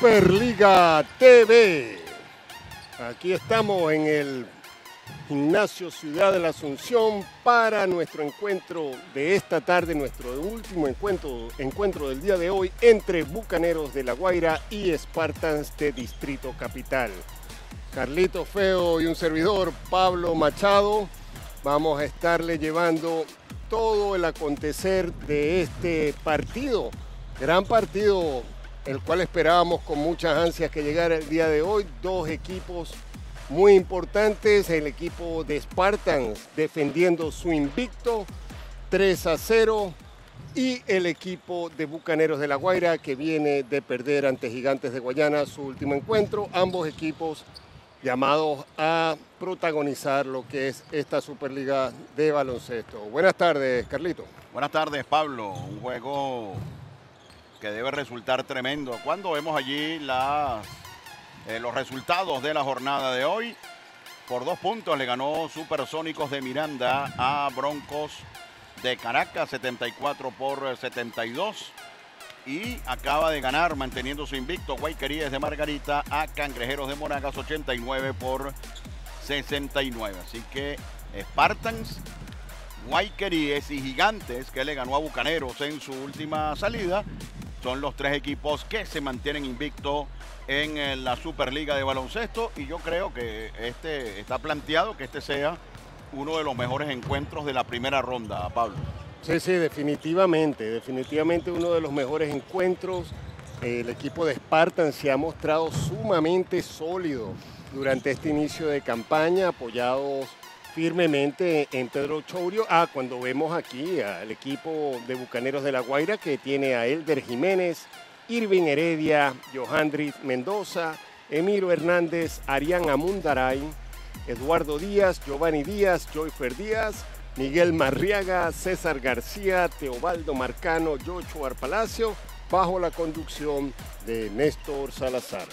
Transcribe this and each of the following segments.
Superliga TV. Aquí estamos en el Gimnasio Ciudad de la Asunción para nuestro encuentro de esta tarde, nuestro último encuentro, encuentro del día de hoy entre Bucaneros de La Guaira y Spartans de Distrito Capital. Carlito Feo y un servidor, Pablo Machado, vamos a estarle llevando todo el acontecer de este partido. Gran partido, el cual esperábamos con muchas ansias que llegara el día de hoy. Dos equipos muy importantes, el equipo de Spartans defendiendo su invicto 3 a 0 y el equipo de Bucaneros de La Guaira que viene de perder ante Gigantes de Guayana su último encuentro. Ambos equipos llamados a protagonizar lo que es esta Superliga de baloncesto. Buenas tardes, Carlito. Buenas tardes, Pablo. Un juego que debe resultar tremendo. Cuando vemos allí eh, los resultados de la jornada de hoy, por dos puntos le ganó Supersónicos de Miranda a Broncos de Caracas, 74 por 72 y acaba de ganar manteniendo su invicto Guayquerías de Margarita a Cangrejeros de Monagas 89 por 69. Así que Spartans, Guayquerías y Gigantes que le ganó a Bucaneros en su última salida son los tres equipos que se mantienen invicto en eh, la Superliga de Baloncesto y yo creo que este está planteado que este sea uno de los mejores encuentros de la primera ronda, Pablo. Sí, sí, definitivamente, definitivamente uno de los mejores encuentros. El equipo de Spartan se ha mostrado sumamente sólido durante este inicio de campaña, apoyados firmemente en Pedro Chourio. Ah, cuando vemos aquí al equipo de Bucaneros de La Guaira que tiene a Elder Jiménez, Irving Heredia, Johandrit Mendoza, Emiro Hernández, Arián Amundaray, Eduardo Díaz, Giovanni Díaz, Joyfer Díaz, Miguel Marriaga, César García, Teobaldo Marcano, Joshua Palacio, bajo la conducción de Néstor Salazar.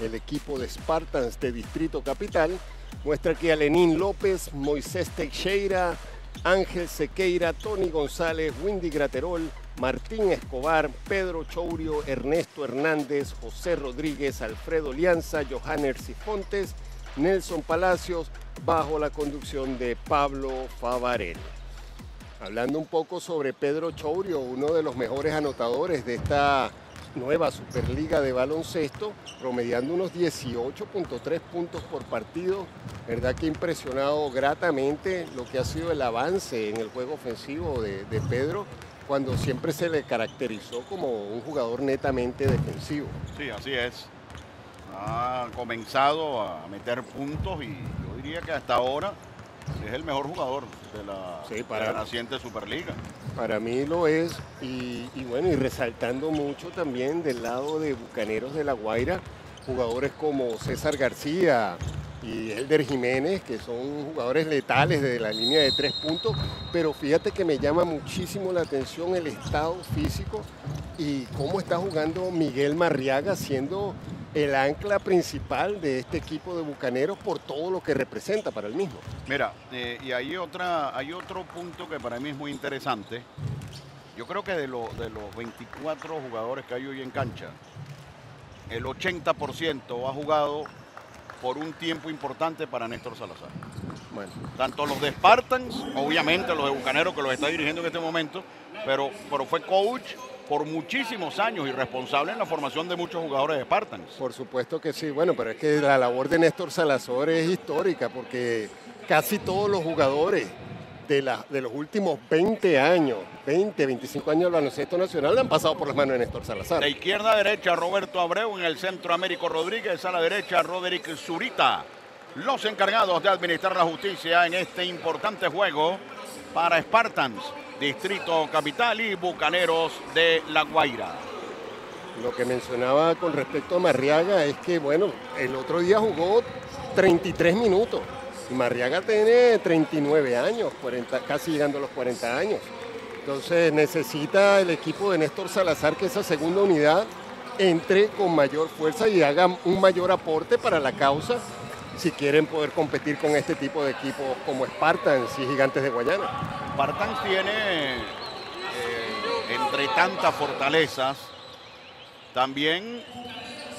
El equipo de Spartans de Distrito Capital muestra que a Lenín López, Moisés Teixeira, Ángel Sequeira, Tony González, Windy Graterol, Martín Escobar, Pedro Chourio, Ernesto Hernández, José Rodríguez, Alfredo Lianza, Johanner Sifontes, Nelson Palacios, bajo la conducción de Pablo Favarel. Hablando un poco sobre Pedro Chourio, uno de los mejores anotadores de esta nueva Superliga de baloncesto, promediando unos 18.3 puntos por partido. Verdad que ha impresionado gratamente lo que ha sido el avance en el juego ofensivo de, de Pedro, cuando siempre se le caracterizó como un jugador netamente defensivo. Sí, así es. Ha comenzado a meter puntos y yo diría que hasta ahora es el mejor jugador de la, Sí, para- de la naciente Superliga. Para mí lo es, y, y bueno, y resaltando mucho también del lado de Bucaneros de La Guaira, jugadores como César García y Elder Jiménez, que son jugadores letales de la línea de tres puntos, pero fíjate que me llama muchísimo la atención el estado físico y cómo está jugando Miguel Marriaga, siendo el ancla principal de este equipo de Bucaneros por todo lo que representa para el mismo. Mira, eh, y hay, otra, hay otro punto que para mí es muy interesante. Yo creo que de, lo- de los 24 jugadores que hay hoy en cancha, el 80% ha jugado por un tiempo importante para Néstor Salazar. Bueno, Tanto los de Spartans, obviamente los de Bucaneros que los está dirigiendo en este momento, pero, pero fue coach por muchísimos años y responsable en la formación de muchos jugadores de Spartans. Por supuesto que sí, bueno, pero es que la labor de Néstor Salazar es histórica porque casi todos los jugadores de, la- de los últimos 20 años, 20, 25 años del baloncesto nacional han pasado por las manos de Néstor Salazar. De izquierda a derecha, Roberto Abreu. En el centro, Américo Rodríguez. A la derecha, Roderick Zurita. Los encargados de administrar la justicia en este importante juego para Spartans, Distrito Capital y Bucaneros de La Guaira. Lo que mencionaba con respecto a Marriaga es que, bueno, el otro día jugó 33 minutos. Marriaga tiene 39 años, 40, casi llegando a los 40 años. Entonces necesita el equipo de Néstor Salazar que esa segunda unidad entre con mayor fuerza y haga un mayor aporte para la causa si quieren poder competir con este tipo de equipos como Spartans y Gigantes de Guayana. Spartans tiene, eh, entre tantas fortalezas, también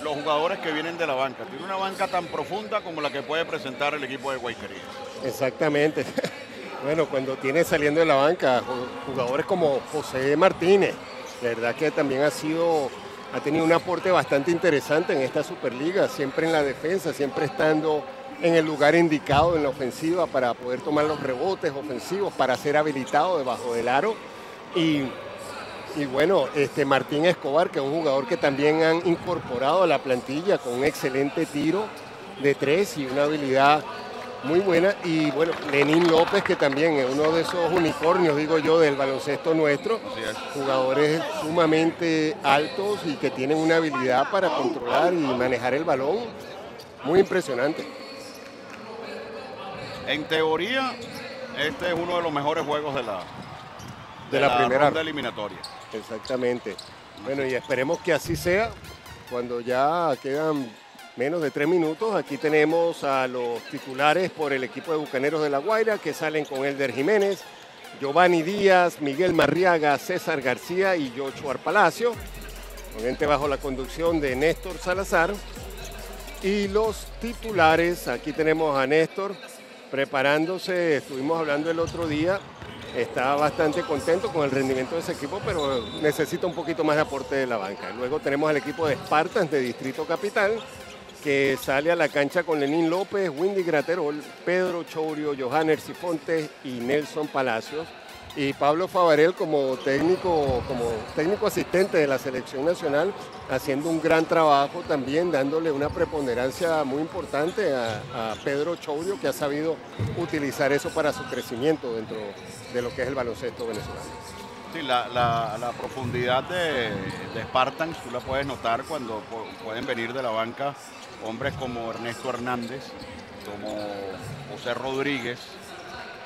los jugadores que vienen de la banca. Tiene una banca tan profunda como la que puede presentar el equipo de Guayquería. Exactamente. Bueno, cuando tiene saliendo de la banca jugadores como José Martínez, la verdad que también ha sido, ha tenido un aporte bastante interesante en esta Superliga, siempre en la defensa, siempre estando en el lugar indicado en la ofensiva para poder tomar los rebotes ofensivos, para ser habilitado debajo del aro. Y, y bueno, este Martín Escobar, que es un jugador que también han incorporado a la plantilla con un excelente tiro de tres y una habilidad muy buena. Y bueno, Lenín López, que también es uno de esos unicornios, digo yo, del baloncesto nuestro. Jugadores sumamente altos y que tienen una habilidad para controlar y manejar el balón. Muy impresionante. En teoría, este es uno de los mejores juegos de la, de, la, primera ronda eliminatoria. Exactamente. Bueno, y esperemos que así sea cuando ya quedan menos de tres minutos. Aquí tenemos a los titulares por el equipo de Bucaneros de La Guaira que salen con Elder Jiménez, Giovanni Díaz, Miguel Marriaga, César García y Joshua Palacio. Obviamente bajo la conducción de Néstor Salazar. Y los titulares, aquí tenemos a Néstor preparándose, estuvimos hablando el otro día, está bastante contento con el rendimiento de ese equipo, pero necesita un poquito más de aporte de la banca. Luego tenemos al equipo de Spartans de Distrito Capital, que sale a la cancha con Lenín López, Windy Graterol, Pedro Chourio, Johanner Sifontes y Nelson Palacios. Y Pablo Favarel como técnico, como técnico asistente de la selección nacional, haciendo un gran trabajo también, dándole una preponderancia muy importante a, Pedro Chourio, que ha sabido utilizar eso para su crecimiento dentro de lo que es el baloncesto venezolano. La, profundidad de, de, Spartans tú la puedes notar cuando pueden venir de la banca hombres como Ernesto Hernández, como José Rodríguez,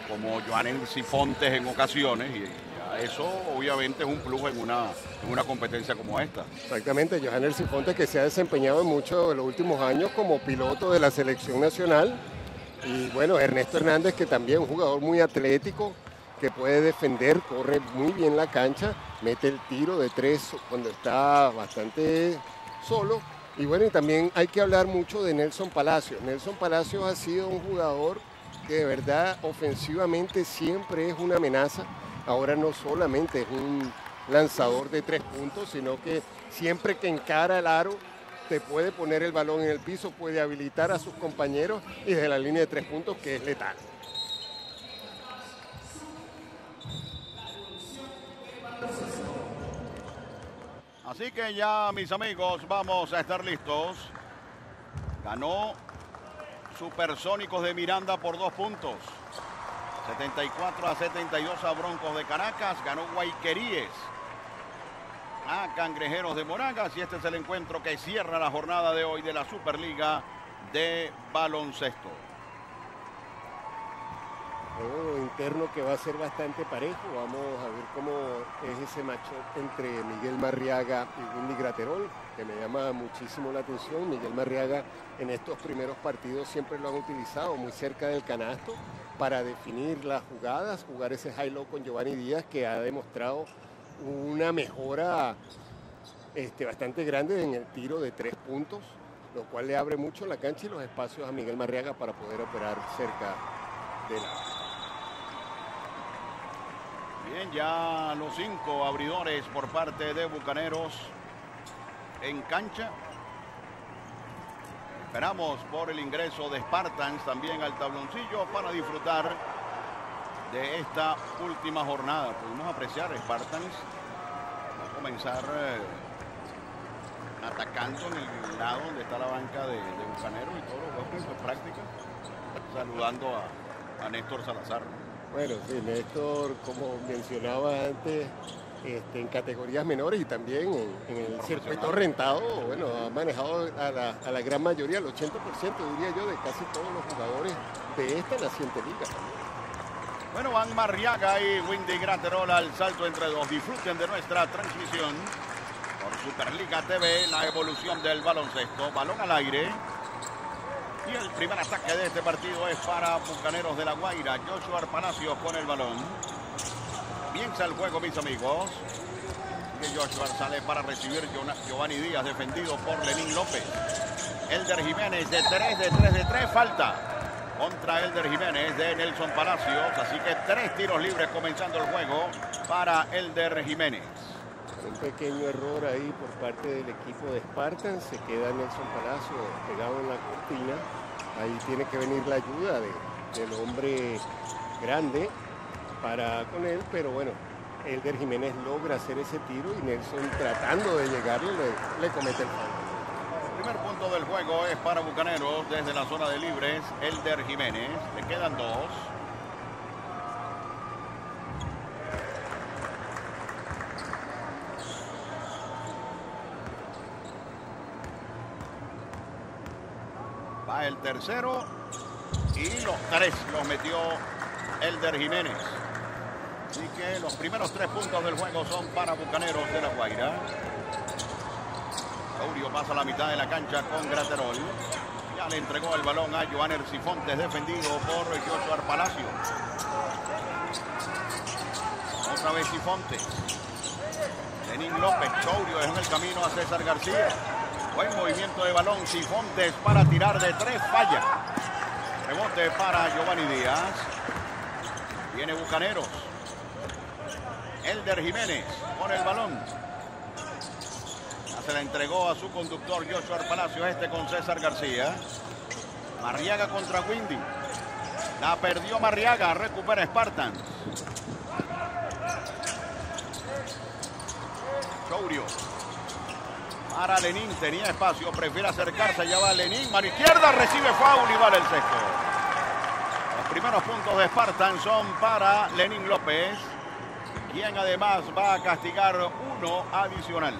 como Joan Sifontes en ocasiones, y eso obviamente es un plus en una, una competencia como esta. Exactamente, Johan Sifontes que se ha desempeñado en los últimos años como piloto de la selección nacional, y bueno, Ernesto Hernández que también es un jugador muy atlético, que puede defender, corre muy bien la cancha, mete el tiro de tres cuando está bastante solo y bueno, y también hay que hablar mucho de Nelson Palacios. Nelson Palacios ha sido un jugador que de verdad ofensivamente siempre es una amenaza. Ahora no solamente es un lanzador de tres puntos, sino que siempre que encara el aro te puede poner el balón en el piso, puede habilitar a sus compañeros y desde la línea de tres puntos que es letal. Así que ya, mis amigos, vamos a estar listos. Ganó Supersónicos de Miranda por dos puntos. 74 a 72 a Broncos de Caracas. Ganó Guayqueríes a Cangrejeros de Moragas. Y este es el encuentro que cierra la jornada de hoy de la Superliga de Baloncesto interno que va a ser bastante parejo. Vamos a ver cómo es ese macho entre Miguel Marriaga y Windy Graterol, que me llama muchísimo la atención. Miguel Marriaga en estos primeros partidos siempre lo han utilizado muy cerca del canasto para definir las jugadas, jugar ese high-low con Giovanni Díaz que ha demostrado una mejora este, bastante grande en el tiro de tres puntos, lo cual le abre mucho la cancha y los espacios a Miguel Marriaga para poder operar cerca de la Bien, ya los cinco abridores por parte de Bucaneros en cancha. Esperamos por el ingreso de Spartans también al tabloncillo para disfrutar de esta última jornada. Pudimos apreciar Spartans a comenzar eh, atacando en el lado donde está la banca de, Bucaneros y todos los juegos en práctica, saludando a Néstor Salazar. Bueno, sí, Néstor, como mencionaba antes, este, en categorías menores y también en, el circuito rentado, bueno, ha manejado a la, gran mayoría, el 80% diría yo, de casi todos los jugadores de esta naciente liga Bueno, van Marriaga y Windy Graterol al salto entre dos. Disfruten de nuestra transmisión por Superliga TV, la evolución del baloncesto. Balón al aire. Y el primer ataque de este partido es para Bucaneros de la Guaira. Joshua Palacios con el balón. Piensa el juego, mis amigos. que Joshua sale para recibir Giovanni Díaz, defendido por Lenín López. Elder Jiménez de 3, de 3, de 3, falta contra Elder Jiménez de Nelson Palacios. Así que tres tiros libres comenzando el juego para Elder Jiménez. Un pequeño error ahí por parte del equipo de Spartan. Se queda Nelson Palacios pegado en la cortina. Ahí tiene que venir la ayuda del hombre grande para con él, pero bueno, Elder Jiménez logra hacer ese tiro y Nelson tratando de llegarle le, comete el fallo. El primer punto del juego es para Bucaneros desde la zona de libres, Elder Jiménez, le quedan dos. Va el tercero y los tres los metió Elder Jiménez. Así que los primeros tres puntos del juego son para Bucaneros de La Guaira. Aurio pasa a la mitad de la cancha con Graterol. Ya le entregó el balón a Joaner Sifontes, defendido por Joshua Palacio. Otra vez Sifontes. Lenín López, Chaurio es en el camino a César García. Buen movimiento de balón, Sifontes para tirar de tres, falla. Rebote para Giovanni Díaz. Viene Bucaneros. Elder Jiménez con el balón. Ya se la entregó a su conductor Joshua Palacio, este con César García. Marriaga contra Windy. La perdió Marriaga, recupera Spartan. Chourio. Para Lenín, tenía espacio, prefiere acercarse, ya va Lenín, mano izquierda, recibe foul y vale el sexto. Los primeros puntos de Spartan son para Lenín López quien además va a castigar uno adicional.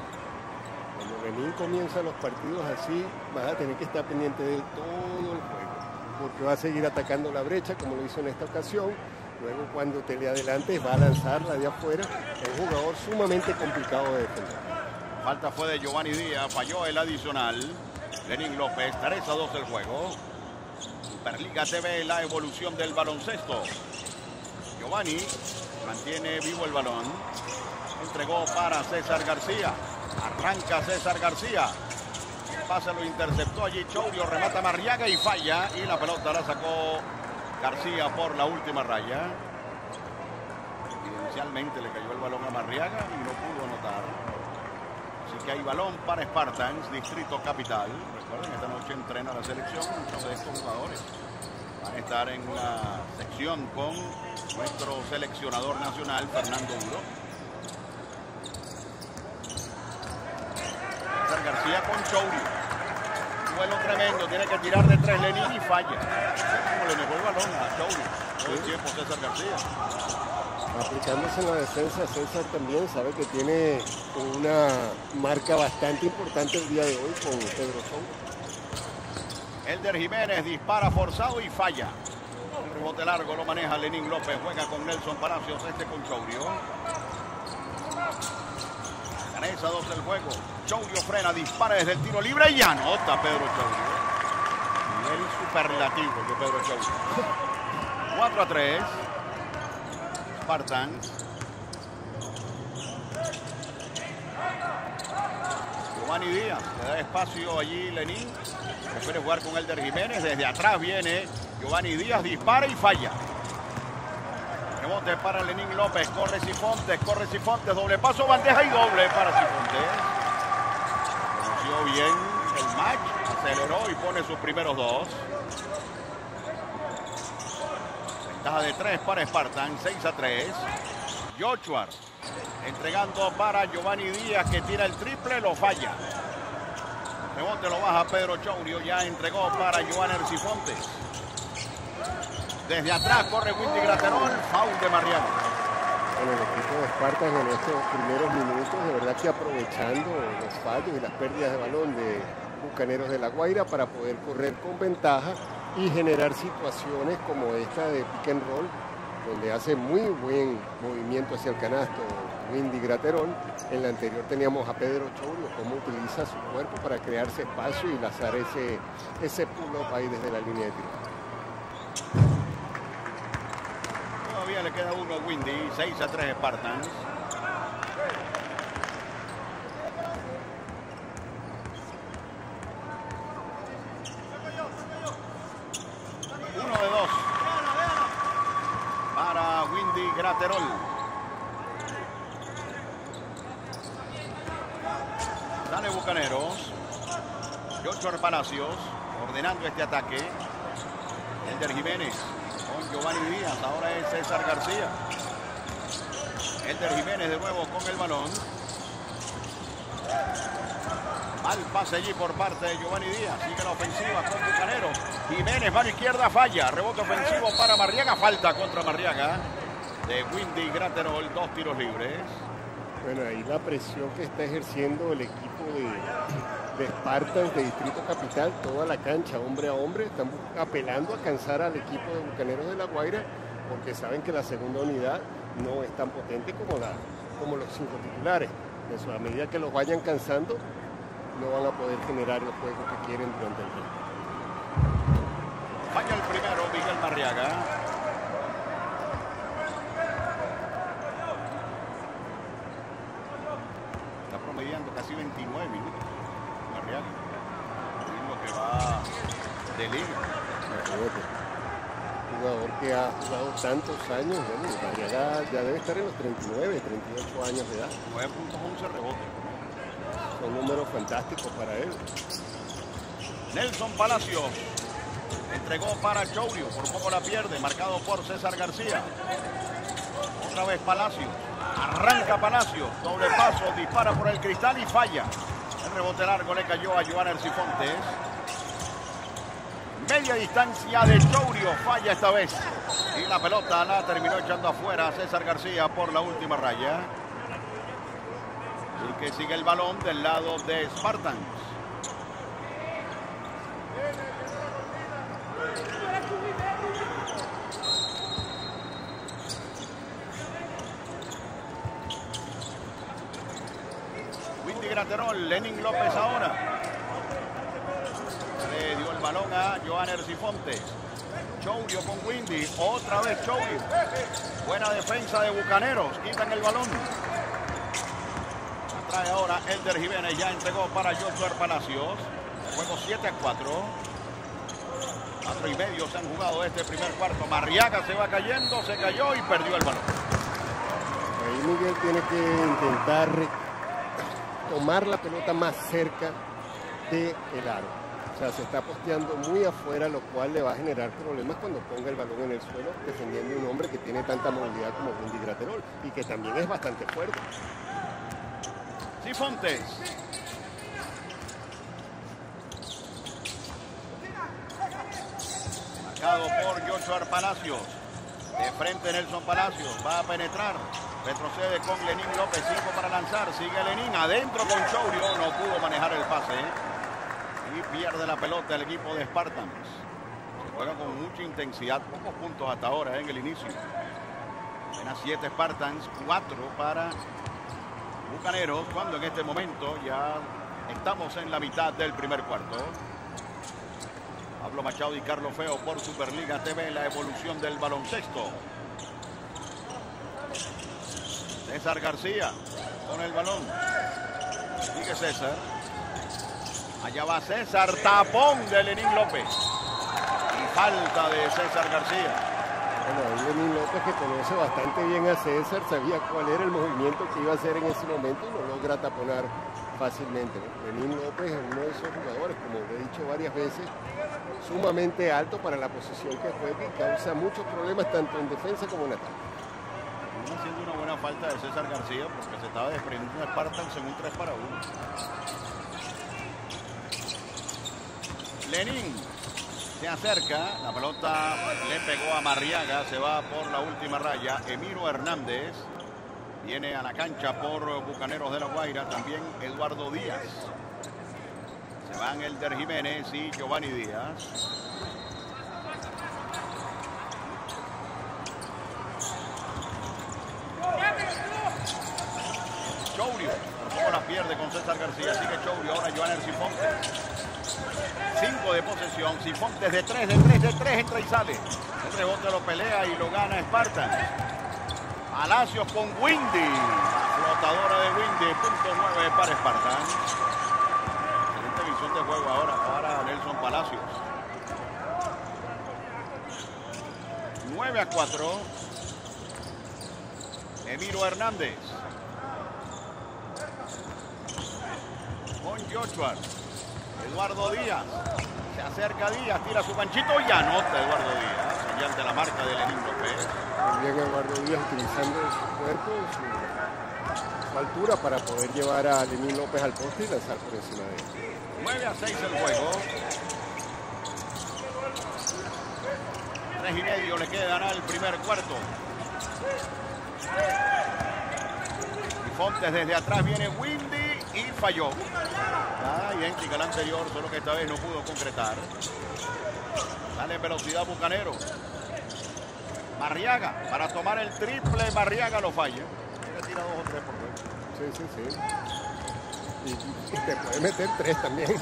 Cuando Benín comienza los partidos así, vas a tener que estar pendiente de todo el juego, porque va a seguir atacando la brecha como lo hizo en esta ocasión. Luego cuando te le adelantes va a lanzarla de afuera. Un jugador sumamente complicado de defender. Falta fue de Giovanni Díaz, falló el adicional. Lenín López, 3 a 2 el juego. Superliga TV, la evolución del baloncesto. Giovanni Mantiene vivo el balón. Entregó para César García. Arranca César García. El pase lo interceptó allí Chourio. Remata Marriaga y falla. Y la pelota la sacó García por la última raya. Inicialmente le cayó el balón a Marriaga y no pudo anotar. Así que hay balón para Spartans, Distrito Capital. Recuerden, esta noche entrena la selección muchos de estos jugadores van a estar en una sección con nuestro seleccionador nacional, Fernando Duro. César García con Chourio. Vuelo tremendo, tiene que tirar de tres Lenín y falla. Como le negó el balón a Chourio. Todo el tiempo César García. Aplicándose en la defensa, César también sabe que tiene una marca bastante importante el día de hoy con Pedro Chourio. Elder Jiménez dispara forzado y falla. El rebote largo lo maneja Lenín López. Juega con Nelson Palacios, este con Chourio. Ganesa 2 el juego. Chourio frena, dispara desde el tiro libre y anota Pedro Chourio. Nivel superlativo de Pedro Chourio. 4 a 3. Spartans. Giovanni Díaz le da espacio allí Lenín. Prefiere jugar con Elder Jiménez. Desde atrás viene Giovanni Díaz, dispara y falla. Rebote para Lenín López. Corre Sifontes, corre Sifontes. Doble paso, bandeja y doble para Sifontes. Conoció bien el match. Aceleró y pone sus primeros dos. Ventaja de tres para Spartan. 6 a 3. Joshua entregando para Giovanni Díaz que tira el triple, lo falla. Rebote lo baja Pedro Chourio, ya entregó para Joan Ercifontes. Desde atrás corre Windy Graterol, foul de Mariano. Bueno, el equipo de Espartas en estos primeros minutos, de verdad que aprovechando los fallos y las pérdidas de balón de Bucaneros de La Guaira para poder correr con ventaja y generar situaciones como esta de pick and roll donde hace muy buen movimiento hacia el canasto Windy Graterón. En la anterior teníamos a Pedro Chourio, cómo utiliza su cuerpo para crearse espacio y lanzar ese, ese pull-up ahí desde la línea de tiro. Todavía le queda uno a Windy, 6 a 3 Spartans. Sale Bucaneros. Joshua Palacios ordenando este ataque. Elder Jiménez con Giovanni Díaz. Ahora es César García. Elder Jiménez de nuevo con el balón. Mal pase allí por parte de Giovanni Díaz. Sigue la ofensiva con Bucaneros. Jiménez, mano izquierda, falla. Rebote ofensivo para Marriaga. Falta contra Marriaga. De Windy Graterol, dos tiros libres. Bueno, ahí la presión que está ejerciendo el equipo de, de Spartans de Distrito Capital, toda la cancha, hombre a hombre, están apelando a cansar al equipo de Bucaneros de La Guaira, porque saben que la segunda unidad no es tan potente como, la, como los cinco titulares. Eso, a medida que los vayan cansando, no van a poder generar los juegos que quieren durante el día. Falla el primero, Miguel Marriaga. Promediando casi 29 minutos. Marriaga. Ritmo que va de liga. Jugador que ha jugado tantos años, ya debe estar en los 39, 38 años de edad. 9.11 rebotes. Son números fantásticos para él. Nelson Palacios entregó para Chourio, por poco la pierde, marcado por César García. Otra vez Palacios, arranca Palacios, doble paso, dispara por el cristal y falla. El rebote largo le cayó a Joan Ercifontes. Media distancia de Chourio, falla esta vez. Y la pelota la terminó echando afuera César García por la última raya. Y que sigue el balón del lado de Spartans. Graterol, Lenin López ahora. Le dio el balón a Joan Ercifontes. Chourio con Windy, otra vez Chourio. Buena defensa de Bucaneros, quitan el balón. Trae ahora Elder Jiménez, ya entregó para Joshua Palacios. Juego 7 a 4. Cuatro y medio se han jugado este primer cuarto. Marriaga se va cayendo, se cayó y perdió el balón. Miguel tiene que intentar tomar la pelota más cerca del aro. O sea, se está posteando muy afuera, lo cual le va a generar problemas cuando ponga el balón en el suelo, defendiendo un hombre que tiene tanta movilidad como Wendy Graterol y que también es bastante fuerte. Cifontes. Marcado por Joshua Palacios. De frente Nelson Palacios. Va a penetrar. Retrocede con Lenín López. 5 para lanzar. Sigue Lenín. Adentro con Chourio. No pudo manejar el pase. Y pierde la pelota el equipo de Spartans. Juega con mucha intensidad. Pocos puntos hasta ahora en el inicio. Apenas 7 Spartans. 4 para Bucaneros. Cuando en este momento ya estamos en la mitad del primer cuarto. Pablo Machado y Carlos Feo por Superliga TV, la evolución del baloncesto. César García con el balón. Sigue César. Allá va César, tapón de Lenín López. Y falta de César García. Bueno, Lenín López que conoce bastante bien a César, sabía cuál era el movimiento que iba a hacer en ese momento y lo logra taponar fácilmente. Lenín López es uno de esos jugadores, como he dicho varias veces, sumamente alto para la posición que juega y causa muchos problemas tanto en defensa como en ataque. Viene haciendo una buena falta de César García porque se estaba desprendiendo de Spartans en un 3 para 1. Lenín se acerca, la pelota le pegó a Marriaga, se va por la última raya. Emiro Hernández viene a la cancha por Bucaneros de la Guaira, también Eduardo Díaz. Se van Elder Jiménez y Giovanni Díaz. Chourio, por la pierde con César García, sigue Chourio, ahora Joan Cifontes. 5 de posesión, Cifontes de 3, de 3, de 3, entra y sale. El rebote lo pelea y lo gana Spartan. Palacios con Windy, flotadora de Windy, punto 9 para Spartan. Excelente visión de juego ahora para Nelson Palacios. 9 a 4. Emiro Hernández. Con Joshua. Eduardo Díaz. Se acerca Díaz, tira su ganchito y anota Eduardo Díaz. Señal de la marca de Lenín López. También Eduardo Díaz utilizando su cuerpo, su, su altura para poder llevar a Lenín López al poste y lanzar por encima de él. 9 a 6 el juego. 3 y medio le quedan al primer cuarto. Y Fontes desde atrás viene Windy y falló. Nada idéntica al anterior, solo que esta vez no pudo concretar. Sale en velocidad Bucanero. Barriaga para tomar el triple. Barriaga lo falla. Tira dos o tres por. Sí, sí, sí. Y, y te puede meter tres también.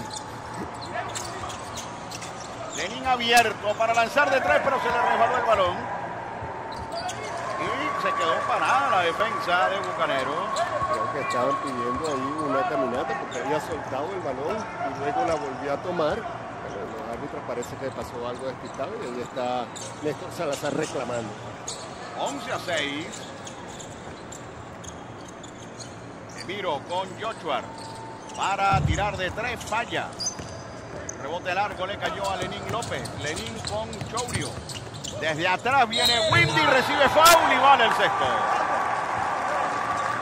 Lenin abierto para lanzar de tres, pero se le resbaló el balón. Se quedó parada la defensa de Bucaneros. Creo que estaban pidiendo ahí una caminata porque había soltado el balón y luego la volvió a tomar. Pero los árbitros parece que pasó algo despistado y ahí está Néstor Salazar reclamando. 11 a 6. Emiro con Joshua para tirar de tres, falla. Rebote largo le cayó a Lenín López. Lenín con Chourio. Desde atrás viene Windy, recibe foul y vale el sexto.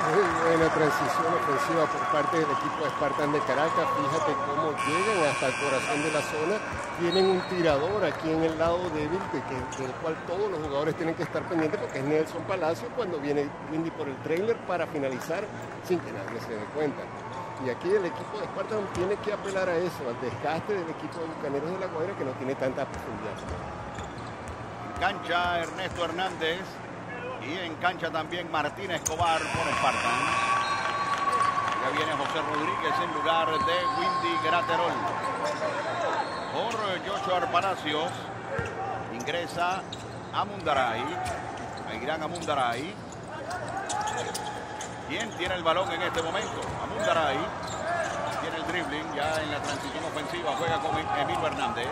Muy buena transición ofensiva por parte del equipo de Spartan de Caracas. Fíjate cómo llegan hasta el corazón de la zona. Tienen un tirador aquí en el lado débil, de que- del cual todos los jugadores tienen que estar pendientes porque es Nelson Palacio cuando viene Windy por el trailer para finalizar sin que nadie se dé cuenta. Y aquí el equipo de Spartan tiene que apelar a eso, al desgaste del equipo de Bucaneros de la Guaira que no tiene tanta profundidad. Cancha Ernesto Hernández. Y en cancha también Martín Escobar por Spartan. Ya viene José Rodríguez en lugar de Windy Graterol. Por Joshua Palacios. Ingresa a Mundaray. A Irán Amundaray. ¿Quién tiene el balón en este momento? Amundaray. Tiene el dribbling ya en la transición ofensiva. Juega con Emilio Hernández.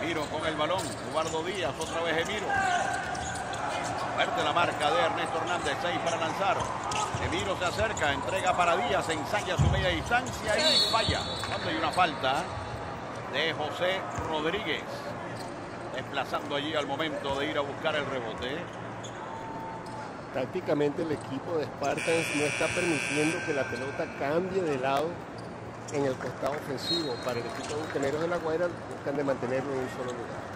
Emiro con el balón. Eduardo Díaz, otra vez Emiro. Fuerte la marca de Ernesto Hernández, 6 para lanzar. Emiro se acerca, entrega para Díaz, ensaya su media distancia y falla. Cuando hay una falta de José Rodríguez. Desplazando allí al momento de ir a buscar el rebote. Tácticamente el equipo de Spartans no está permitiendo que la pelota cambie de lado en el costado ofensivo. Para el equipo de Bucaneros de la Guaira buscan de mantenerlo en un solo lugar.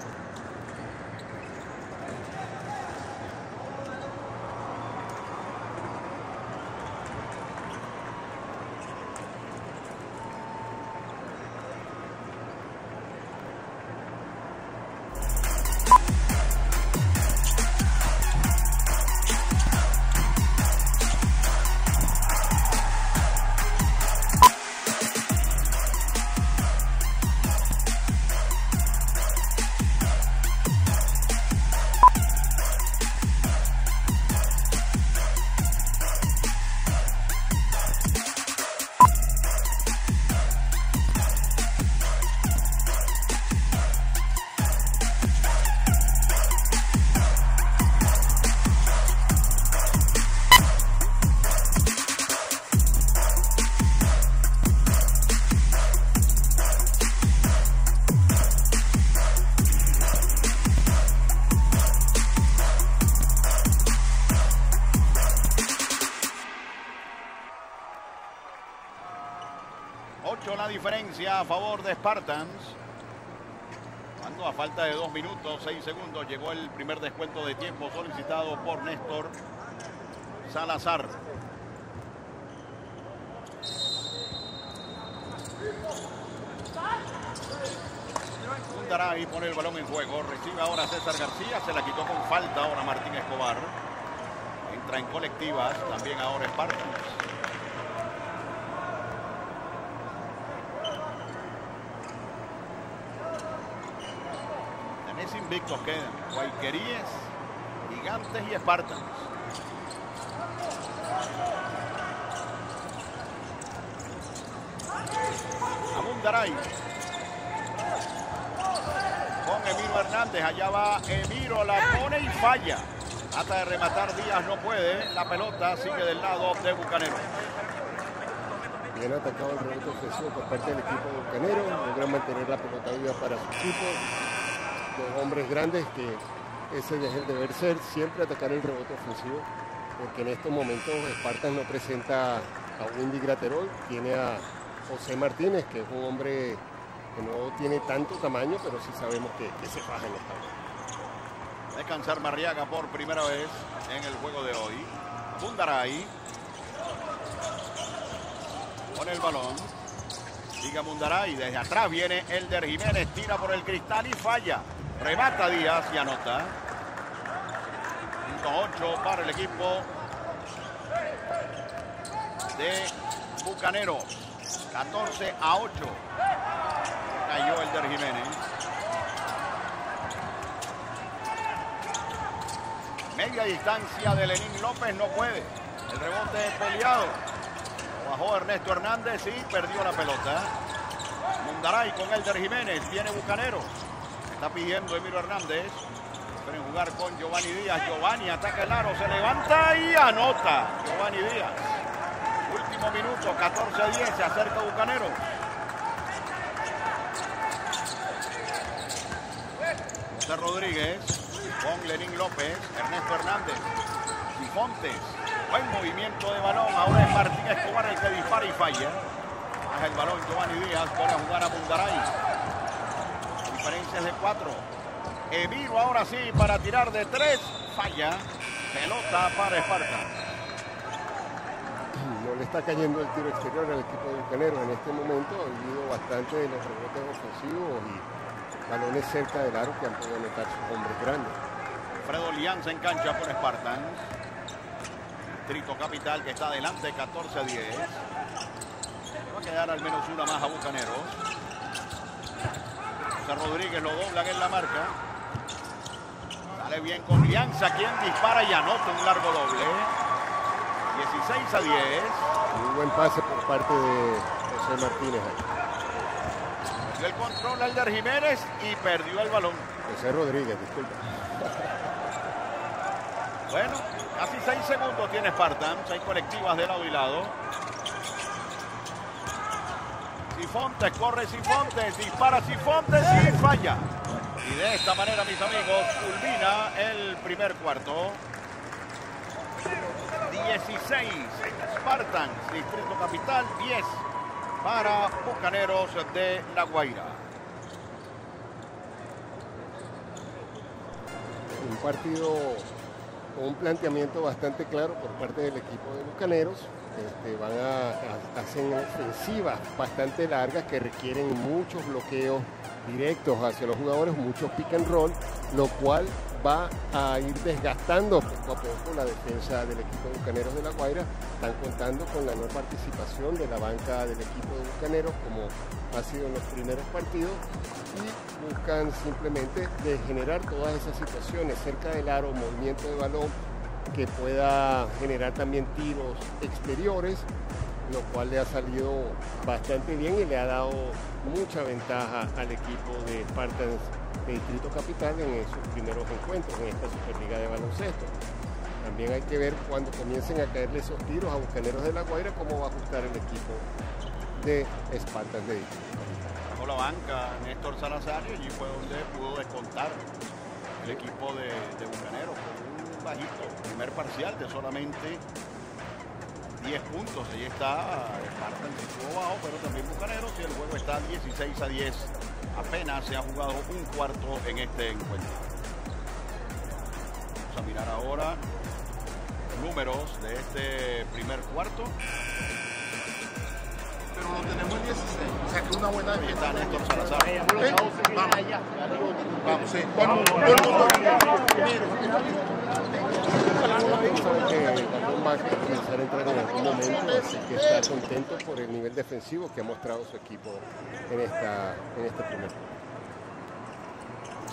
A favor de Spartans. Cuando a falta de dos minutos, seis segundos, llegó el primer descuento de tiempo solicitado por Néstor Salazar. Mundaray pone el balón en juego. Recibe ahora César García. Se la quitó con falta ahora Martín Escobar. Entra en colectivas. También ahora Spartans. Tenés invictos quedan. Guayqueríes, Gigantes y Spartans. Amundaray. Con Emiro Hernández. Allá va Emiro, la pone y falla. Trata de rematar Díaz, no puede. La pelota sigue del lado de Bucanero. Bien atacado el rebote ofensivo por parte del equipo de Bucanero. Logran mantener la pelota viva para su equipo. Los hombres grandes que ese es el deber ser, siempre atacar el rebote ofensivo. Porque en estos momentos Spartan no presenta a Wendy Graterol, tiene a José Martínez, que es un hombre que no tiene tanto tamaño, pero sí sabemos que, se faja en esta hora. Descansar Marriaga por primera vez en el juego de hoy. Mundaray. Con el balón. Sigue Mundaray. Desde atrás viene Elder Jiménez. Tira por el cristal y falla. Remata Díaz y anota. 8 para el equipo de Bucaneros. 14 a 8. Cayó Elder Jiménez. Media distancia de Lenín López no puede. El rebote es peleado. Bajó Ernesto Hernández y perdió la pelota. Mundaray con Elder Jiménez. Viene Bucanero. Está pidiendo Emilio Hernández. Quieren jugar con Giovanni Díaz. Giovanni ataca el aro, se levanta y anota. Giovanni Díaz. Último minuto, 14 a 10. Se acerca Bucanero. José Rodríguez con Lenín López, Ernesto Hernández, Sifontes. Buen movimiento de balón. Ahora es Martín Escobar el que dispara y falla. Baja el balón Giovanni Díaz. Pone a jugar a Mundaray. De cuatro. Emiro ahora sí para tirar de tres. Falla. Pelota para Esparta. No le está cayendo el tiro exterior al equipo de Bucanero en este momento. Ha habido bastante de los rebotes ofensivos y balones cerca del aro que han podido anotar sus hombres grandes. Fredo Lianza en cancha por Spartan. Distrito Capital que está adelante 14 a 10. Le va a quedar al menos una más a Bucaneros. José Rodríguez lo doblan en la marca. Sale bien con Lianza, quien dispara y anota un largo doble. 16 a 10. Muy buen pase por parte de José Martínez ahí. Perdió el control Alder Jiménez y perdió el balón. José Rodríguez, disculpa. Bueno, casi 6 segundos tiene Spartan. 6 colectivas de lado y lado. Sifontes, corre Sifontes, dispara Sifontes y falla. Y de esta manera, mis amigos, culmina el primer cuarto. 16 Spartans, Distrito Capital, 10 para Bucaneros de La Guaira. Un partido con un planteamiento bastante claro por parte del equipo de Bucaneros. Este, van a, a- hacen ofensivas bastante largas que requieren muchos bloqueos directos hacia los jugadores, muchos pick and roll, lo cual va a ir desgastando poco a poco la defensa del equipo de Bucaneros de La Guaira. Están contando con la no participación de la banca del equipo de Bucaneros como ha sido en los primeros partidos y buscan simplemente de generar todas esas situaciones cerca del aro, movimiento de balón que pueda generar también tiros exteriores, lo cual le ha salido bastante bien y le ha dado mucha ventaja al equipo de Spartans de Distrito Capital en sus primeros encuentros en esta Superliga de Baloncesto. También hay que ver cuando comiencen a caerle esos tiros a Bucaneros de La Guaira cómo va a ajustar el equipo de Spartans de Distrito Capital. La banca Néstor Salazar y fue donde pudo descontar el equipo de, bajito primer parcial de solamente 10 puntos. Ahí está Spartan que estuvo bajo, pero también Bucaneros y el juego está 16 a 10. Apenas se ha jugado un cuarto en este encuentro. Vamos a mirar ahora números de este primer cuarto. Pero lo tenemos en 16. O sea que es una buena Ahí está defensa. Néstor Salazar. ¿Eh? Vamos. Vamos, sí. Todo el mundo. Todo el mundo. sabe que el balón va a comenzar a entrar en algún momento, así que está contento por el nivel defensivo que ha mostrado su equipo en, esta, en este primer.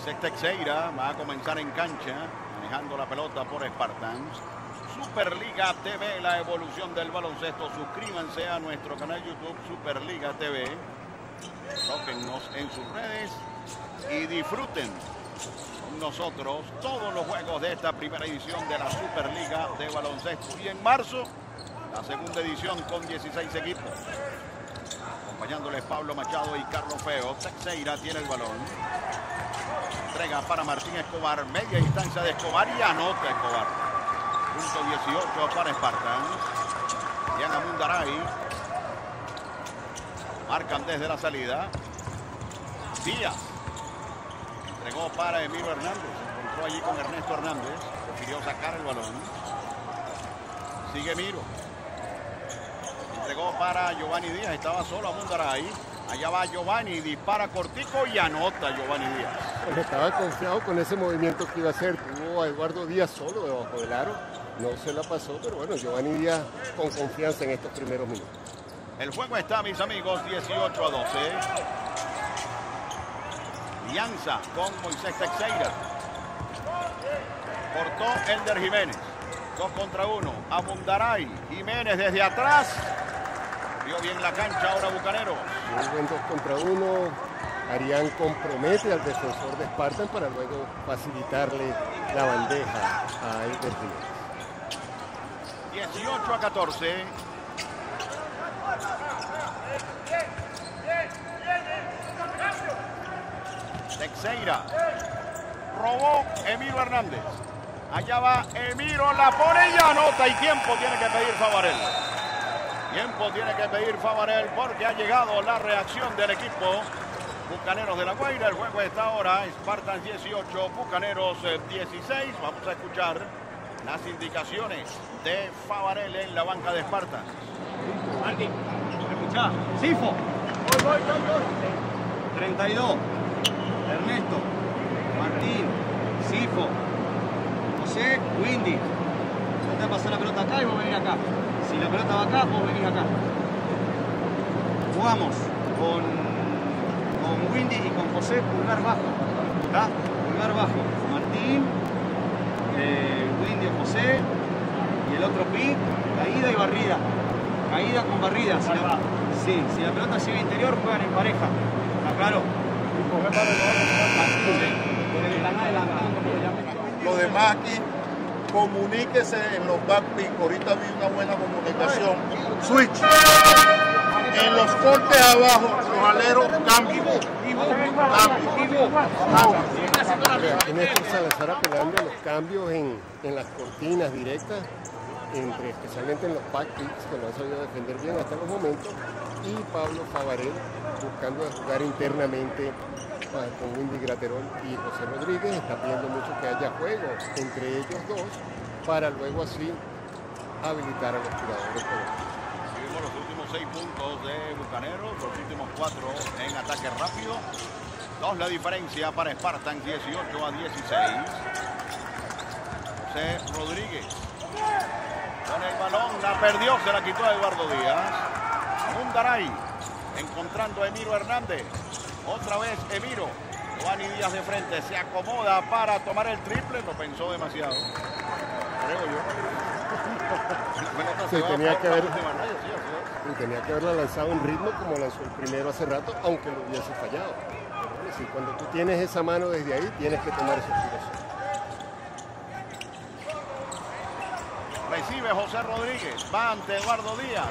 Sexta Exeira va a comenzar en cancha, manejando la pelota por Spartans. Superliga TV, la evolución del baloncesto. Suscríbanse a nuestro canal YouTube Superliga TV. Tóquennos en sus redes y disfruten con nosotros todos los juegos de esta primera edición de la Superliga de Baloncesto. Y en marzo, la segunda edición con 16 equipos. Acompañándoles Pablo Machado y Carlos Feo. Texeira tiene el balón. Entrega para Martín Escobar. Media instancia de Escobar y anota Escobar. Punto 18 para Spartans. Diana Mundaray. Marcan desde la salida. Díaz. Entregó para Emilio Hernández. Encontró allí con Ernesto Hernández. Prefirió sacar el balón. Sigue Miro. Entregó para Giovanni Díaz. Estaba solo a Mundaray. Allá va Giovanni. Dispara cortico y anota Giovanni Díaz. Pues estaba confiado con ese movimiento que iba a hacer. Tuvo a Eduardo Díaz solo debajo del aro. No se la pasó, pero bueno, Giovanni Díaz con confianza en estos primeros minutos. El juego está, mis amigos, 18 a 12. Alianza con Moisés Teixeira. Cortó Elder Jiménez. Dos contra uno. Abundaray. Jiménez desde atrás. Vio bien la cancha ahora Bucanero. Buen dos contra uno. Arián compromete al defensor de Spartan para luego facilitarle la bandeja a Elder Jiménez. 18 a 14. Teixeira. Robó Emiro Hernández. Allá va Emiro, la pone y anota. Y tiempo tiene que pedir Favarel. Tiempo tiene que pedir Favarel porque ha llegado la reacción del equipo. Bucaneros de la Guaira. El juego está ahora. Spartans 18, Bucaneros 16. Vamos a escuchar las indicaciones de Favarel en la banca de Spartans. Martín, escuchá. Sifo. 32. Ernesto. Martín. Sifo. José. Windy. Yo te voy pasar la pelota acá y vos venís acá. Si la pelota va acá, vos venís acá. Jugamos con, con Windy y con José pulgar bajo. ¿Está? Pulgar bajo. Martín. eh, Windy o José. Y el otro pi. Caída y barrida. Caída con barrida. Si la, sí, si la pelota llega interior, juegan en pareja. ¿Está claro? Los demás aquí, comuníquese en los backpick. Ahorita vi una buena comunicación. Switch. En los cortes abajo, los aleros, cambio. Salazar apelando los cambios en, en las cortinas directas, especialmente en los backpicks, que lo han sabido defender bien hasta los momentos, y Pablo Favarel buscando jugar internamente ah, con Windy Graterol y José Rodríguez. Está pidiendo mucho que haya juego entre ellos dos para luego así habilitar a los tiradores. colombianos. Seguimos los últimos seis puntos de Bucaneros, los últimos cuatro en ataque rápido. Dos la diferencia para Spartan, 18 a 16. José Rodríguez. Con el balón, la perdió, se la quitó a Eduardo Díaz. Mundaray encontrando a Emiro Hernández. Otra vez Emiro. Giovanni Díaz de frente se acomoda para tomar el triple. Lo pensó demasiado. Creo yo. Sí, tenía que sí, es. Y tenía que haberla lanzado en ritmo como lanzó el primero hace rato, aunque lo hubiese fallado. Cuando tú tienes esa mano desde ahí, tienes que tomar esos tiros. Recibe José Rodríguez. Va ante Eduardo Díaz.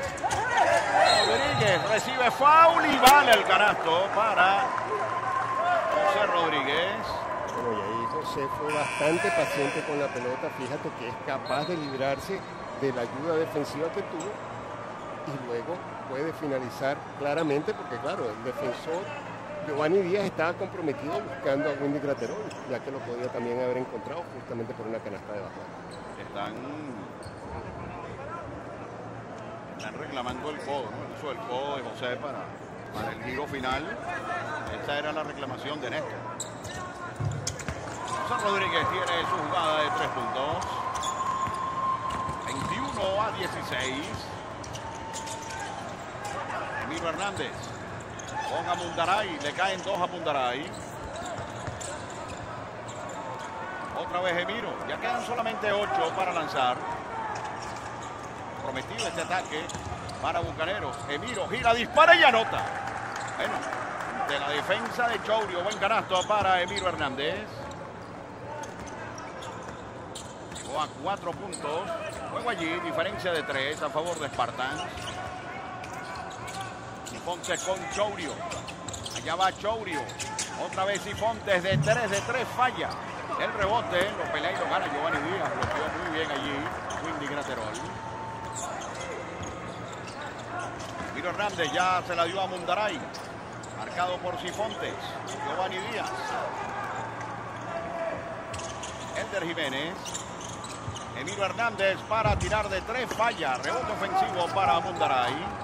Rodríguez recibe foul y vale el canasto para José Rodríguez. Bueno, y ahí José fue bastante paciente con la pelota. Fíjate que es capaz de librarse de la ayuda defensiva que tuvo y luego puede finalizar claramente porque, claro, el defensor Giovanni Díaz estaba comprometido buscando a Wendy Graterol, ya que lo podía también haber encontrado justamente por una canasta de bajada. Están, están reclamando el codo, ¿no? el uso del codo de José para, para el giro final. Esa era la reclamación de Néstor. José Rodríguez tiene su jugada de tres puntos. 21 a 16. Emilio Hernández con a. Le caen dos a. Otra vez Emiro. Ya quedan solamente ocho para lanzar. Prometido este ataque para Bucaneros. Emiro gira, dispara y anota. Bueno, de la defensa de Chourio. Buen canasto para Emiro Hernández. Llegó a cuatro puntos. Juego allí, diferencia de tres a favor de Spartans. Sifontes con Chourio. Allá va Chourio. Otra vez Sifontes de tres de tres falla. El rebote lo pelea y lo gana Giovanni Díaz. Bloqueó muy bien allí Windy Graterol. Miro Hernández ya se la dio a Mundaray. Marcado por Sifontes. Giovanni Díaz. Elder Jiménez. Emilio Hernández para tirar de tres, falla. Rebote ofensivo para Mundaray.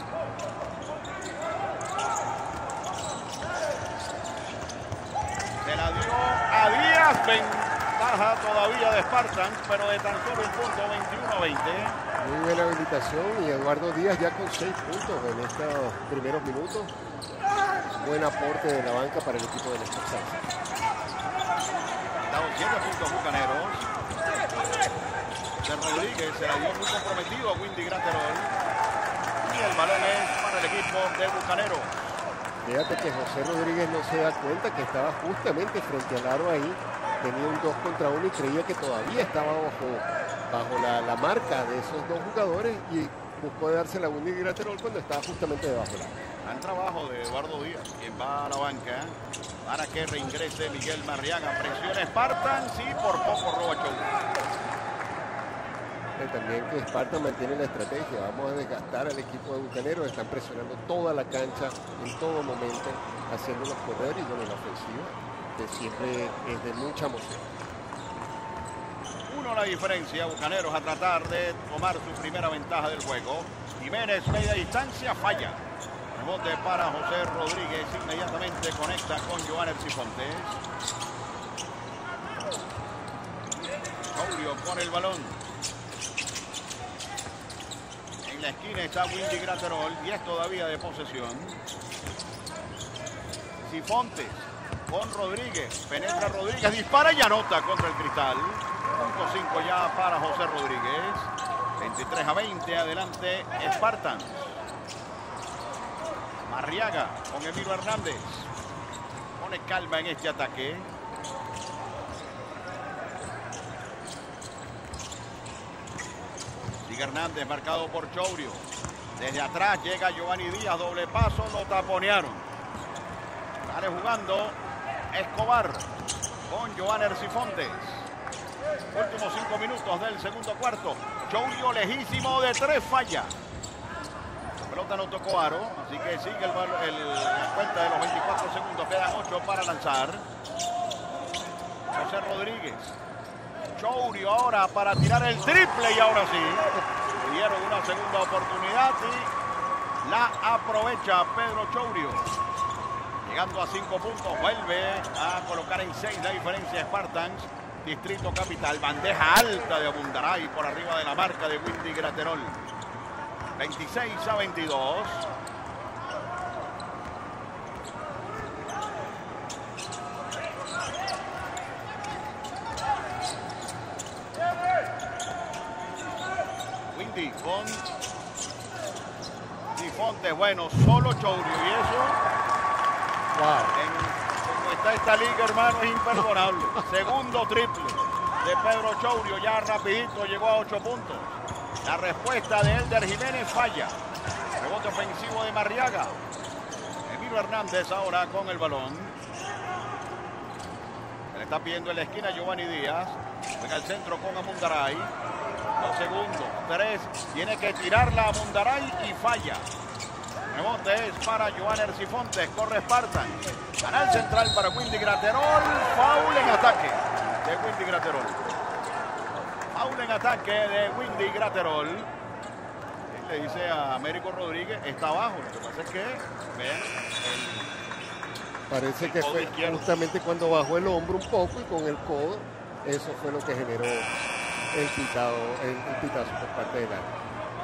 Se la dio a Díaz. Ventaja todavía de Spartans, pero de tan solo un punto 21-20. Muy buena habilitación y Eduardo Díaz ya con seis puntos en estos primeros minutos. Buen aporte de la banca para el equipo de los Texans. Dado 7 puntos bucaneros. De Rodríguez se la dio muy comprometido a Windy Graterol. Y el balón es para el equipo de Bucanero. Fíjate que José Rodríguez no se da cuenta que estaba justamente frente al aro ahí. Tenía un 2 contra 1 y creía que todavía estaba bajo, la, marca de esos dos jugadores y buscó darse la Graterol cuando estaba justamente debajo del aro. Gran trabajo de Eduardo Díaz, quien va a la banca para que reingrese Miguel Marriaga. Presiona Spartans y por poco roba Chou. También que Esparta mantiene la estrategia. Vamos a desgastar al equipo de Bucaneros. Están presionando toda la cancha en todo momento, haciéndolos correr y bueno, la ofensiva, que siempre es de mucha emoción. Uno la diferencia, Bucaneros a tratar de tomar su primera ventaja del juego. Jiménez, media distancia, falla. Rebote para José Rodríguez, inmediatamente conecta con Joan Ercifontes. Saurio con el balón. En la esquina está Windy Graterol, 10 todavía de posesión. Sifontes con Rodríguez, penetra Rodríguez, dispara y anota contra el cristal. Punto 5 ya para José Rodríguez. 23 a 20, adelante Spartans. Marriaga con Emilio Hernández. Pone calma en este ataque. Sigue Hernández marcado por Chourio. Desde atrás llega Giovanni Díaz, doble paso, lo taponearon. Sale jugando Escobar con Joan Ercifontes. Últimos cinco minutos del segundo cuarto. Chourio lejísimo de tres falla. La pelota no tocó aro, así que sigue el, el- cuenta de los 24 segundos. Quedan 8 para lanzar. José Rodríguez. Chourio ahora para tirar el triple y ahora sí. Le dieron una segunda oportunidad y la aprovecha Pedro Chourio. Llegando a 5 puntos, vuelve a colocar en 6 la diferencia Spartans. Distrito Capital, bandeja alta de Abundaray por arriba de la marca de Windy Graterol. 26 a 22. Con Sifontes, bueno, solo Chourio y eso Wow. en, como está esta liga, hermano, es imperdonable. Segundo triple de Pedro Chourio, ya rapidito llegó a ocho puntos. La respuesta de Elder Jiménez falla. Rebote ofensivo de Marriaga. Emilio Hernández ahora con el balón. Se le está pidiendo en la esquina Giovanni Díaz. Juega al centro con Amundaray. Dos segundos. Tres. Tiene que tirarla a Amundaray y falla. Rebote es para Joan Ercifontes, corre Spartan. Canal central para Windy Graterol. Foul en ataque de Windy Graterol. Foul en ataque de Windy Graterol. Él le dice a Américo Rodríguez, está abajo. Lo que pasa es que, vean, el- Parece que fue izquierdo. justamente cuando bajó el hombro un poco y con el codo, eso fue lo que generó el pitado, el, pitazo por parte del área.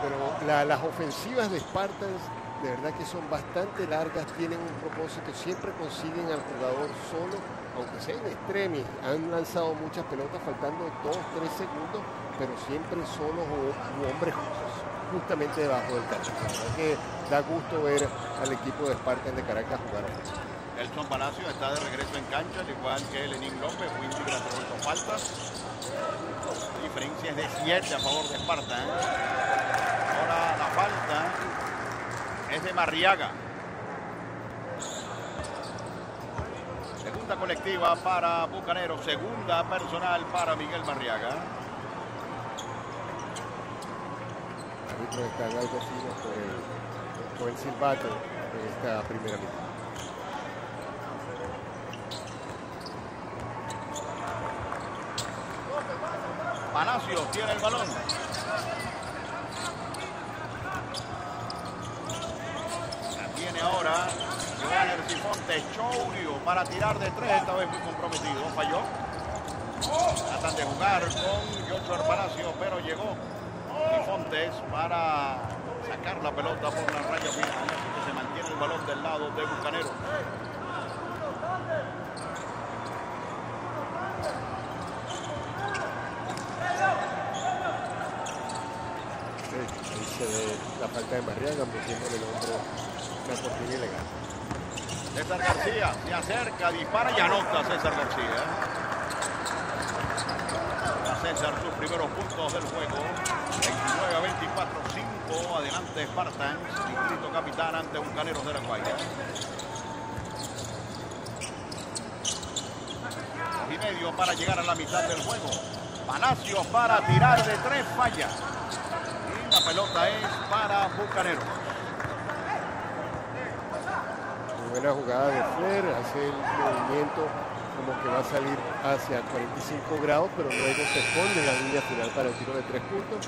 Pero la- las ofensivas de Spartans, de verdad que son bastante largas, tienen un propósito, siempre consiguen al jugador solo, aunque sea en extremis. Han lanzado muchas pelotas faltando 2, 3 segundos, pero siempre solos o hombres justamente debajo del verdad que da gusto ver al equipo de Spartans de Caracas jugar así. Elson Palacio está de regreso en cancha, al igual que Lenín López. Windy Graterol con falta. Y diferencia es de 7 a favor de Esparta. ¿eh? Ahora la falta es de Marriaga. Segunda colectiva para Bucanero, segunda personal para Miguel Marriaga. Algo finos con el, con el silbato en esta primera mitad. Palacios tiene el balón. La tiene ahora Joaner Sifonte Chourio para tirar de tres, esta vez muy comprometido. Falló. Tratan de jugar con Joshua Palacios, pero llegó Sifontes para sacar la pelota por la raya final. Así que se mantiene el balón del lado de Bucanero. Sí, se ve la falta de Marriaga metiéndole el hombro una cortina ilegal. César García se acerca, dispara y anota César García. A César sus primeros puntos del juego. 29 a 24, 5 adelante Spartans, distrito capitán ante Bucaneros de la Guaira. Y medio para llegar a la mitad del juego. Palacios para tirar de tres fallas. Pelota es para Bucaneros. Muy buena jugada de Flair, hace el movimiento como que va a salir hacia 45 grados, pero luego se esconde en la línea final para el tiro de tres puntos.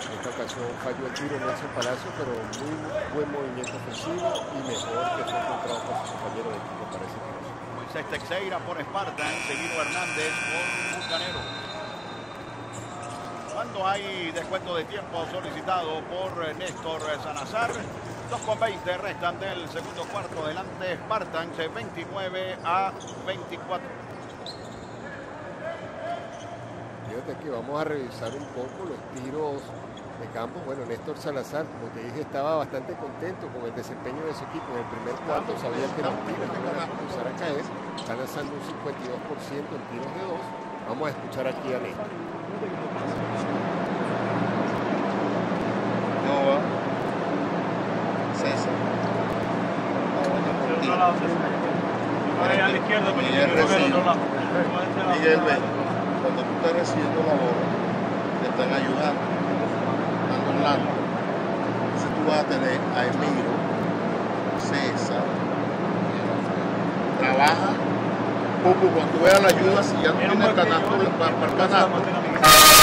En esta ocasión falló el tiro Nelson Palacio, pero muy buen movimiento ofensivo y mejor que fue encontrado por su compañero de equipo para ese. Moisés Teixeira por Spartan, seguido Hernández por Bucanero. Cuando hay descuento de tiempo solicitado por eh, Néstor Sanazar, 2 con 20 restan del segundo cuarto delante Spartans, eh, 29 a 24. Fíjate que vamos a revisar un poco los tiros de campo. Bueno, Néstor Salazar, como te dije, estaba bastante contento con el desempeño de su equipo. En el primer cuarto sabía que los tiros iban a comenzar a caer. Está lanzando un 52% en tiros de dos. Vamos a escuchar aquí a Néstor. Nova, César. Ah, bueno, a la izquierda, Miguel ve, cuando tú estás recibiendo la bola, te están ayudando, dando el lado. Entonces tú vas a tener a Emiro, César, trabaja, Pupu, cuando tú veas la ayuda, si ya no tienes el canasto, para el canasto,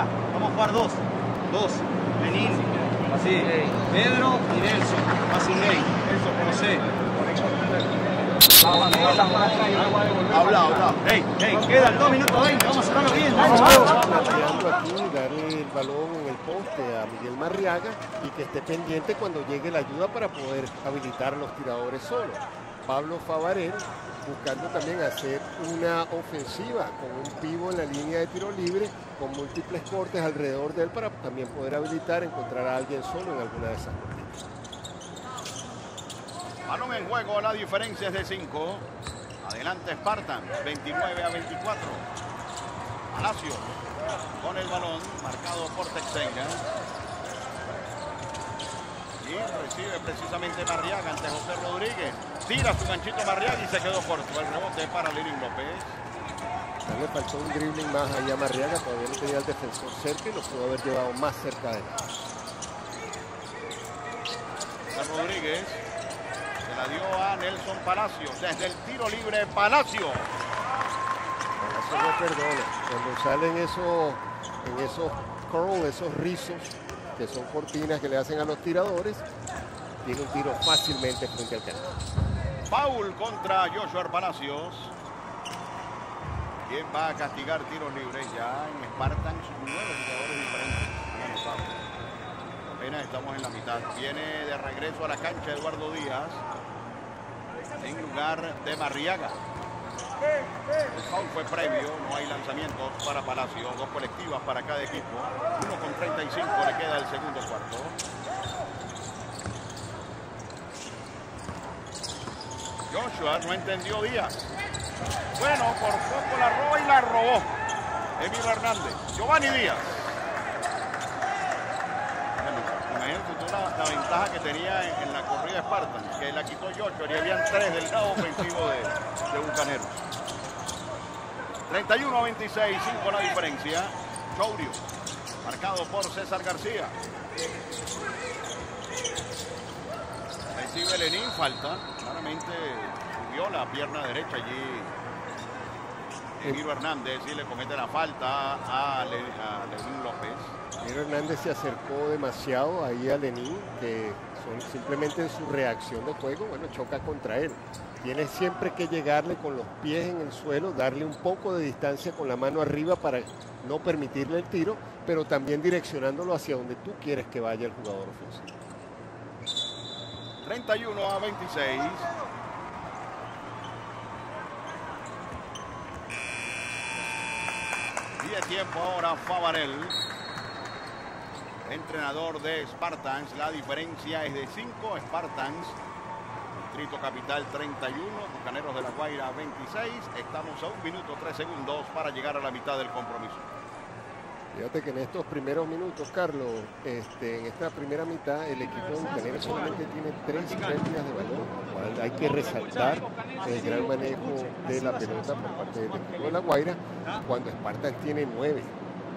Vamos a jugar dos. Dos. Lenín, así. Pedro y Nelson. Así Rey. Nelson, José. Habla, habla. Hey, hey, quedan 2 minutos 20, vamos a cerrarlo bien. Vamos, vamos. aquí darle el balón en el poste a Miguel Marriaga y que esté pendiente cuando llegue la ayuda para poder habilitar a los tiradores solos. Pablo Favarel buscando también hacer una ofensiva con un pivo en la línea de tiro libre con múltiples cortes alrededor de él para también poder habilitar, encontrar a alguien solo en alguna de esas cortinas. Balón en juego, la diferencia es de 5. Adelante Spartan, 29 a 24. Palacio con el balón, marcado por Texenga. Recibe precisamente Marriaga ante José Rodríguez. Tira su ganchito Marriaga y se quedó corto. El rebote para Lirin López. Ya le faltó un dribbling más ahí a Marriaga, todavía no tenía el defensor cerca y lo pudo haber llevado más cerca de él. José Rodríguez se la dio a Nelson Palacios. Desde el tiro libre, Palacio. Palacio no perdona. Cuando salen esos, en esos curls, esos rizos, que son cortinas que le hacen a los tiradores, tiene un tiro fácilmente frente al canal. Foul contra Joshua Palacios. ¿Quién va a castigar tiros libres? Ya en Spartan sus nueve jugadores diferentes. Apenas estamos en la mitad. Viene de regreso a la cancha Eduardo Díaz. En lugar de Marriaga. El foul fue previo, no hay lanzamientos para Palacios, dos colectivas para cada equipo. Uno con 35 le queda el segundo cuarto. Joshua no entendió Díaz. Bueno, por poco la roba y la robó. Emilio Hernández. Giovanni Díaz. Imagínate la, ventaja que tenía en, la corrida Spartan, que la quitó Yocho y habían tres del lado ofensivo de, de. 31 a 26, 5 la diferencia. Chourio, marcado por César García. Recibe Lenín, falta. Claramente subió la pierna derecha allí. Emilio Hernández y le comete la falta a, Le- Lenín López. Miro Hernández se acercó demasiado ahí a Lenín, que son simplemente en su reacción de juego, bueno, choca contra él. Tienes siempre que llegarle con los pies en el suelo, darle un poco de distancia con la mano arriba para no permitirle el tiro, pero también direccionándolo hacia donde tú quieres que vaya el jugador ofensivo. 31 a 26. Y de tiempo ahora Favarel. Entrenador de Spartans. La diferencia es de 5 Spartans. Distrito Capital 31, Bucaneros de la Guaira 26. Estamos a un minuto 3 segundos para llegar a la mitad del compromiso. Fíjate que en estos primeros minutos, Carlos, este, en esta primera mitad, el equipo de solamente tiene tres pérdidas de balón, hay que resaltar el gran manejo de la pelota por parte del equipo de La Guaira, cuando Spartan tiene nueve,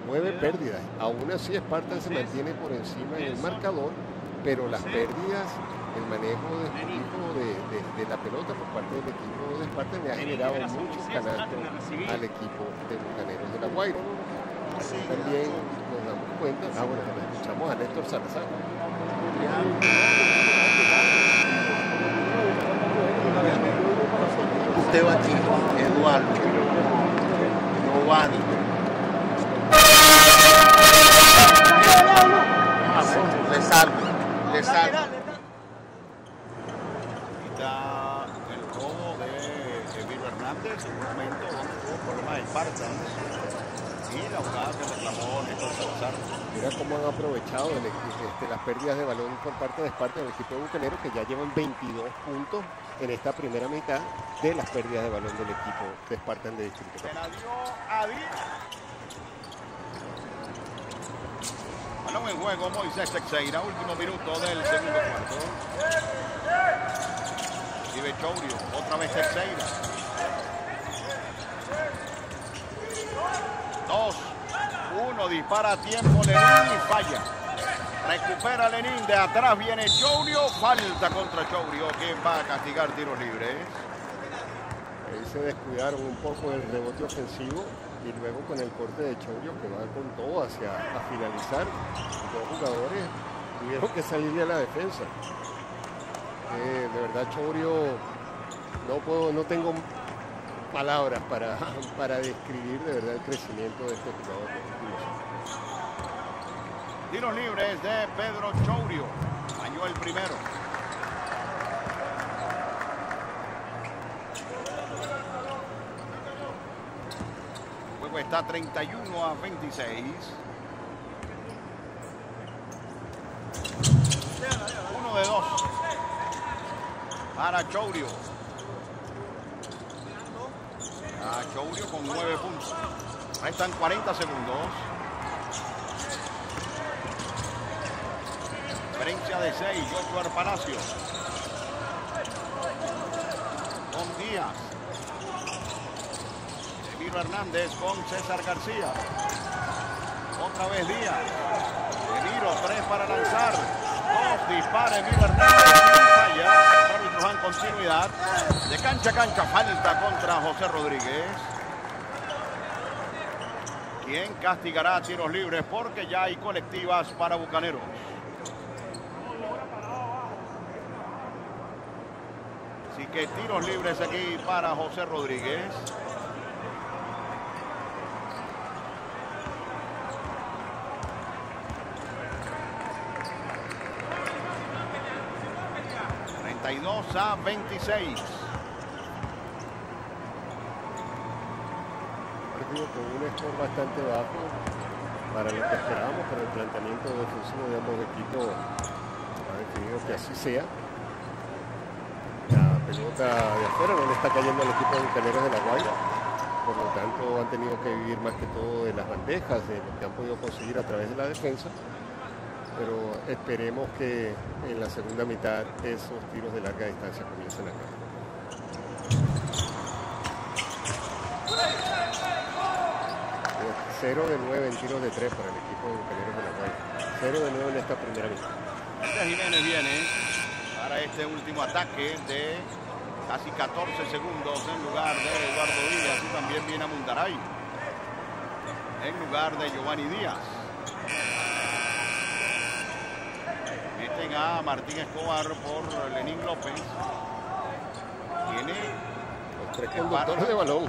nueve pérdidas. Aún así, Spartan se mantiene por encima en el marcador, pero las pérdidas, el manejo de, equipo de, de- de la pelota por parte del equipo de Spartan le ha generado muchos canastos al equipo de Bucaneros de La Guaira. También nos damos cuenta, ah bueno, escuchamos a Néstor Salazar. Usted va aquí, Eduardo, Giovanni. Le salgo, le salgo. Está el robo de Emilio Hernández en un momento tuvo problemas de Spartans. Y la jugada que reclamó Néstor Salazar. Mira cómo han aprovechado el este, las pérdidas de balón por parte de Esparta del equipo de Bucanero, que ya llevan 22 puntos en esta primera mitad de las pérdidas de balón del equipo de Spartan de Distrito. Se la dio a. Balón en juego, Moisés Teixeira, último minuto del segundo cuarto. Recibe Chourio, otra vez Teixeira. Dos, uno, dispara a tiempo Lenín y falla. Recupera Lenín, de atrás viene Chourio, falta contra Chourio, quien va a castigar tiros libres. Ahí se descuidaron un poco el rebote ofensivo y luego con el corte de Chourio que va con todo hacia a finalizar. Dos jugadores tuvieron que salir a la defensa. Eh, de verdad Chourio no puedo, no tengo palabras para, para describir de verdad el crecimiento de este jugador. Tiros libres de Pedro Chourio. Falló el primero. El juego está 31 a 26. Uno de dos. Para Chourio. A Chourio con nueve puntos. Restan 40 segundos. Diferencia de 6, Joshua Palacio. Con Díaz. Emilio Hernández con César García. Otra vez Díaz. Emilio, tres para lanzar. Dos dispara Emilio Hernández. Dan continuidad. De cancha a cancha, falta contra José Rodríguez. Quien castigará tiros libres porque ya hay colectivas para Bucaneros. Así que tiros libres aquí para José Rodríguez. ...32 a 26. partido con un score bastante bajo para lo que esperábamos, pero el planteamiento defensivo de ambos equipos ha definido que así sea. La pelota de afuera, no le está cayendo al equipo de Bucaneros de la Guaira. Por lo tanto, han tenido que vivir más que todo de las bandejas, de lo que han podido conseguir a través de la defensa. Pero esperemos que en la segunda mitad esos tiros de larga distancia comiencen a caer. 0 de 9 en tiros de 3 para el equipo de Bucaneros de la Guaira. 0 de 9 en esta primera mitad. Andrés Jiménez viene para este último ataque de casi 14 segundos en lugar de Eduardo Díaz y también viene a Mundaray en lugar de Giovanni Díaz. A Martín Escobar por Lenín López. Tiene Los tres conductores de balón.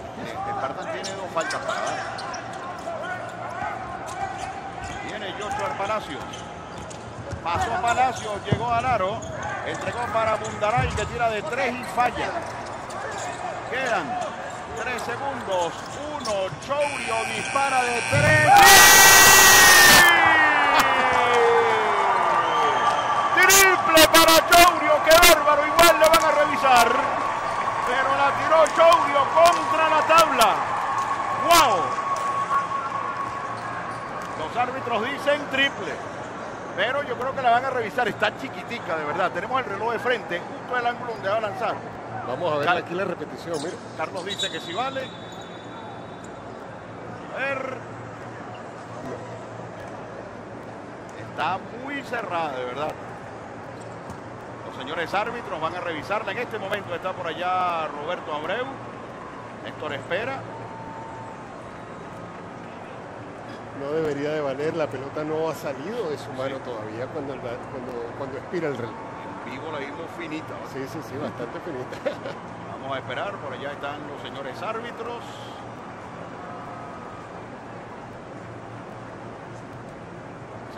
Espartan tiene dos faltas para dar. Viene Joshua Palacios. Pasó Palacios, llegó al aro. Entregó para Bundaray que tira de tres y falla. Quedan tres segundos. Uno, Chourio dispara de tres. Triple para Chourio, qué bárbaro. Igual le van a revisar. Chourio contra la tabla. ¡Wow! Los árbitros dicen triple. Pero yo creo que la van a revisar. Está chiquitica, de verdad. Tenemos el reloj de frente, justo el ángulo donde va a lanzar. Vamos a ver aquí la repetición, mira. Carlos dice que sí vale. A ver. Está muy cerrada, de verdad. Señores árbitros van a revisarla. En este momento está por allá Roberto Abreu. Héctor Espera. No debería de valer, la pelota no ha salido de su mano todavía cuando, cuando, cuando expira el reloj. En vivo la vimos finita. Sí, sí, sí, bastante finita. Vamos a esperar. Por allá están los señores árbitros.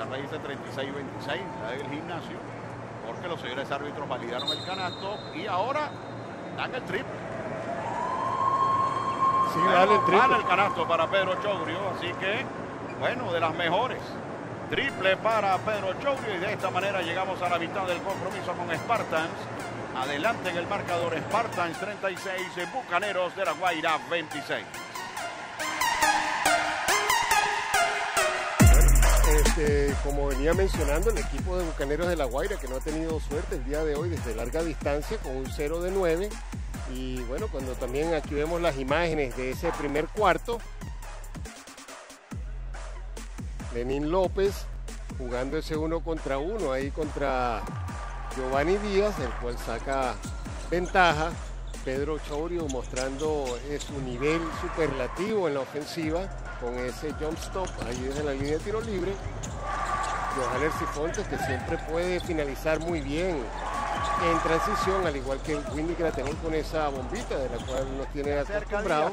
Raíz de 36-26, la del gimnasio. Porque los señores árbitros validaron el canasto y ahora dan el triple. Sí, Bueno, vale el triple. Vale el canasto para Pedro Chourio, así que, bueno, de las mejores. Triple para Pedro Chourio y de esta manera llegamos a la mitad del compromiso con Spartans. Adelante en el marcador Spartans 36, Bucaneros de la Guaira 26. Este, como venía mencionando, el equipo de Bucaneros de La Guaira, que no ha tenido suerte el día de hoy desde larga distancia, con un 0 de 9. Y bueno, cuando también aquí vemos las imágenes de ese primer cuarto, Lenín López jugando ese uno contra uno ahí contra Giovanni Díaz, el cual saca ventaja. Pedro Chourio mostrando eh, su nivel superlativo en la ofensiva con ese jump stop ahí desde la línea de tiro libre. Johanner Cifontes que siempre puede finalizar muy bien en transición, al igual que Windy Graterol con esa bombita de la cual nos tiene acostumbrados.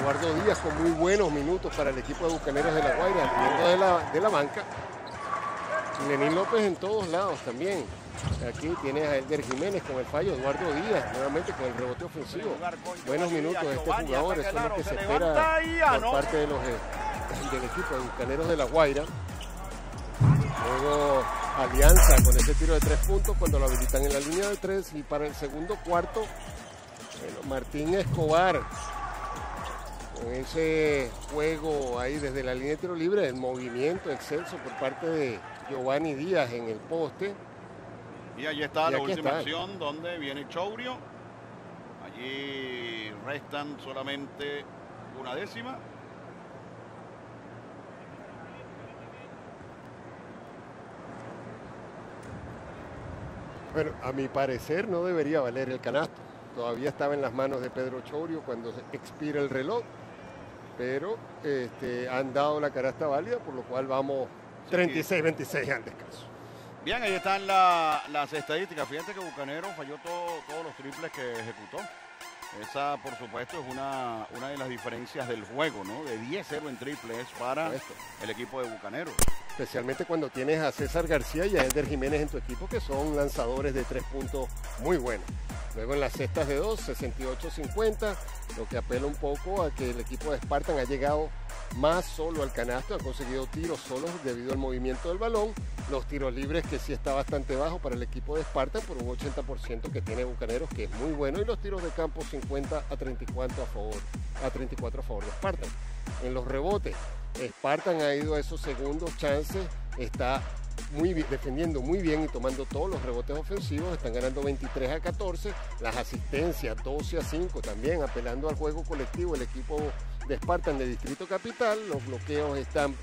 Eduardo Díaz con muy buenos minutos para el equipo de Bucaneros de la Guaira, viniendo de la, de la banca. Y Lenín López en todos lados también. Aquí tienes a Elder Jiménez con el fallo, Eduardo Díaz nuevamente con el rebote ofensivo. Buenos minutos de este jugador, eso es lo que se espera por parte de los, eh, del equipo de Bucaneros de la Guaira. Luego Alianza con ese tiro de tres puntos cuando lo habilitan en la línea de tres y para el segundo cuarto, bueno, Martín Escobar con ese juego ahí desde la línea de tiro libre, el movimiento excelso por parte de Giovanni Díaz en el poste. Y allí está Y la última está. acción donde viene Chourio. Allí restan solamente una décima. Bueno, a mi parecer no debería valer el canasto. Todavía estaba en las manos de Pedro Chourio cuando expira el reloj. Pero este, han dado la canasta válida, por lo cual vamos 36-26 al descanso. Bien, ahí están la- las estadísticas. Fíjate que Bucanero falló todo- todos los triples que ejecutó. Esa, por supuesto, es una, una de las diferencias del juego, ¿no? De 10-0 en triples para el equipo de Bucanero. Especialmente cuando tienes a César García y a Eder Jiménez en tu equipo, que son lanzadores de tres puntos muy buenos. Luego en las cestas de dos, 68-50, lo que apela un poco a que el equipo de Spartan ha llegado más solo al canasto, ha conseguido tiros solos debido al movimiento del balón, los tiros libres que sí está bastante bajo para el equipo de Spartan por un 80% que tiene Bucaneros que es muy bueno y los tiros de campo 50 a 34 a favor, a 34 a favor de Spartan. En los rebotes, Spartan ha ido a esos segundos chances, está muy defendiendo muy bien y tomando todos los rebotes ofensivos, están ganando 23 a 14, las asistencias 12 a 5 también, apelando al juego colectivo el equipo de Spartan de Distrito Capital, los bloqueos están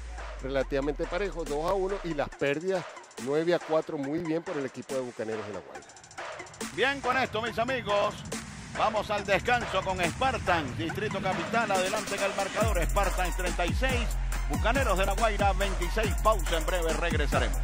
relativamente parejos, 2 a 1 y las pérdidas 9 a 4 muy bien por el equipo de Bucaneros de la Guaira. Bien con esto mis amigos, vamos al descanso con Spartan, Distrito Capital, adelante en el marcador, Spartan 36, Bucaneros de la Guaira 26, pausa en breve, regresaremos.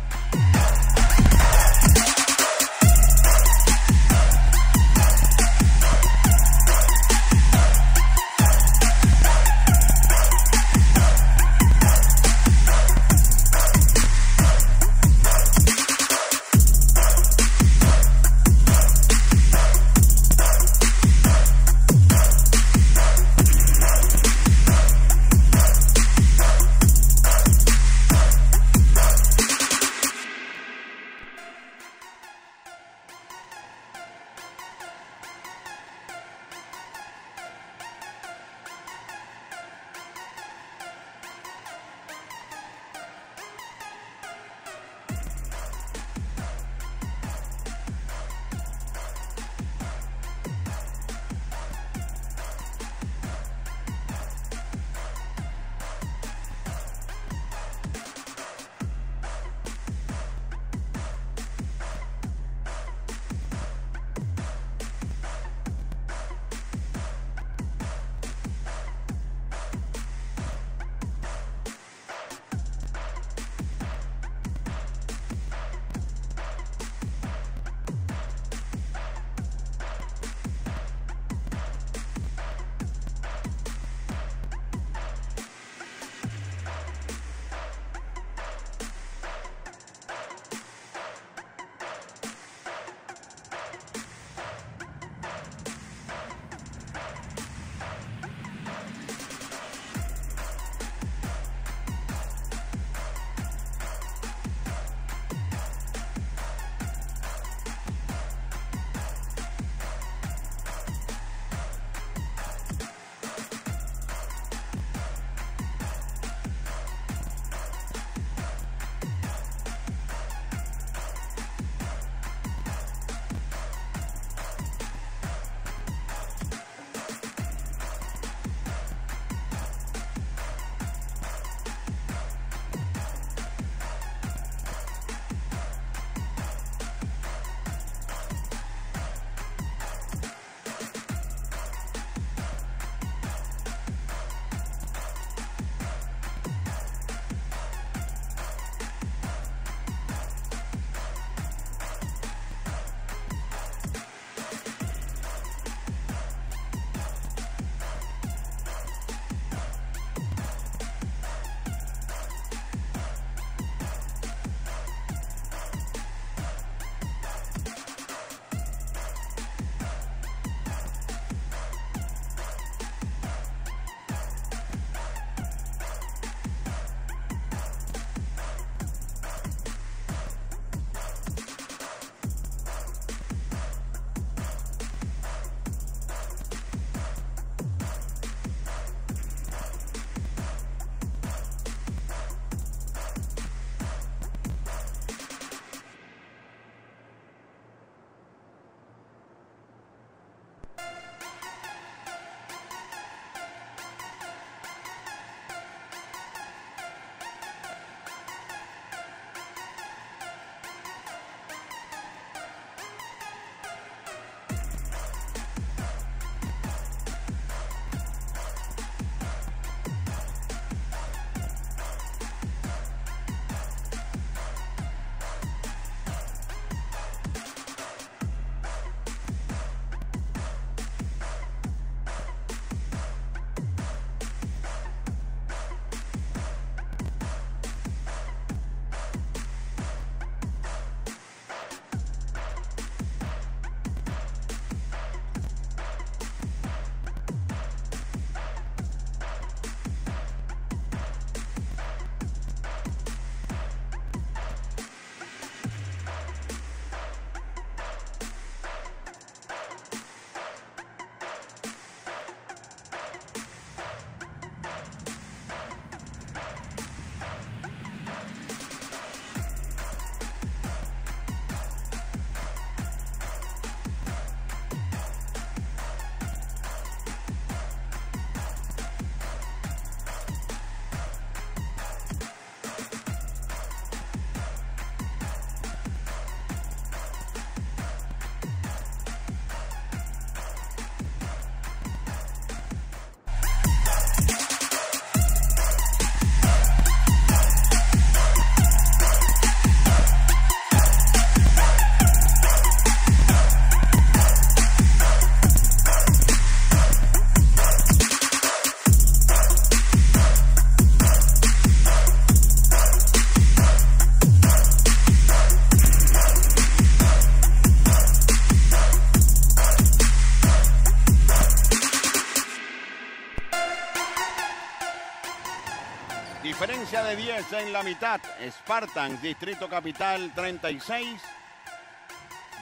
10 en la mitad. Spartans, Distrito Capital 36.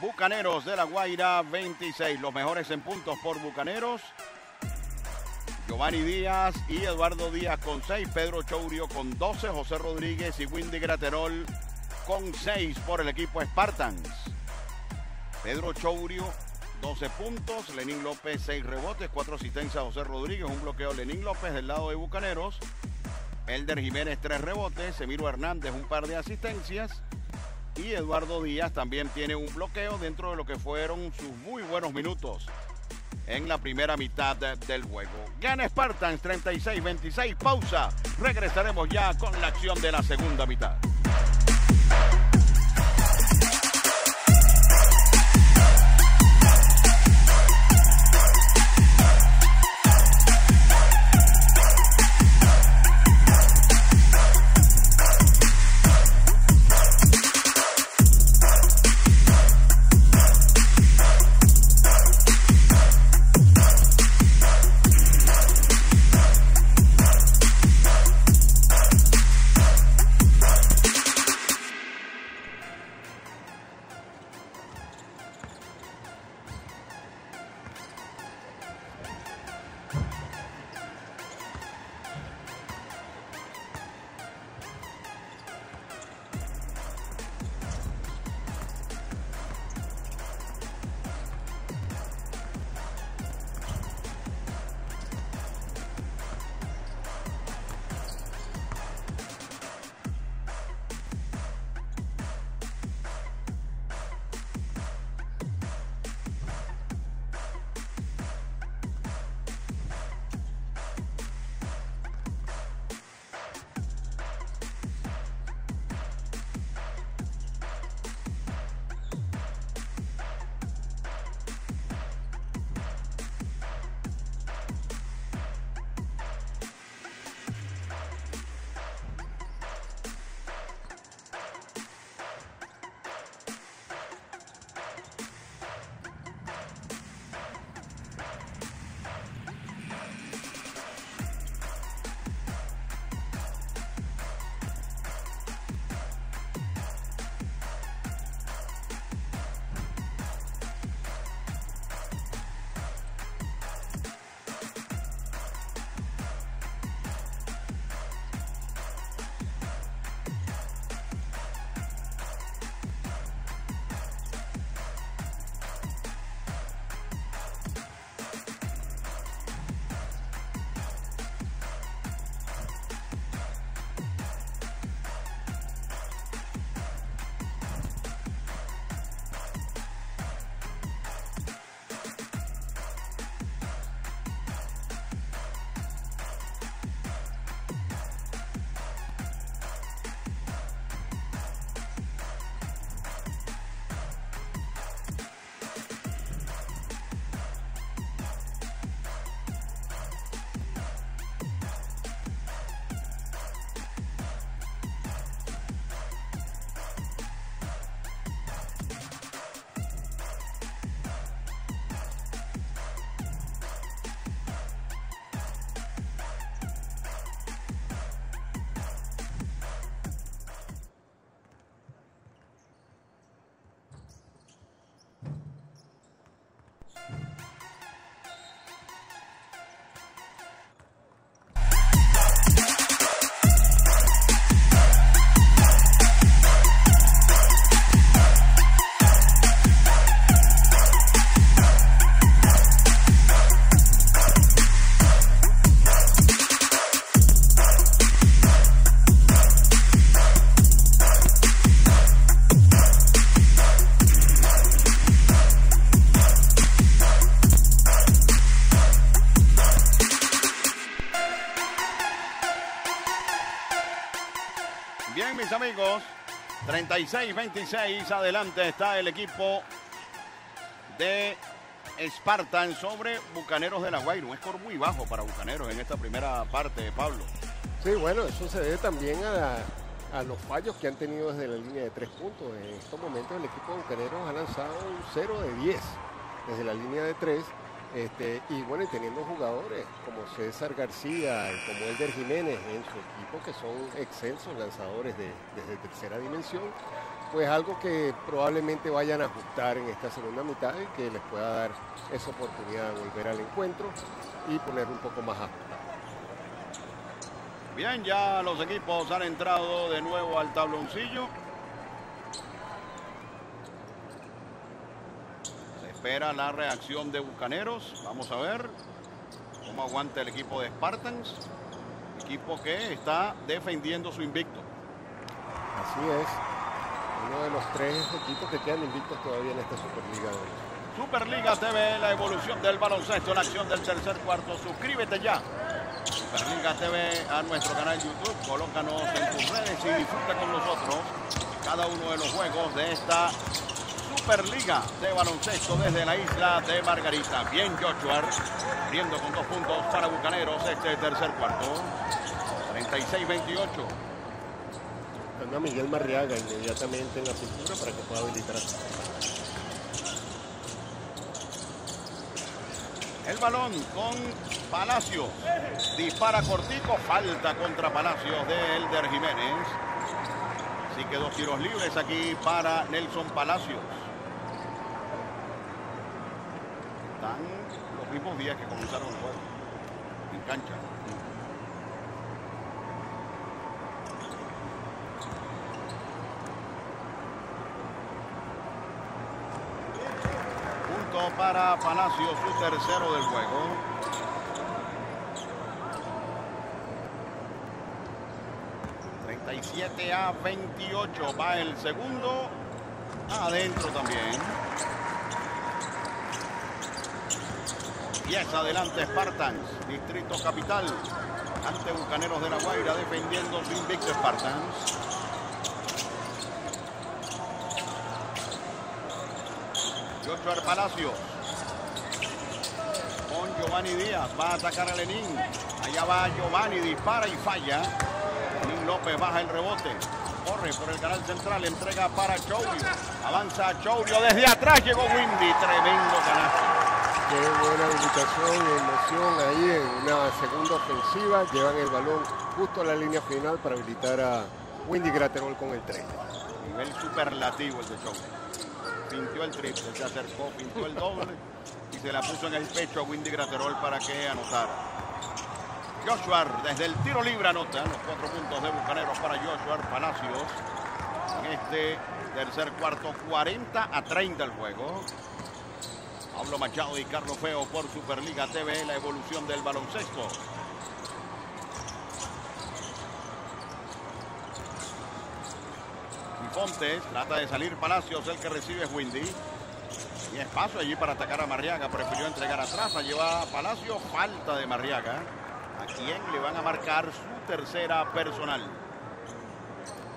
Bucaneros de La Guaira 26. Los mejores en puntos por Bucaneros. Giovanni Díaz y Eduardo Díaz con 6. Pedro Chourio con 12. José Rodríguez y Windy Graterol con 6 por el equipo Spartans. Pedro Chourio 12 puntos, Lenín López 6 rebotes, 4 asistencias José Rodríguez, un bloqueo Lenín López del lado de Bucaneros, Elder Jiménez 3 rebotes, Emiro Hernández un par de asistencias y Eduardo Díaz también tiene un bloqueo dentro de lo que fueron sus muy buenos minutos en la primera mitad del juego. Gana Spartans 36-26, pausa, regresaremos ya con la acción de la segunda mitad. 36-26, adelante está el equipo de Spartan sobre Bucaneros de la Guaira. Un score muy bajo para Bucaneros en esta primera parte, Pablo. Sí, bueno, eso se debe también a, a los fallos que han tenido desde la línea de tres puntos. En estos momentos el equipo de Bucaneros ha lanzado un 0 de 10 desde la línea de tres. Este, y bueno, y teniendo jugadores como César García y como Elder Jiménez en su equipo, que son excelsos lanzadores de, desde tercera dimensión, pues algo que probablemente vayan a ajustar en esta segunda mitad y que les pueda dar esa oportunidad de volver al encuentro y poner un poco más ajustado. Bien, ya los equipos han entrado de nuevo al tabloncillo. Se espera la reacción de Bucaneros. Vamos a ver cómo aguanta el equipo de Spartans. Equipo que está defendiendo su invicto. Así es. Uno de los tres equipos que quedan invictos todavía en esta Superliga. De Superliga TV, la evolución del baloncesto, la acción del tercer cuarto. Suscríbete ya. Superliga TV a nuestro canal YouTube. Colócanos en tus redes y disfruta con nosotros cada uno de los juegos de esta Superliga de baloncesto desde la isla de Margarita. Bien Joshua, abriendo con dos puntos para Bucaneros este tercer cuarto. 36-28. Anda Miguel Marriaga inmediatamente en la pintura para que pueda habilitar. El balón con Palacios. Dispara cortico. Falta contra Palacios de Elder Jiménez. Así que dos tiros libres aquí para Nelson Palacios. Los mismos días que comenzaron el juego. En cancha. Punto para Palacios, su tercero del juego. ...37 a 28... ...va el segundo... ...adentro también... ...10 adelante Spartans... ...Distrito Capital... ...ante Bucaneros de la Guaira... ...defendiendo su invicto Spartans... Joshua Palacios. Con Giovanni Díaz. Va a atacar a Lenín. Allá va Giovanni. Dispara y falla. Lenín López baja el rebote. Corre por el canal central. Entrega para Chourio. Avanza Chourio. Desde atrás llegó Windy. Tremendo canasto. Qué buena habilitación y emoción ahí en una segunda ofensiva. Llevan el balón justo a la línea final para habilitar a Windy Graterol con el 30. Nivel superlativo el de Chourio pintió el triple, se acercó, pintó el doble y se la puso en el pecho a Windy Graterol para que anotara. Joshua desde el tiro libre anota los cuatro puntos de Bucaneros para Joshua Palacios. En este tercer cuarto, 40 a 30 el juego. Pablo Machado y Carlos Feo por Superliga TV, la evolución del baloncesto. Fontes, trata de salir Palacios, el que recibe es Windy. Y espacio allí para atacar a Marriaga, prefirió entregar atrás, lleva a Palacio, falta de Marriaga. ¿A quién le van a marcar su tercera personal?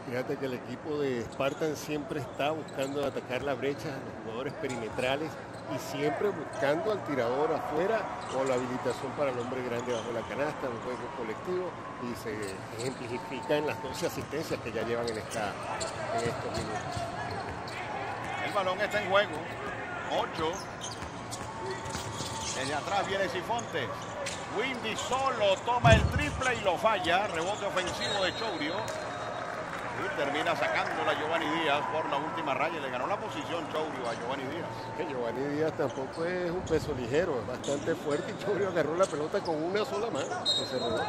Fíjate que el equipo de Spartan siempre está buscando atacar la brecha, los jugadores perimetrales y siempre buscando al tirador afuera o la habilitación para el hombre grande bajo la canasta, un juego colectivo y se ejemplifica en las 12 asistencias que ya llevan en, esta, en estos minutos. El balón está en juego, 8. Desde atrás viene Sifontes. Windy solo toma el triple y lo falla. Rebote ofensivo de Chourio. Y termina sacándola Giovanni Díaz por la última raya. Le ganó la posición Chourio a Giovanni Díaz. Que Giovanni Díaz tampoco es un peso ligero, es bastante fuerte y Chourio agarró la pelota con una sola mano. Ese rebote.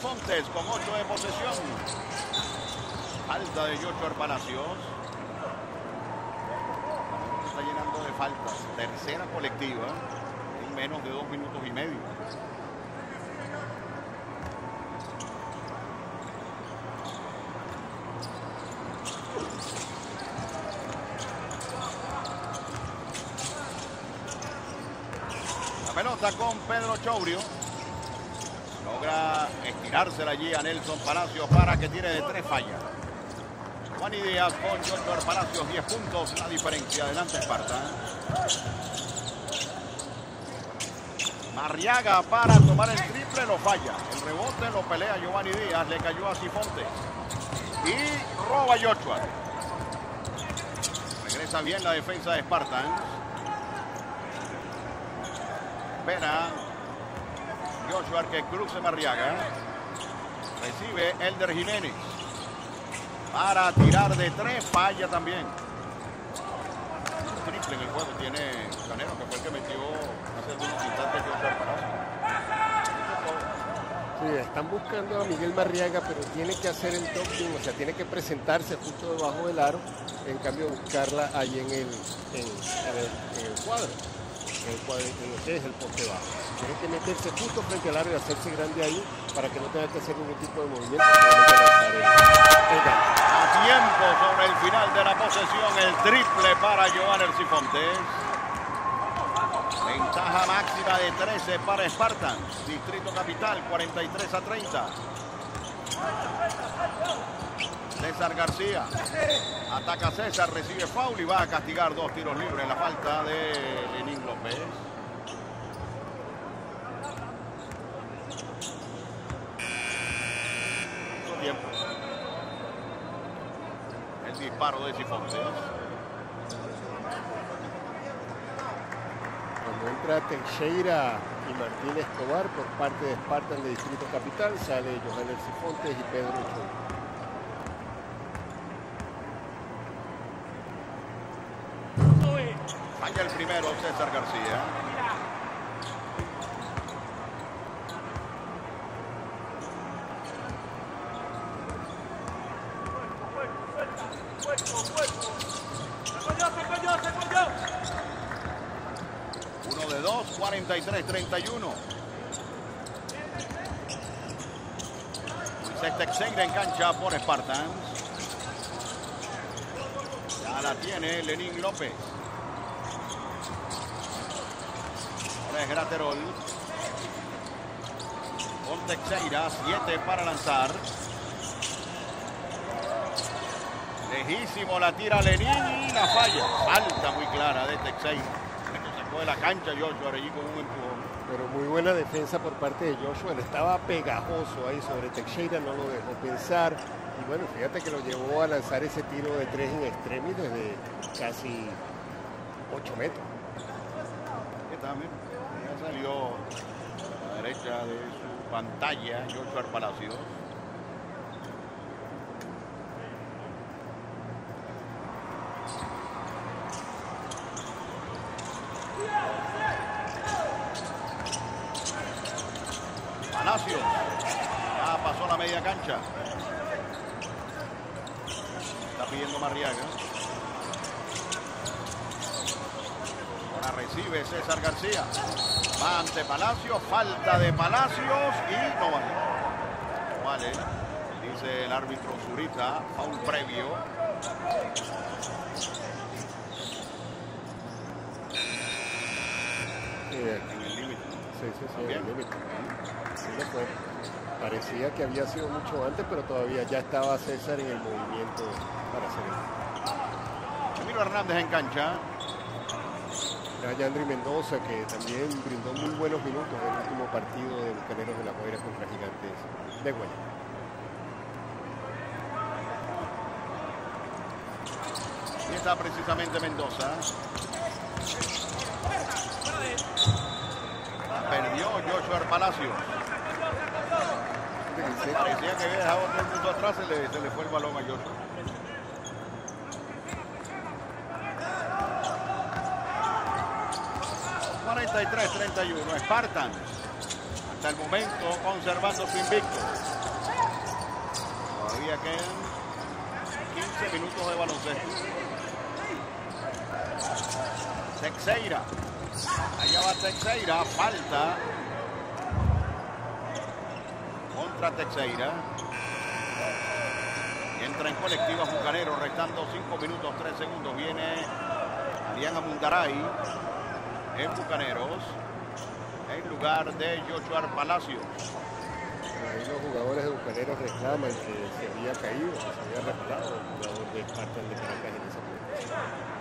Fontes con 8 de posesión. Falta de Joshua Palacios. Está faltas. Tercera colectiva en menos de dos minutos y medio. La pelota con Pedro Chourio. Logra estirársela allí a Nelson Palacios para que tire de tres fallas. Juan Díaz con Joshua Palacios, 10 puntos la diferencia. Adelante Esparta. Marriaga para tomar el triple, lo falla. El rebote lo pelea Giovanni Díaz, le cayó a Sifonte. Y roba Joshua. Regresa bien la defensa de Spartans. Espera Joshua que cruce Marriaga. Recibe Elder Jiménez. Para tirar de tres, falla también. Triple en el juego tiene Canero, que fue el que metió hace unos instantes Palacio. Sí, están buscando a Miguel Marriaga, pero tiene que hacer el topping, o sea, tiene que presentarse justo debajo del aro, en cambio buscarla ahí en el, en, en el, en el cuadro, en cuadro, es el poste bajo. Tiene que meterse justo frente al aro y hacerse grande ahí para que no tenga que hacer ningún tipo de movimiento. A tiempo sobre el final de la posesión, el triple para Giovanni Cifontes. Ventaja máxima de 13 para Spartans. Distrito Capital, 43 a 30. García. Ataca César, recibe foul y va a castigar dos tiros libres. La falta de Lenín López. Tiempo. El disparo de Cifontes. Cuando entra Teixeira y Martín Escobar por parte de Spartan de Distrito Capital, sale Johanel Cifontes y Pedro Ochoa. Falla el primero César García. Uno de dos, 43-31. Moisés Teixeira en cancha por Spartans. Ya la tiene Lenín López. Ahora es Graterol. Con Teixeira, 7 para lanzar. Lejísimo la tira Lenín y la falla. Falta muy clara de Teixeira. Sacó de la cancha Joshua allí con un empujón. Pero muy buena defensa por parte de Joshua. Estaba pegajoso ahí sobre Teixeira, no lo dejó pensar. Y bueno, fíjate que lo llevó a lanzar ese tiro de tres en extremis desde casi 8 metros. Aquí está, mira. Ya salió a la de su pantalla Joshua Palacios. Palacios. Ya pasó la media cancha. Está pidiendo Marriaga. Ahora recibe César García. Va ante Palacios, falta de Palacios y no vale. No vale. Dice el árbitro Zurita, foul previo. Sí, En el límite. sí, sí, sí, También. el límite. Sí lo fue. Parecía que había sido mucho antes, pero todavía ya estaba César en el movimiento para hacer eso. Emilio Hernández en cancha. Era Yandri Mendoza, que también brindó muy buenos minutos en el último partido de Bucaneros de la Guaira contra Gigantes de Guayana. Y está precisamente Mendoza. Perdió Joshua Palacios. Parecía que había dejado tres minutos atrás, se le, se le fue el balón a Joshua. ...43-31... Spartans... ...hasta el momento conservando su invicto... ...todavía quedan... ...15 minutos de baloncesto... Teixeira... ...allá va Teixeira... ...falta... ...contra Teixeira... ...entra en colectiva Bucanero... ...restando 5 minutos 3 segundos... ...viene... ...Diana Mundaray... ...en Bucaneros... ...en lugar de Joshua Palacios... Ahí los jugadores de Bucaneros reclaman que se había caído, que se había resbalado el jugador de Spartan de Caracas en esa posición.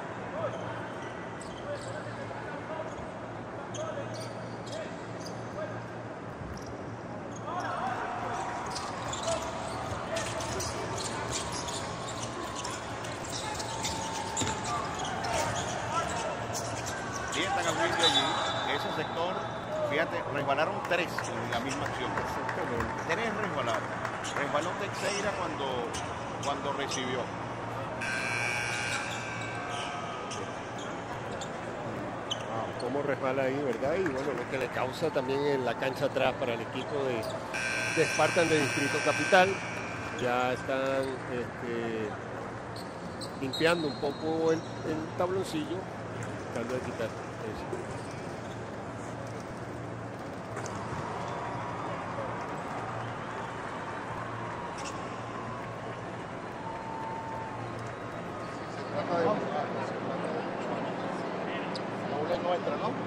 Fíjate, resbalaron tres en la misma acción. Tres resbalaron. Resbaló Teixeira cuando, cuando recibió. Cómo resbala ahí, ¿verdad? Y bueno, lo que le causa también en la cancha atrás para el equipo de, de Spartan de Distrito Capital. Ya están este, limpiando un poco el, el tabloncillo, tratando de quitar eso. Se trata de La bola es nuestra, ¿no?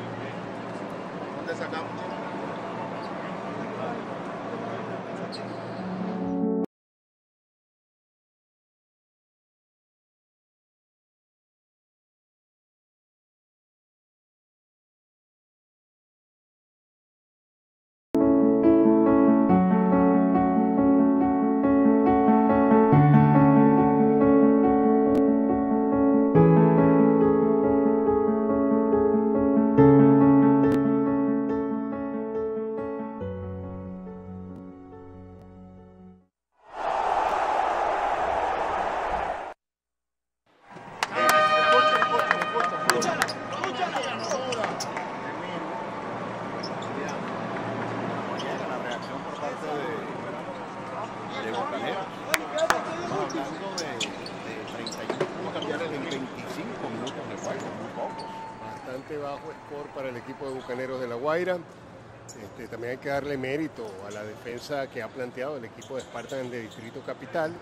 Que darle mérito a la defensa que ha planteado el equipo de Spartan de Distrito Capital.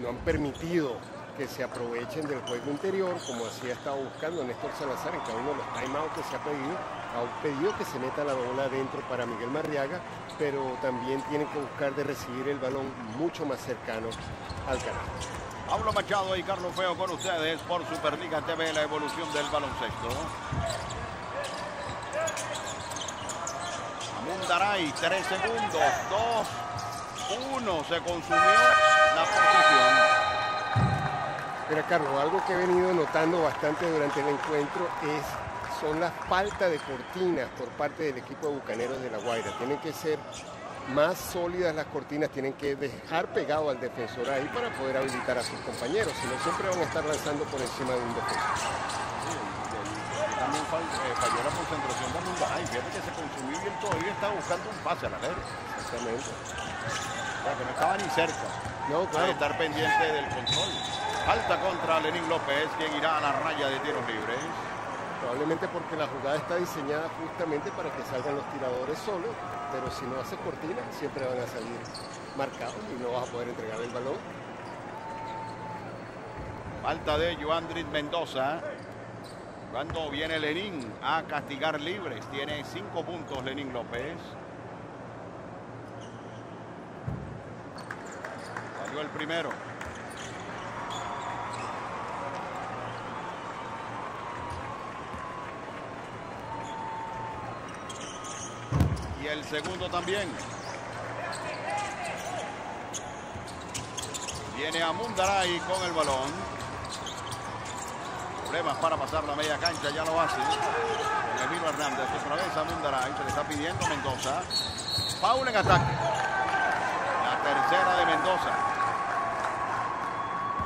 No han permitido que se aprovechen del juego interior, como así ha estado buscando Néstor Salazar en cada uno de los timeouts que se ha pedido. Ha pedido que se meta la bola adentro para Miguel Marriaga, pero también tienen que buscar de recibir el balón mucho más cercano al canal. Pablo Machado y Carlos Feo con ustedes por Superliga TV, la evolución del baloncesto. Mundaray, 3 segundos, 2, 1, se consumió la posición. Mira, Carlos, algo que he venido notando bastante durante el encuentro es, son las falta de cortinas por parte del equipo de Bucaneros de La Guaira. Tienen que ser más sólidas las cortinas, tienen que dejar pegado al defensor ahí para poder habilitar a sus compañeros, si no siempre van a estar lanzando por encima de un defensor. También fall- eh, falló la concentración de Mundaray. Fíjate que se consumió y él todavía estaba buscando un pase a la red. Exactamente. O sea, que no estaba ni cerca. No, Hay claro, estar pendiente del control. Falta contra Lenín López, quien irá a la raya de tiros libres. probablemente porque la jugada está diseñada justamente para que salgan los tiradores solos, pero si no hace cortina, siempre van a salir marcados y no vas a poder entregar el balón. Falta de Joandrit Mendoza. Cuando viene Lenín a castigar libres. Tiene cinco puntos Lenín López. Salió el primero. Y el segundo también. Viene a Mundaray con el balón. Problemas para pasar la media cancha, ya lo hace. Con Emilio Hernández, otra vez a Mundaray, se le está pidiendo Mendoza. Paul en ataque. La tercera de Mendoza.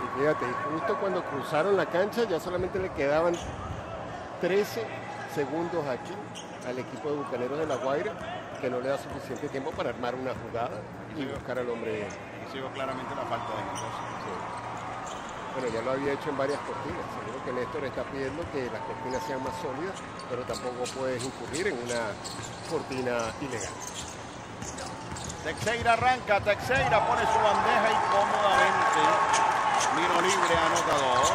Y fíjate, justo cuando cruzaron la cancha ya solamente le quedaban 13 segundos aquí al equipo de Bucaneros de La Guaira, que no le da suficiente tiempo para armar una jugada y buscar al hombre. Y sigo claramente la falta de Mendoza. Bueno, ya lo había hecho en varias cortinas. Seguro que Néstor está pidiendo que las cortinas sean más sólidas, pero tampoco puedes incurrir en una cortina ilegal. Teixeira arranca, Teixeira pone su bandeja y cómodamente. Miro libre, anotador.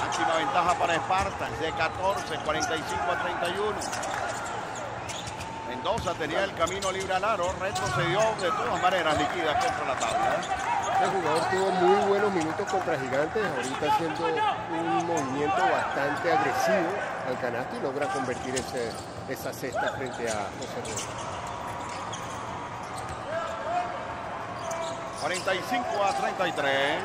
Máxima ventaja para Spartans de 14, 45 a 31. Mendoza tenía el camino libre al aro, retrocedió de todas maneras liquida contra la tabla. Este jugador tuvo muy buenos minutos contra Gigantes, ahorita haciendo un movimiento bastante agresivo al canasto y logra convertir ese- esa cesta frente a José Rojas. 45 a 33.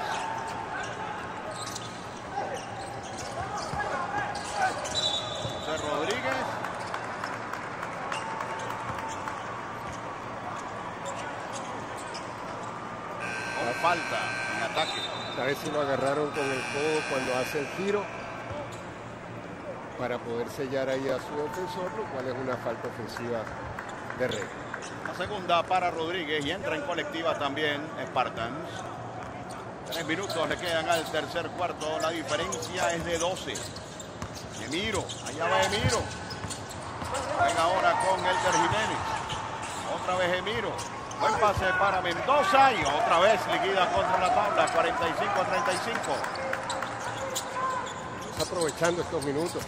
Falta en ataque. A ver si lo agarraron con el codo cuando hace el giro para poder sellar ahí a su defensor, lo cual es una falta ofensiva de red. La segunda para Rodríguez y entra en colectiva también Spartans. Tres minutos le quedan al tercer cuarto. La diferencia es de 12. Emiro, allá va Emiro. Venga ahora con Elder Jiménez. Otra vez Emiro. Buen pase para Mendoza y otra vez liquida contra la tabla. 45 a 35. Está aprovechando estos minutos.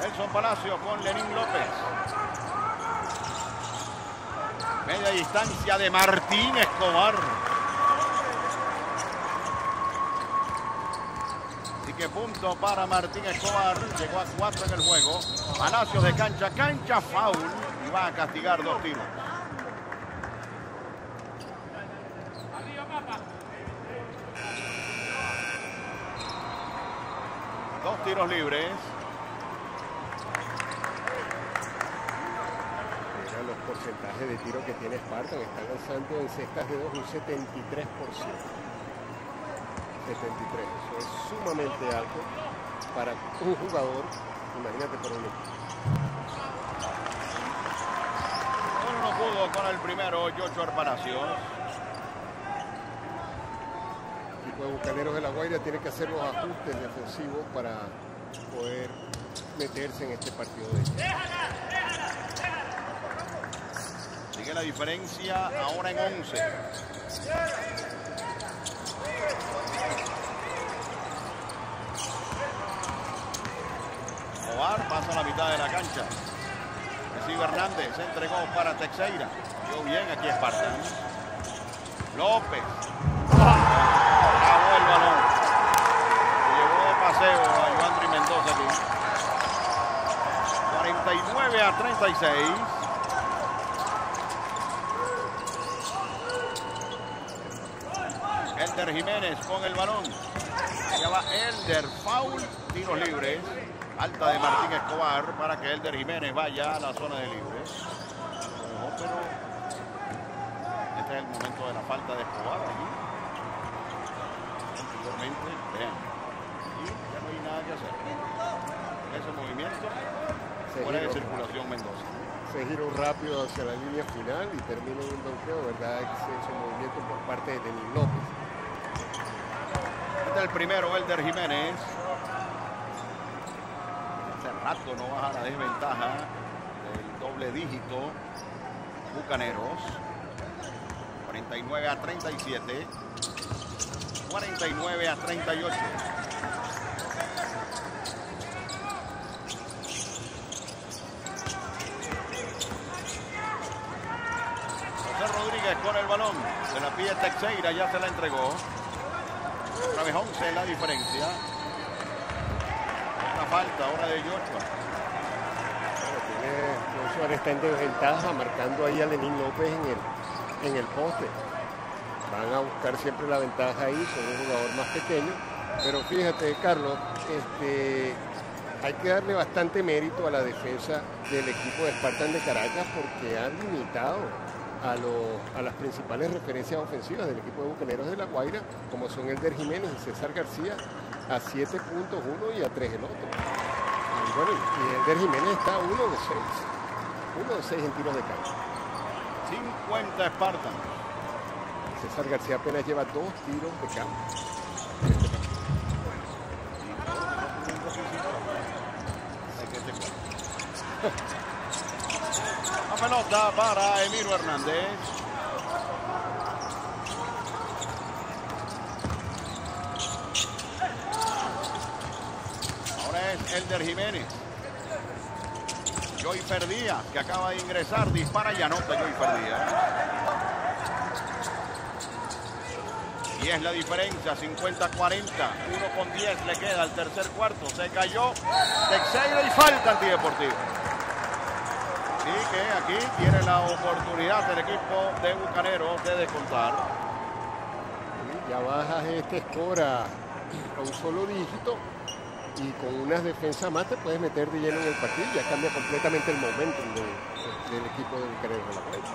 Nelson Palacio con Lenín López. Media distancia de Martín Escobar. Que punto para Martín Escobar. Llegó a cuatro en el juego. Palacio de cancha, cancha, foul. Y va a castigar dos tiros. Dos tiros libres. Mira los porcentajes de tiro que tiene Spartan. Está lanzando en cestas de dos un 73%. 73. Eso es sumamente alto para un jugador. Imagínate por un equipo. No pudo con el primero, Joshua Palacios. El equipo de Bucaneros de la Guaira tiene que hacer los ajustes defensivos para poder meterse en este partido de Sigue la diferencia ahora en 11. Pasa a la mitad de la cancha. Recibe Hernández, se entregó para Teixeira. Dio bien aquí Esparta. López. Acabó el balón. Llevó paseo a Ivandri Mendoza aquí. 49 a 36. Elder Jiménez con el balón. Allá va Elder, foul, tiros libres. Alta de Martín Escobar para que Elder Jiménez vaya a la zona de. No, pero este es el momento de la falta de Escobar allí. Anteriormente, vean. Y ya no hay nada que hacer. Ese movimiento, fuera de circulación Mendoza. Se giró rápido hacia la línea final y termina en un donqueo, ¿verdad? Exceso movimiento por parte de Denis López. Este es el primero, Elder Jiménez. Rato no baja la desventaja del doble dígito. Bucaneros. 49 a 37. 49 a 38. José Rodríguez con el balón. Se la pide Teixeira, ya se la entregó. Otra vez 11 la diferencia. Falta ahora de Joshua. Bueno, tiene, Joshua está en desventaja, marcando ahí a Lenín López en el, en el poste. Van a buscar siempre la ventaja ahí, son un jugador más pequeño. Pero fíjate, Carlos, este, hay que darle bastante mérito a la defensa del equipo de Spartan de Caracas porque han limitado a, los- a las principales referencias ofensivas del equipo de Bucaneros de La Guaira, como son Elder Jiménez y César García, a 7 puntos uno y a 3 el otro. Y bueno, y Elder Jiménez está a 1 de 6. 1 de 6 en tiros de campo. 50 Spartans. César García apenas lleva dos tiros de campo. La pelota para Emiro Hernández. Ahora es Elder Jiménez. Joy Perdía, que acaba de ingresar, dispara y anota Joy Perdía. Y es la diferencia, 50-40. 1 con 10 le queda al tercer cuarto. Se cayó Teixeira y falta antideportivo. Así que aquí tiene la oportunidad del equipo de Bucaneros de descontar. Ya bajas este score a, a un solo dígito y con unas defensas más te puedes meter de lleno en el partido. Ya cambia completamente el momentum de- del equipo de de la Playa.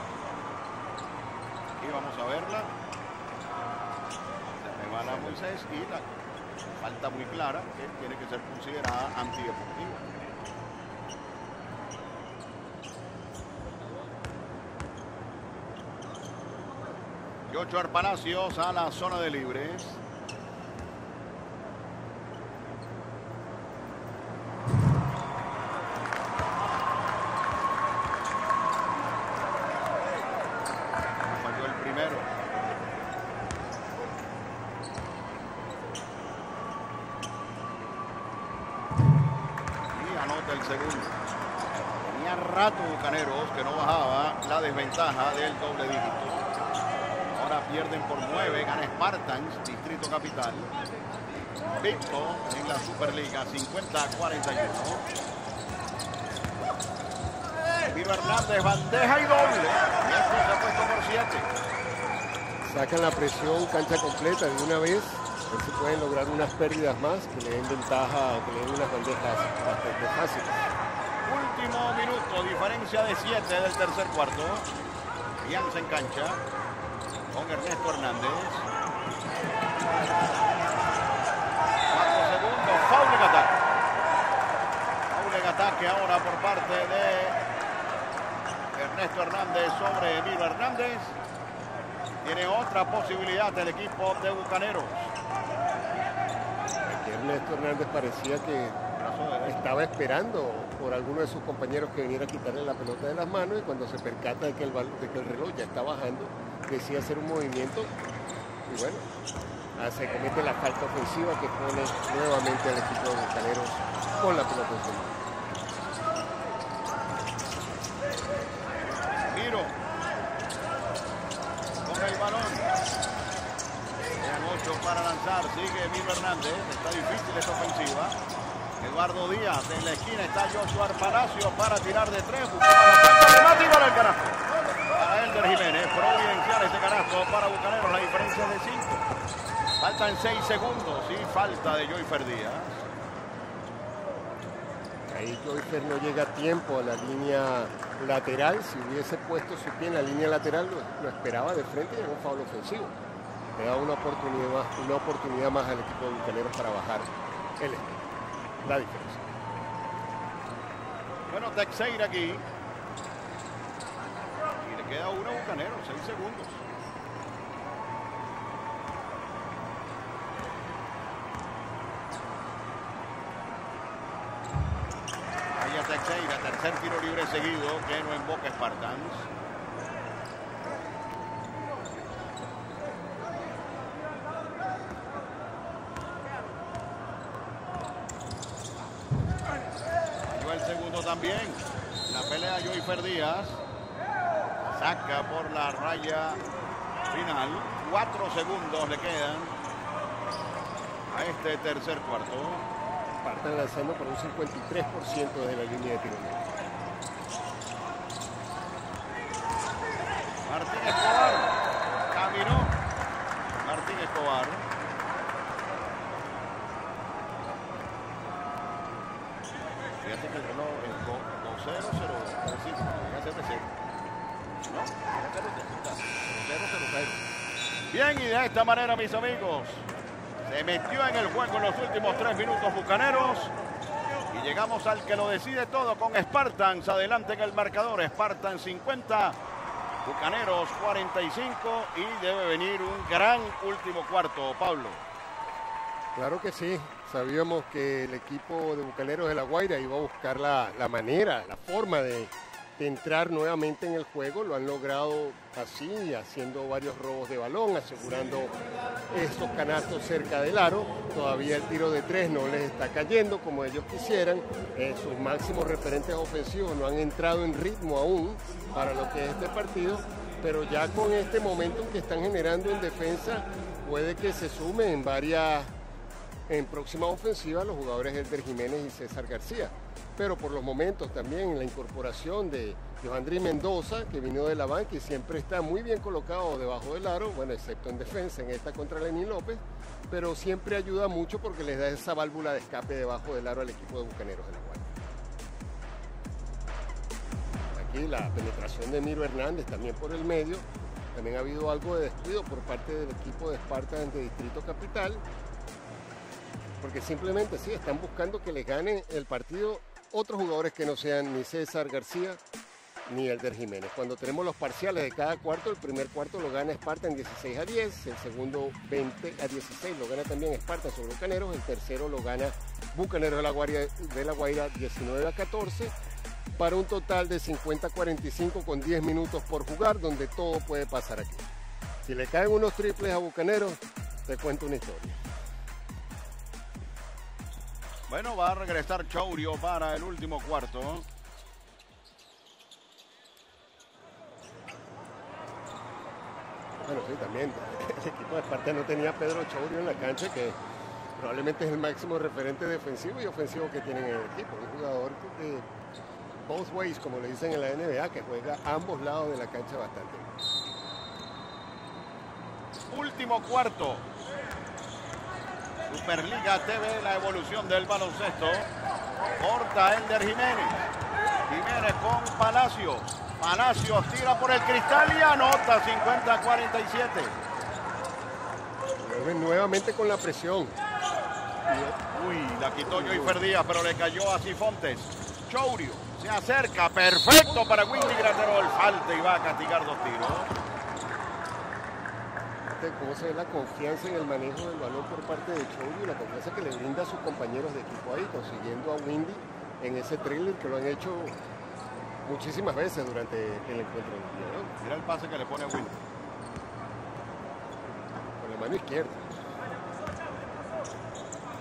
Ahí vamos a verla. Se resbala Moisés y la falta muy clara que tiene que ser considerada antideportiva. Yocho Palacios a la zona de libres. Falló el primero. Y anota el segundo. Tenía rato Bucaneros que no bajaba la desventaja del doble dígito. Ahora pierden por 9, gana Spartans, Distrito Capital. Victo en la Superliga 50-41. Miro Hernández, bandeja y doble. Y esto se ha puesto por 7. Sacan la presión cancha completa de una vez. A ver si pueden lograr unas pérdidas más que le den ventaja, que le den unas bandejas bastante fáciles. Último minuto, diferencia de 7 del tercer cuarto. Fianza en cancha con Ernesto Hernández. 4 segundos, foul en ataque. Foul en ataque ahora por parte de Ernesto Hernández sobre Emilio Hernández. Tiene otra posibilidad el equipo de Bucaneros. Aquí Ernesto Hernández parecía que estaba esperando por alguno de sus compañeros que viniera a quitarle la pelota de las manos y cuando se percata de que el, de que el reloj ya está bajando, decide hacer un movimiento y bueno, se comete la falta ofensiva que pone nuevamente al equipo de Bucaneros con la pelota en su mano. Miro. Con el balón. Quedan ocho para lanzar. Sigue Emilio Hernández. Está difícil esta ofensiva. Eduardo Díaz en la esquina está Joshua Palacio para tirar de tres. Gol el. Para Elder Jiménez. Providencial ese canasto para Bucaneros. La diferencia es de cinco. Faltan seis segundos y falta de Joyfer Díaz. Ahí Joyfer no llega a tiempo a la línea lateral. Si hubiese puesto su pie en la línea lateral, lo, lo esperaba de frente y era un foul ofensivo. Le da una oportunidad más, una oportunidad más al equipo de Bucaneros para bajar el, la diferencia. Bueno, Teixeira aquí. Y le queda uno a Bucanero, seis segundos. Ahí a Teixeira, tercer tiro libre seguido que no emboca Spartans. El segundo también. La pelea Joyfer Díaz. Saca por la raya final. Cuatro segundos le quedan a este tercer cuarto. Partan lanzando por un 53% desde la línea de tiro. Martín Escobar. Caminó. Martín Escobar. Fíjate que el reloj es 2-0-0. Es decir, llega a ser de cero. No, de. 0-0-0. Bien, y de esta manera, mis amigos, se metió en el juego en los últimos tres minutos Bucaneros. Y llegamos al que lo decide todo con Spartans. Adelante en el marcador. Spartans 50. Bucaneros 45 y debe venir un gran último cuarto, Pablo. Claro que sí. Sabíamos que el equipo de Bucaneros de La Guaira iba a buscar la, la manera, la forma de, de entrar nuevamente en el juego. Lo han logrado así, haciendo varios robos de balón, asegurando estos canastos cerca del aro. Todavía el tiro de tres no les está cayendo como ellos quisieran. Eh, sus máximos referentes ofensivos no han entrado en ritmo aún para lo que es este partido. Pero ya con este momento que están generando en defensa, puede que se sumen en varias en próxima ofensiva los jugadores Elder Jiménez y César García. Pero por los momentos también la incorporación de Joandri Mendoza, que vino de la banca y siempre está muy bien colocado debajo del aro, bueno, excepto en defensa, en esta contra Lenín López, pero siempre ayuda mucho porque les da esa válvula de escape debajo del aro al equipo de Bucaneros de la Guardia. Aquí la penetración de Miro Hernández también por el medio, también ha habido algo de descuido por parte del equipo de Spartan de Distrito Capital, porque simplemente sí, están buscando que les gane el partido otros jugadores que no sean ni César García ni Elder Jiménez. Cuando tenemos los parciales de cada cuarto, el primer cuarto lo gana Spartan 16 a 10, el segundo 20 a 16 lo gana también Spartan sobre Bucaneros, el tercero lo gana Bucaneros de la, Guardia, de la Guaira 19 a 14 para un total de 50-45 con 10 minutos por jugar, donde todo puede pasar aquí. Si le caen unos triples a Bucaneros, te cuento una historia. Bueno, va a regresar Chaurio para el último cuarto. Bueno, sí, también el equipo de Esparta no tenía a Pedro Chaurio en la cancha, que probablemente es el máximo referente defensivo y ofensivo que tienen en el equipo. Un jugador de both ways, como le dicen en la NBA, que juega a ambos lados de la cancha bastante bien. Último cuarto. Superliga TV, la evolución del baloncesto. Corta Elder Jiménez. Jiménez con Palacio. Palacio tira por el cristal y anota 50-47. Vuelven nuevamente con la presión. Uy, la quitó Joyfer Díaz, pero le cayó a Cifontes. Chourio se acerca, perfecto para Windy Graterol. Falta y va a castigar dos tiros. Cómo se ve la confianza en el manejo del balón por parte de Chourio y la confianza que le brinda a sus compañeros de equipo ahí, consiguiendo a Windy en ese thriller que lo han hecho muchísimas veces durante el encuentro del día, ¿no? Mira el pase que le pone a Windy. Con la mano izquierda.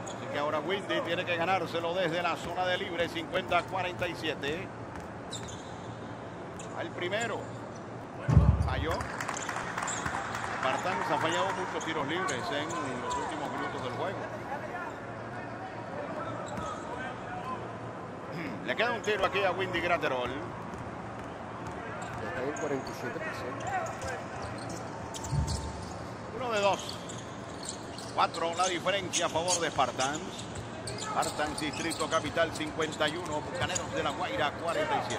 Así que ahora Windy tiene que ganárselo desde la zona de libre, 50-47. Al primero. Falló. Spartans ha fallado muchos tiros libres en los últimos minutos del juego. Le queda un tiro aquí a Windy Graterol. Está en el 47%. Uno de dos. Cuatro la diferencia a favor de Spartans. Spartans Distrito Capital 51, Bucaneros de la Guaira 47.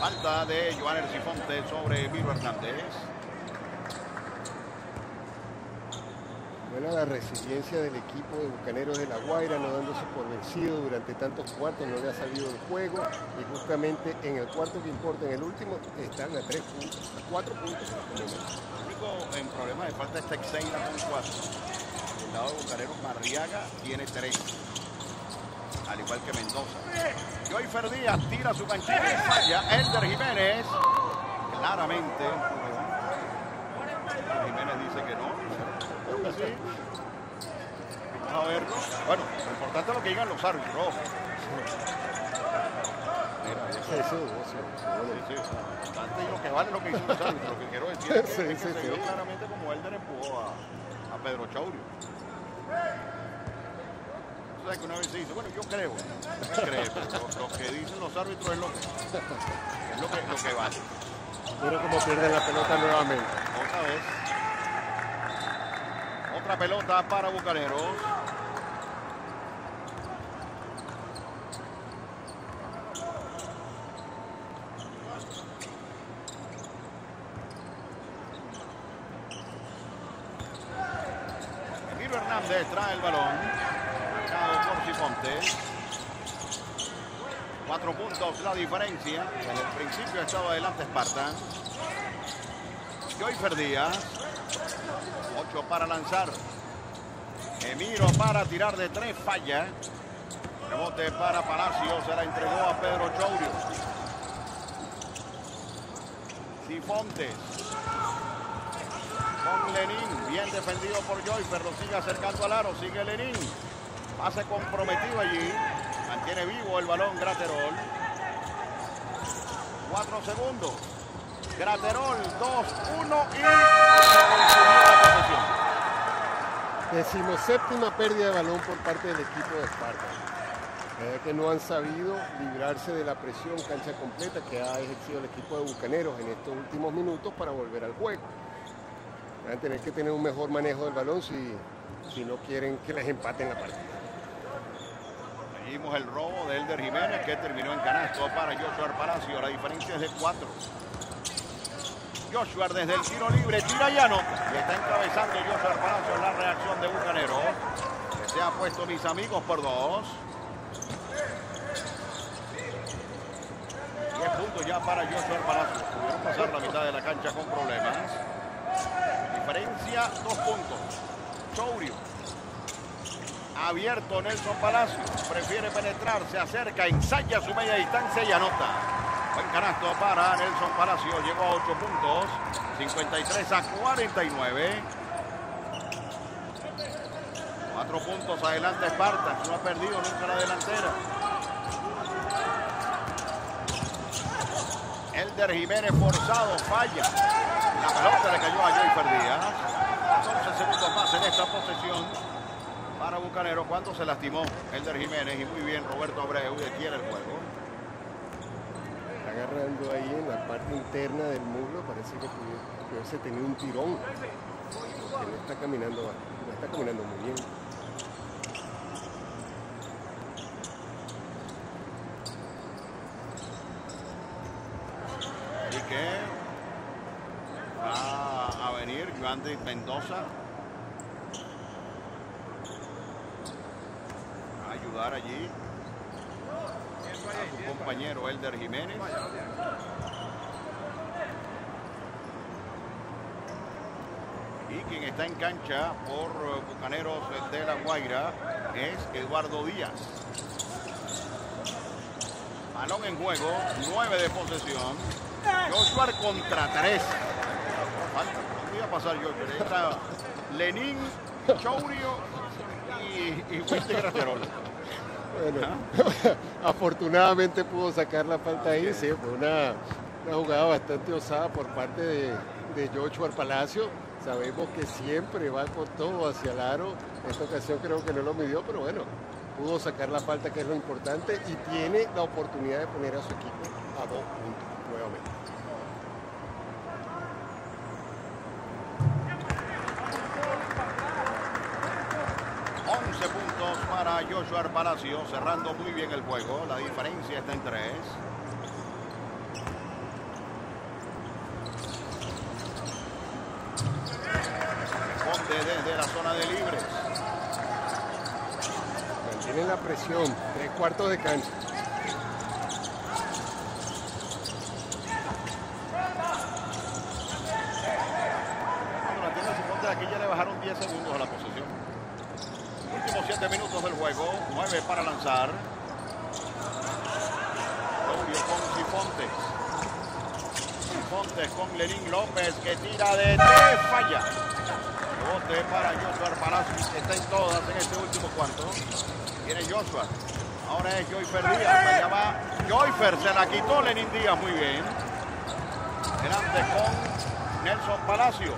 Falta de Joaner Sifonte sobre Miro Hernández. Buena la resiliencia del equipo de Bucaneros de La Guaira, no dándose por vencido durante tantos cuartos, no le ha salido el juego y justamente en el cuarto que importa, en el último, están a tres puntos, a cuatro puntos. El único en problema de falta es Texeira con cuatro. El lado de Bucaneros Marriaga tiene tres. Al igual que Mendoza. Joy Díaz tira su ganchito y falla. Elder Jiménez. Claramente. Jiménez dice que no. Creo. Vamos a verlo. Bueno, lo importante es lo que digan los árbitros. Mira, ahí Sí, sí, sí. Bastante y lo que vale lo que hizo los árbitros. Lo que quiero decir es que, es se vio claramente como Elder empujó a, a Pedro Chaurio. O sea, que una vez se dice, bueno, yo creo. Pero lo, lo que dicen los árbitros es lo que, es lo que, lo que vale. Mira cómo pierden la pelota nuevamente. Otra vez. Otra pelota para Bucaneros. Emilio Hernández trae el balón. Marcado por Cifontes. Cuatro puntos la diferencia. En el principio estaba adelante Esparta. Joyfer Díaz. Para lanzar. Emiro para tirar de tres, falla. Rebote para Palacio, se la entregó a Pedro Chourio. Cifontes. Con Lenín, bien defendido por Joyfer, lo sigue acercando al aro, sigue Lenín. Pase comprometido allí. Mantiene vivo el balón Graterol. Cuatro segundos. Graterol 2-1 y se consumió la posesión. Decimoséptima pérdida de balón por parte del equipo de Esparta. Verdad que no han sabido librarse de la presión cancha completa que ha ejercido el equipo de Bucaneros en estos últimos minutos para volver al juego. Van a tener que tener un mejor manejo del balón si, si no quieren que les empaten la partida. Seguimos el robo de Elder Jiménez que terminó en canasto para Joshua Palacio. La diferencia es de cuatro. Joshua desde el tiro libre, tira llano. Y está encabezando Joshua Palacios la reacción de Bucanero. Que se ha puesto mis amigos por dos. 10 puntos ya para Joshua Palacios. Pudieron pasar la mitad de la cancha con problemas. Diferencia, dos puntos. Chourio. Abierto Nelson Palacios. Prefiere penetrar, se acerca, ensaya su media distancia y anota. Buen canasto para Nelson Palacios. Llegó a 8 puntos. 53 a 49. Cuatro puntos adelante Esparta. No ha perdido nunca la delantera. Elder Jiménez forzado, falla. La pelota le cayó a Joyfer Díaz. 14 segundos más en esta posesión para Bucanero cuando se lastimó Elder Jiménez y muy bien Roberto Abreu quiere el juego. Agarrando ahí en la parte interna del muslo, parece que hubiese tenido un tirón. Está caminando, está caminando muy bien. Y que va a venir Joandri Mendoza a ayudar allí compañero Elder Jiménez. Y quien está en cancha por eh, Bucaneros de La Guaira es Eduardo Díaz. Balón en juego, 9 de posesión. Joshua contra 3. Falta, a pasar Joshua. Está Lenín, Chourio y, y Graterol. Bueno, afortunadamente pudo sacar la falta ahí, sí, fue una, una jugada bastante osada por parte de, de Joshua Palacio. Sabemos que siempre va con todo hacia el aro. En esta ocasión creo que no lo midió, pero bueno, pudo sacar la falta, que es lo importante, y tiene la oportunidad de poner a su equipo a dos puntos nuevamente. puntos para Joshua Palacio, cerrando muy bien el juego. La diferencia está en tres. Responde desde la zona de libres. Mantienen la presión, tres cuartos de cancha. Cuando la tiene Ciponte, aquí ya le bajaron 10 segundos a la posesión. Últimos 7 minutos del juego, 9 para lanzar. Claudio con Cifontes. Cifontes con Lenín López que tira de 3, falla. Rebote para Joshua Palacios, que está en todas en este último cuarto. Viene Joshua. Ahora es Joyfer Díaz. Allá va Joyfer, se la quitó Lenín Díaz muy bien. Delante con Nelson Palacios.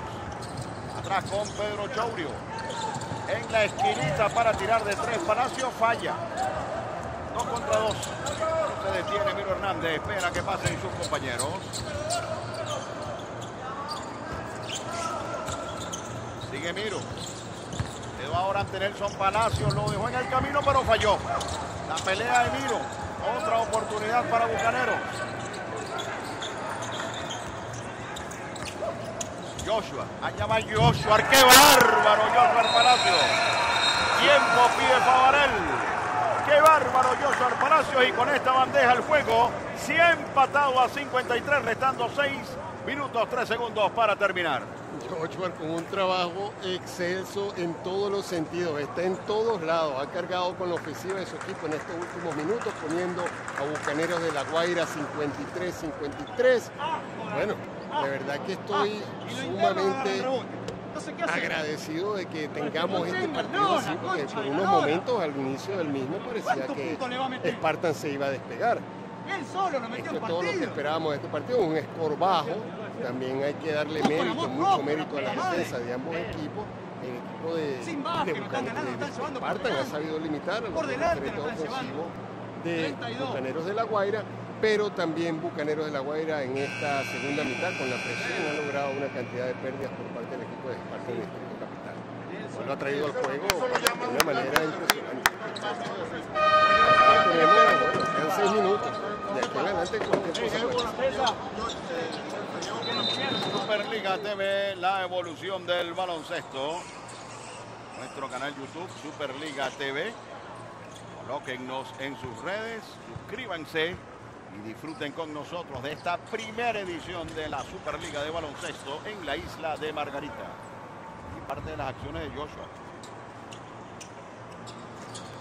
Atrás con Pedro Chourio. En la esquinita para tirar de tres. Palacios falla. Dos contra dos. No se detiene Miro Hernández. Espera que pasen sus compañeros. Sigue Miro. Quedó ahora ante Nelson Palacios. Lo dejó en el camino, pero falló. La pelea de Miro. Otra oportunidad para Bucaneros. Joshua, allá va Joshua, qué bárbaro Joshua Palacio. Tiempo pide Favarel. Qué bárbaro Joshua Palacios y con esta bandeja el juego se ha empatado a 53 restando 6 minutos 3 segundos para terminar. Joshua con un trabajo excelso en todos los sentidos, está en todos lados, ha cargado con la ofensiva de su equipo en estos últimos minutos, poniendo a Bucaneros de La Guaira 53-53. Bueno, de verdad que estoy sumamente agradecido de que tengamos este partido así, porque por unos momentos al inicio del mismo parecía que Spartan se iba a despegar. Esto es todo lo que esperábamos de este partido, un score bajo. También hay que darle mérito, mucho mérito a la defensa de ambos equipos. El equipo de, de, Bucaneros, de Spartan ha sabido limitar a los secretos ofensivos de Bucaneros de La Guaira, pero también Bucaneros de La Guaira en esta segunda mitad con la presión ha logrado una cantidad de pérdidas por parte del equipo de Spartan en el Distrito Capital. Lo ha traído al juego de una manera impresionante. Tenemos, bueno, quedan seis minutos. De aquí en adelante cualquier cosa puede pasar. Superliga TV, la evolución del baloncesto. Nuestro canal YouTube, Superliga TV. Colóquennos en sus redes, suscríbanse y disfruten con nosotros de esta primera edición de la Superliga de Baloncesto en la isla de Margarita. Y parte de las acciones de Joshua.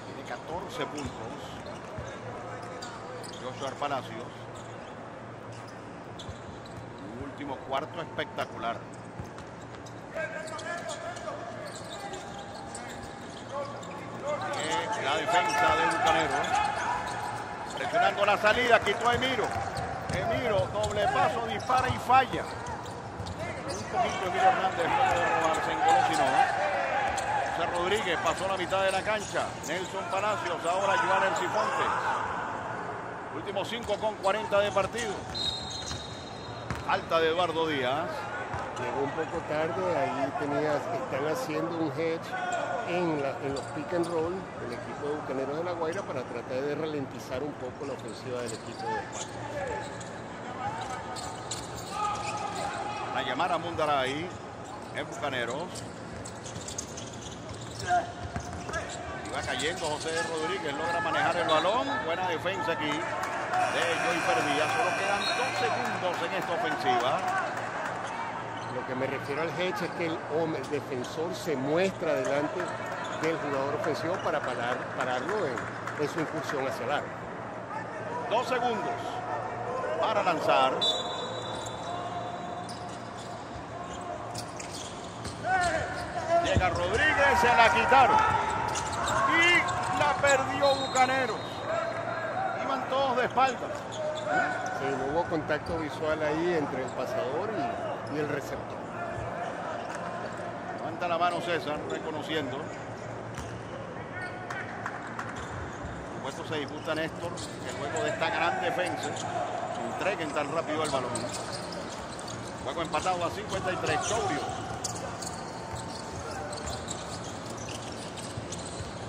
Tiene 14 puntos. Joshua Palacios. Último cuarto espectacular. Eh, la defensa de Bucanero. Presionando la salida, quitó a Emiro. Emiro, doble paso, dispara y falla. Un Colosino. José Rodríguez pasó la mitad de la cancha. Nelson Palacios, ahora Joan Cifonte. Últimos 5 con 40 de partido. Alta de Eduardo Díaz. Llegó un poco tarde, ahí tenías, están haciendo un hedge en, la- en los pick and roll del equipo de Bucaneros de La Guaira para tratar de ralentizar un poco la ofensiva del equipo de Esparta. A llamar a Mundaray en Bucaneros. Va cayendo José Rodríguez, logra manejar el balón. Buena defensa aquí de Joy Perdía. Solo quedan dos segundos en esta ofensiva. Lo que me refiero al hedge es que el, hombre, el defensor se muestra delante del jugador ofensivo para parar, pararlo en, en su incursión hacia el arco. Dos segundos para lanzar. Llega Rodríguez, se la quitaron. Y la perdió Bucaneros. Iban todos de espaldas. Sí, no hubo contacto visual ahí entre el pasador y, y el receptor. Levanta la mano César, reconociendo. Por supuesto se disputa Néstor, que luego de esta gran defensa, entreguen tan rápido el balón. Juego empatado a 53, Chaurio.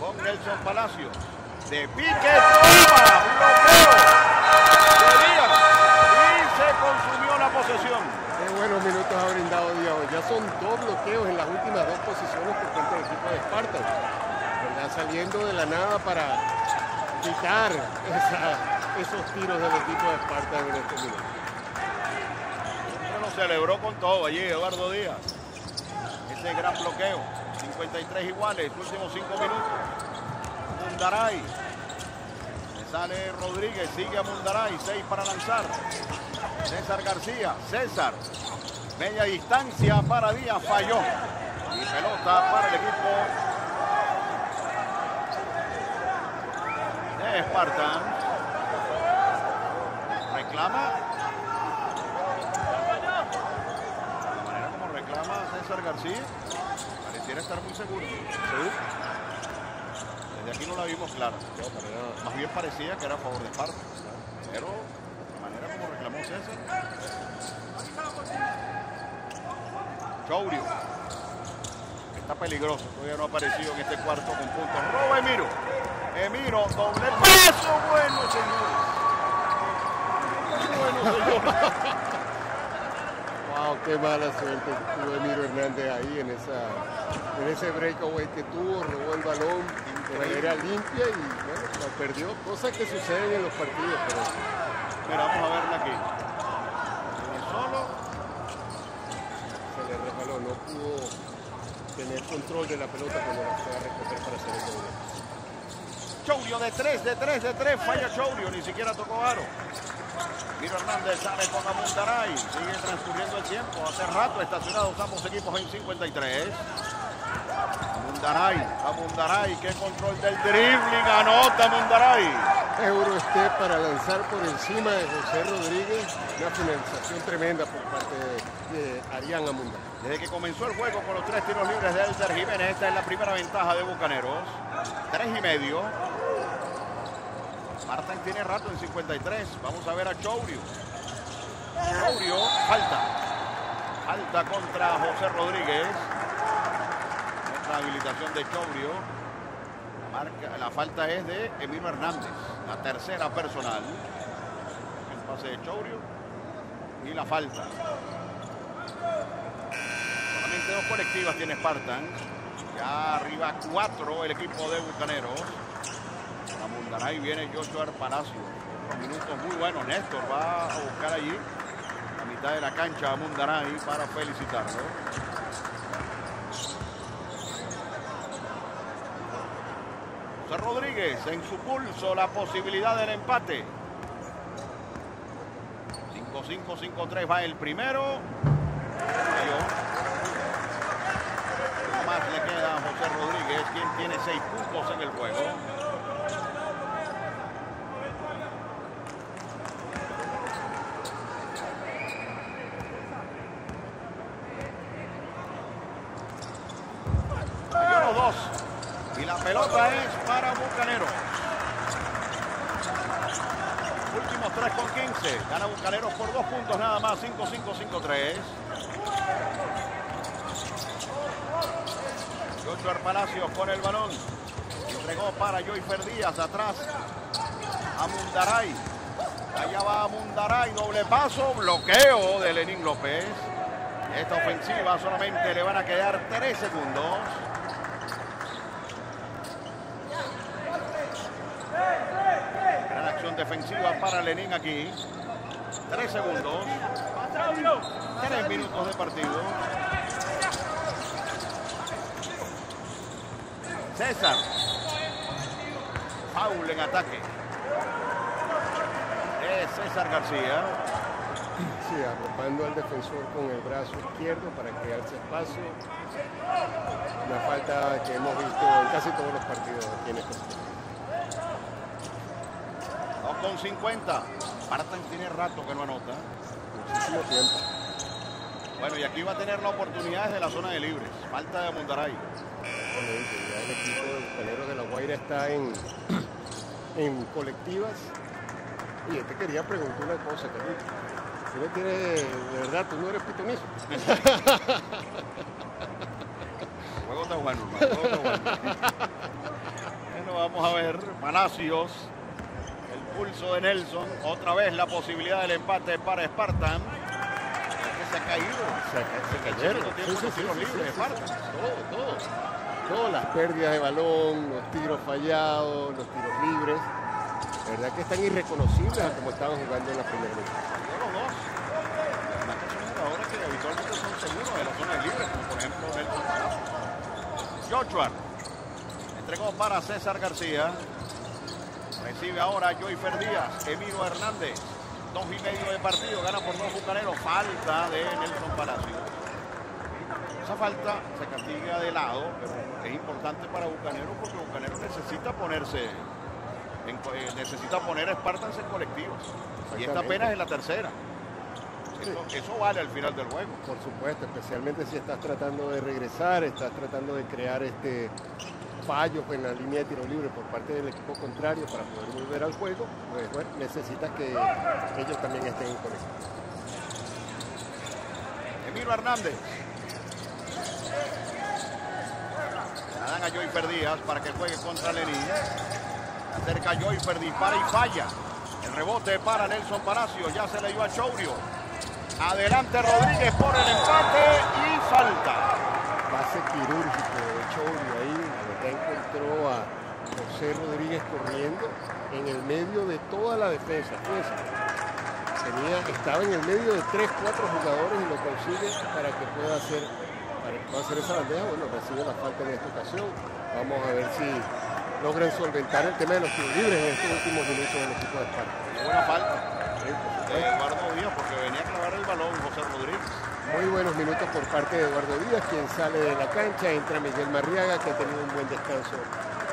Con Nelson Palacios. De pique, toma, bloqueo. de Díaz. Y se consumió la posesión. Qué buenos minutos ha brindado Díaz. Ya son dos bloqueos en las últimas dos posiciones que cuenta el equipo de Esparta. ¿verdad? Saliendo de la nada para quitar esa- esos tiros del equipo de Esparta en este minuto. Bueno, celebró con todo allí Eduardo Díaz. Ese gran bloqueo. 53 iguales, últimos 5 minutos. Mundaray. Le sale Rodríguez, sigue a Mundaray, 6 para lanzar. César García, César. Media distancia para Díaz, falló. Y pelota para el equipo de Esparta. Reclama la manera como reclama César García, pareciera estar muy seguro. Desde aquí no la vimos clara. Más bien parecía que era a favor de Esparta. Pero la manera como reclamó César. Chaurio. Está peligroso. Todavía no ha aparecido en este cuarto con puntos. Roba Emiro. Emiro, doble paso. Bueno, señores. Bueno, señores. Wow, qué mala suerte tuvo Emiro Hernández ahí en, esa, en ese breakaway que tuvo, robó el balón de manera limpia y bueno, lo perdió. Cosas que suceden en los partidos, pero Mira, vamos a verla aquí. Solo. se le resbaló, no pudo tener control de la pelota cuando la fue a recoger para hacer el doble. Chaurio de 3, de 3, de 3. Falla Chaurio, ni siquiera tocó aro. Miro Hernández sale con Amundaray. Sigue transcurriendo el tiempo. Hace rato estacionados ambos equipos en 53. Amundaray, Amundaray. Qué control del dribbling. Anota Amundaray. Eurostep para lanzar por encima de José Rodríguez. Una finalización tremenda por parte de, Arián Amunda. Desde que comenzó el juego con los tres tiros libres de Elder Jiménez, esta es la primera ventaja de Bucaneros. Tres y medio. Martin tiene rato en 53. Vamos a ver a Chaurio. Chaurio, falta. Falta contra José Rodríguez. Habilitación de Chaurio. Marca, la falta es de Emilio Hernández. La tercera personal. El pase de Chaurio. Y la falta. Solamente dos colectivas tiene Spartan. Ya arriba cuatro el equipo de Bucaneros. A Mundaray viene Joshua Palacio. Minutos muy buenos. Néstor va a buscar allí la mitad de la cancha a Mundaray para felicitarlo. Rodríguez en su pulso la posibilidad del empate. 5-5-5-3 va el primero. Más le queda a José Rodríguez, quien tiene seis puntos en el juego. Y la pelota es para Bucaneros. Últimos 3 con 15. Gana Bucaneros por dos puntos nada más. 5-5-5-3. Joshua Palacios con el balón. Entregó para Joyfer Díaz atrás. A Mundaray. Allá va Mundaray. Doble paso. Bloqueo de Lenín López. Esta ofensiva solamente le van a quedar 3 segundos. Gran acción defensiva para Lenín aquí. Tres segundos. Tres minutos de partido. César. Paul en ataque. Es César García. Sí, arropando al defensor con el brazo izquierdo para crearse espacio. Una falta que hemos visto en casi todos los partidos aquí en este 2 con 50. Spartan tiene rato que no anota. muchísimo tiempo. Bueno, y aquí va a tener la oportunidad desde la zona de libres. Falta de Mundaray. Exactamente, ya el equipo de Bucaneros de la Guaira está en, en colectivas. Y yo te quería preguntar una cosa, Carlito. Tú no tienes, de verdad, tú no eres pitonizo. Juego está bueno, hermano, juego está bueno. Bueno, vamos a ver. Palacios. El pulso de Nelson. Otra vez la posibilidad del empate para Spartan. Se ha caído. Se, se El cayeron. Sí, sí, sí, libres, Spartan. Todo, todo. Todas las pérdidas de balón, los tiros fallados, los tiros libres. La verdad que están irreconocibles a como estaban jugando en la primera. Yo los dos. Que son jugadores que habitualmente son seguros de la zona de libres, como por ejemplo Nelson Palacios. Joshua. Entregó para César García. Recibe ahora Joyfer Díaz. Emiro Hernández. Dos y medio de partido. Gana por dos bucaneros. Falta de Nelson Palacio. Esa falta se castiga de lado, pero es importante para Bucaneros porque Bucaneros necesita ponerse, en eh, necesita poner a Spartans en colectivos. Y esta apenas es la tercera. Eso, eso vale al final del juego. Por supuesto, especialmente si estás tratando de regresar, estás tratando de crear este fallos en la línea de tiro libre por parte del equipo contrario para poder volver al juego, pues bueno, necesitas que ellos también estén en conexión. Emiro Hernández. La dan a Joyfer Díaz para que juegue contra Lenín. Acerca Joyfer, dispara y falla. El rebote para Nelson Palacio. Ya se le dio a Chourio. Adelante Rodríguez por el empate y falta. Pase quirúrgico de Chourio ahí, ya encontró a José Rodríguez corriendo en el medio de toda la defensa. Fíjense, tenía, estaba en el medio de tres, cuatro jugadores y lo consigue para que pueda hacer, para que pueda hacer esa bandeja. Bueno, recibe la falta en esta ocasión. Vamos a ver si logran solventar el tema de los tiros libres en estos últimos minutos del equipo de Esparta. Buena falta Sí, por de supuesto. Eduardo Díaz porque venía a clavar el balón José Rodríguez. Muy buenos minutos por parte de Eduardo Díaz, quien sale de la cancha, entra Miguel Marriaga, que ha tenido un buen descanso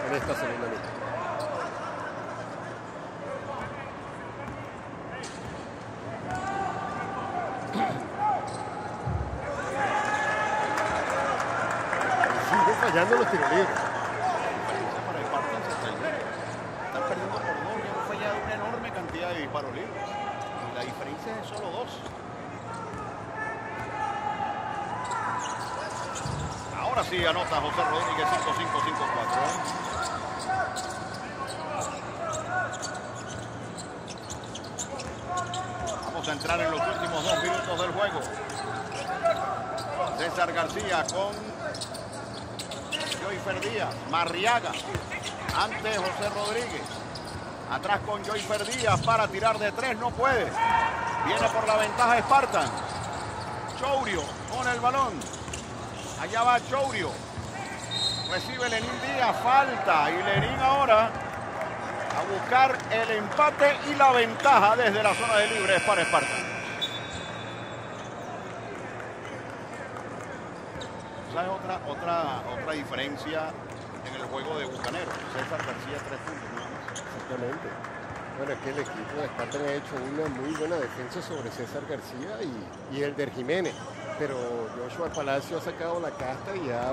en esta segunda mitad. Sigue fallando los tiros libres. diferencia para el Spartans está ahí. Están perdiendo por dos y han fallado una enorme cantidad de disparos libres. Y la diferencia es de solo dos. Ahora sí anota José Rodríguez 5-5-5-4. Vamos a entrar en los últimos dos minutos del juego. Con Joy Díaz. Marriaga ante José Rodríguez. Atrás con Joy Díaz para tirar de tres. No puede. Viene por la ventaja Spartan. Chourio con el balón. Allá va Chourio. Recibe Lenín Díaz. Falta. Y Lenín ahora a buscar el empate y la ventaja desde la zona de libres para Spartan. ¿Sabes otra, otra, otra diferencia en el juego de Bucanero? César García, tres puntos. Exactamente. Bueno, es que el equipo de Spartan ha hecho una muy buena defensa sobre César García y, y el de Jiménez. Pero Joshua Palacio ha sacado la casta y ha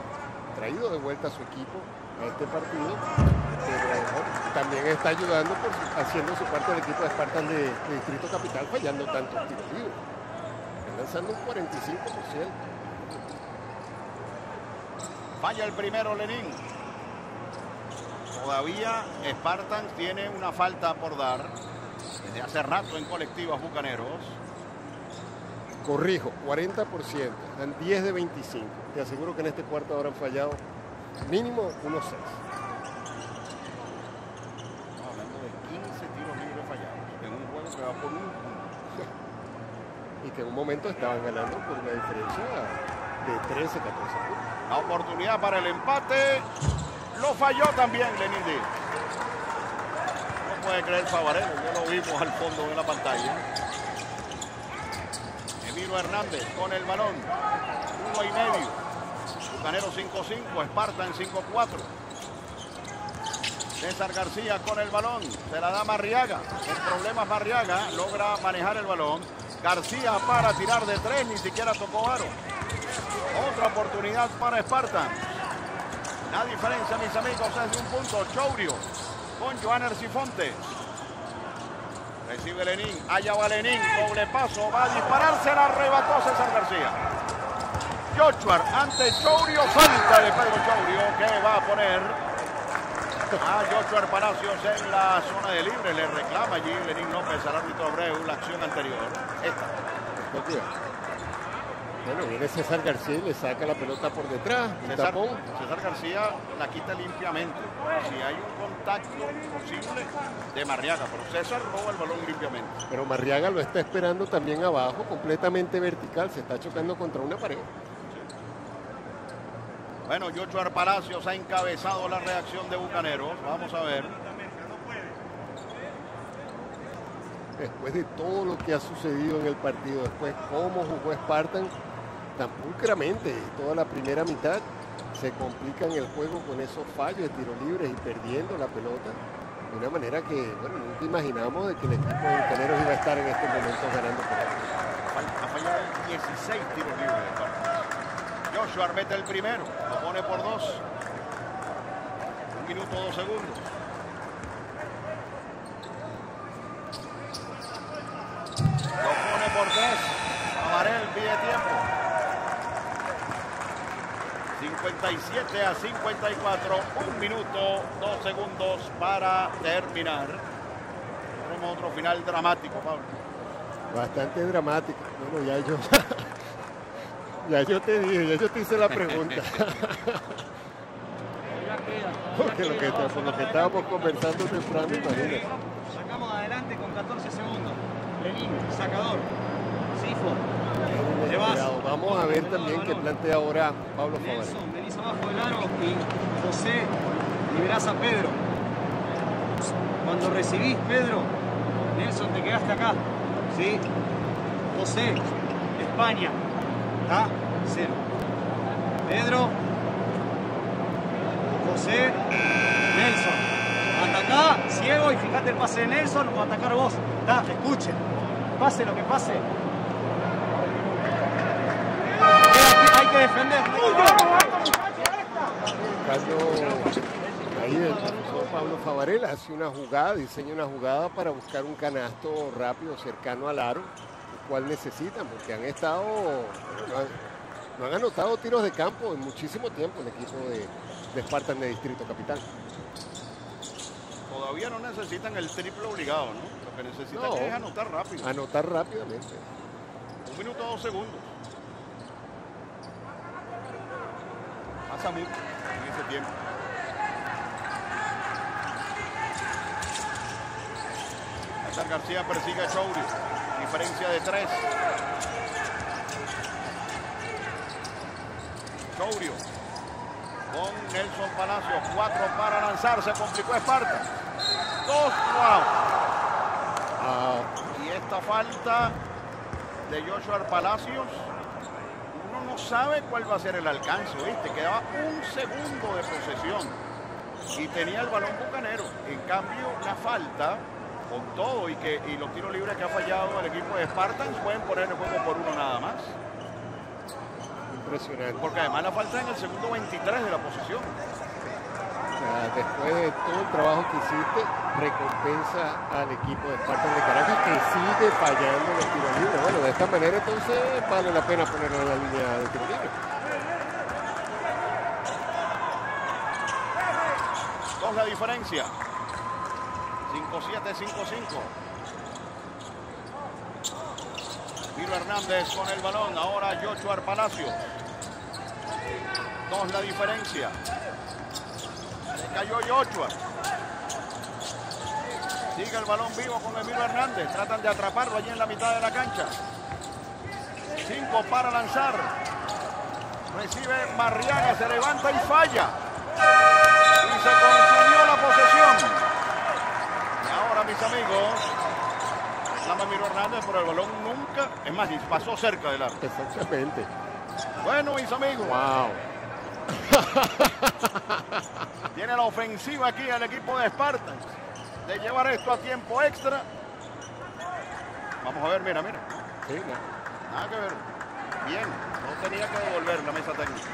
traído de vuelta a su equipo a este partido. Pero también está ayudando por, haciendo su parte del equipo de Spartan de, de Distrito Capital, fallando tantos tiros libres. Lanzando un 45%. Falla el primero Lenín. Todavía Spartan tiene una falta por dar. Desde hace rato en colectivas Bucaneros. Corrijo, 40%. Dan 10 de 25. Te aseguro que en este cuarto habrán fallado mínimo unos 6. Estamos hablando de 15 tiros libres fallados. En un juego que va por un punto. Y que en un momento estaban ganando por una diferencia de 13, 14 puntos. La oportunidad para el empate. Lo falló también Díaz. No puede creer Favarelo, ya lo vimos al fondo de la pantalla. Emilio Hernández con el balón. Uno y medio. Bucanero 5-5, Spartan 5-4. César García con el balón. Se la da Marriaga. El problema es Marriaga. Logra manejar el balón. García para tirar de tres. Ni siquiera tocó aro. Otra oportunidad para Spartan. La diferencia, mis amigos, es de un punto. Chourio con Joaner Sifonte. Recibe Lenín. Allá va Lenín. Doble paso. Va a dispararse. La arrebató César García. Joshua ante Chourio. Falta de Pedro Chourio que va a poner a Joshua Palacios en la zona de libre. Le reclama allí Lenín López al árbitro Abreu la acción anterior. Esta. Bueno, viene César García y le saca la pelota por detrás. César. César García la quita limpiamente. Si hay un contacto posible de Marriaga, pero César roba el balón limpiamente. Pero Marriaga lo está esperando también abajo, completamente vertical. Se está chocando contra una pared. Bueno, Joshua Palacios ha encabezado la reacción de Bucaneros. Vamos a ver. Después de todo lo que ha sucedido en el partido, después cómo jugó Spartan tan pulcramente toda la primera mitad, se complica en el juego con esos fallos de tiro libres y perdiendo la pelota. De una manera que, bueno, nunca imaginamos de que el equipo de Bucaneros iba a estar en estos momentos ganando Ha fallado 16 tiros libres. Joshua mete el primero, lo pone por dos. Un minuto, dos segundos. Lo pone por tres. Amarel pide tiempo. 57 a 54, un minuto, dos segundos para terminar. Tenemos otro final dramático, Pablo. Bastante dramático. Bueno, ya yo, ya yo te dije, ya yo te hice la pregunta. Porque lo que, por lo que estábamos conversando temprano, imagínate. Sacamos adelante con 14 segundos. Lenín, sacador. Sifo. Vamos a ver también qué plantea ahora Pablo Favarez. Abajo del aro y José, liberás a Pedro. Cuando recibís, Pedro, Nelson, te quedaste acá. ¿Sí? José, España. ¿Está? Cero. Pedro, José, Nelson. Atacá, ciego, y fíjate el pase de Nelson o atacar vos. ¿Está? Escuchen. Pase lo que pase. Hay que defender. Buscando ahí el profesor Pablo Favarela hace una jugada, diseña una jugada para buscar un canasto rápido cercano al aro, el cual necesitan, porque han estado, no han, no han anotado tiros de campo en muchísimo tiempo el equipo de, de Spartan de Distrito Capital. Todavía no necesitan el triple obligado, ¿no? Lo que necesitan No. es anotar rápido. Anotar rápidamente. Un minuto, dos segundos. Mucho en ese tiempo. César García persigue a Chourio. Diferencia de tres. Chourio con Nelson Palacios. Cuatro para lanzar. Se complicó Esparta. Dos wow. Y esta falta de Joshua Palacios, uno no sabe cuál va a ser el alcance, ¿viste? Quedaba un segundo de posesión y tenía el balón bucanero. En cambio, la falta, con todo y, que, y los tiros libres que ha fallado el equipo de Spartans, pueden poner el juego por uno nada más. impresionante. Porque además la falta en el segundo 23 de la posesión. Después de todo el trabajo que hiciste, recompensa al equipo de Spartan de Caracas que sigue fallando los tiros libres. Bueno, de esta manera entonces vale la pena ponerlo en la línea de tiro libre. Dos la diferencia. 5-7, 5-5. Miro Hernández con el balón. Ahora Joshua Palacios. Dos la diferencia. Se cayó Joshua. Sigue el balón vivo con Emilio Hernández. Tratan de atraparlo allí en la mitad de la cancha. Cinco para lanzar. Recibe Marriaga, se levanta y falla. Y se consumió la posesión. Y ahora, mis amigos, reclama Emilio Hernández por el balón nunca. Es más, pasó cerca del arco. Exactamente. Bueno, mis amigos, Wow. tiene la ofensiva aquí el equipo de Spartans de llevar esto a tiempo extra. Vamos a ver, mira, mira. Sí, no. Nada que ver. Bien, no tenía que devolver la mesa técnica.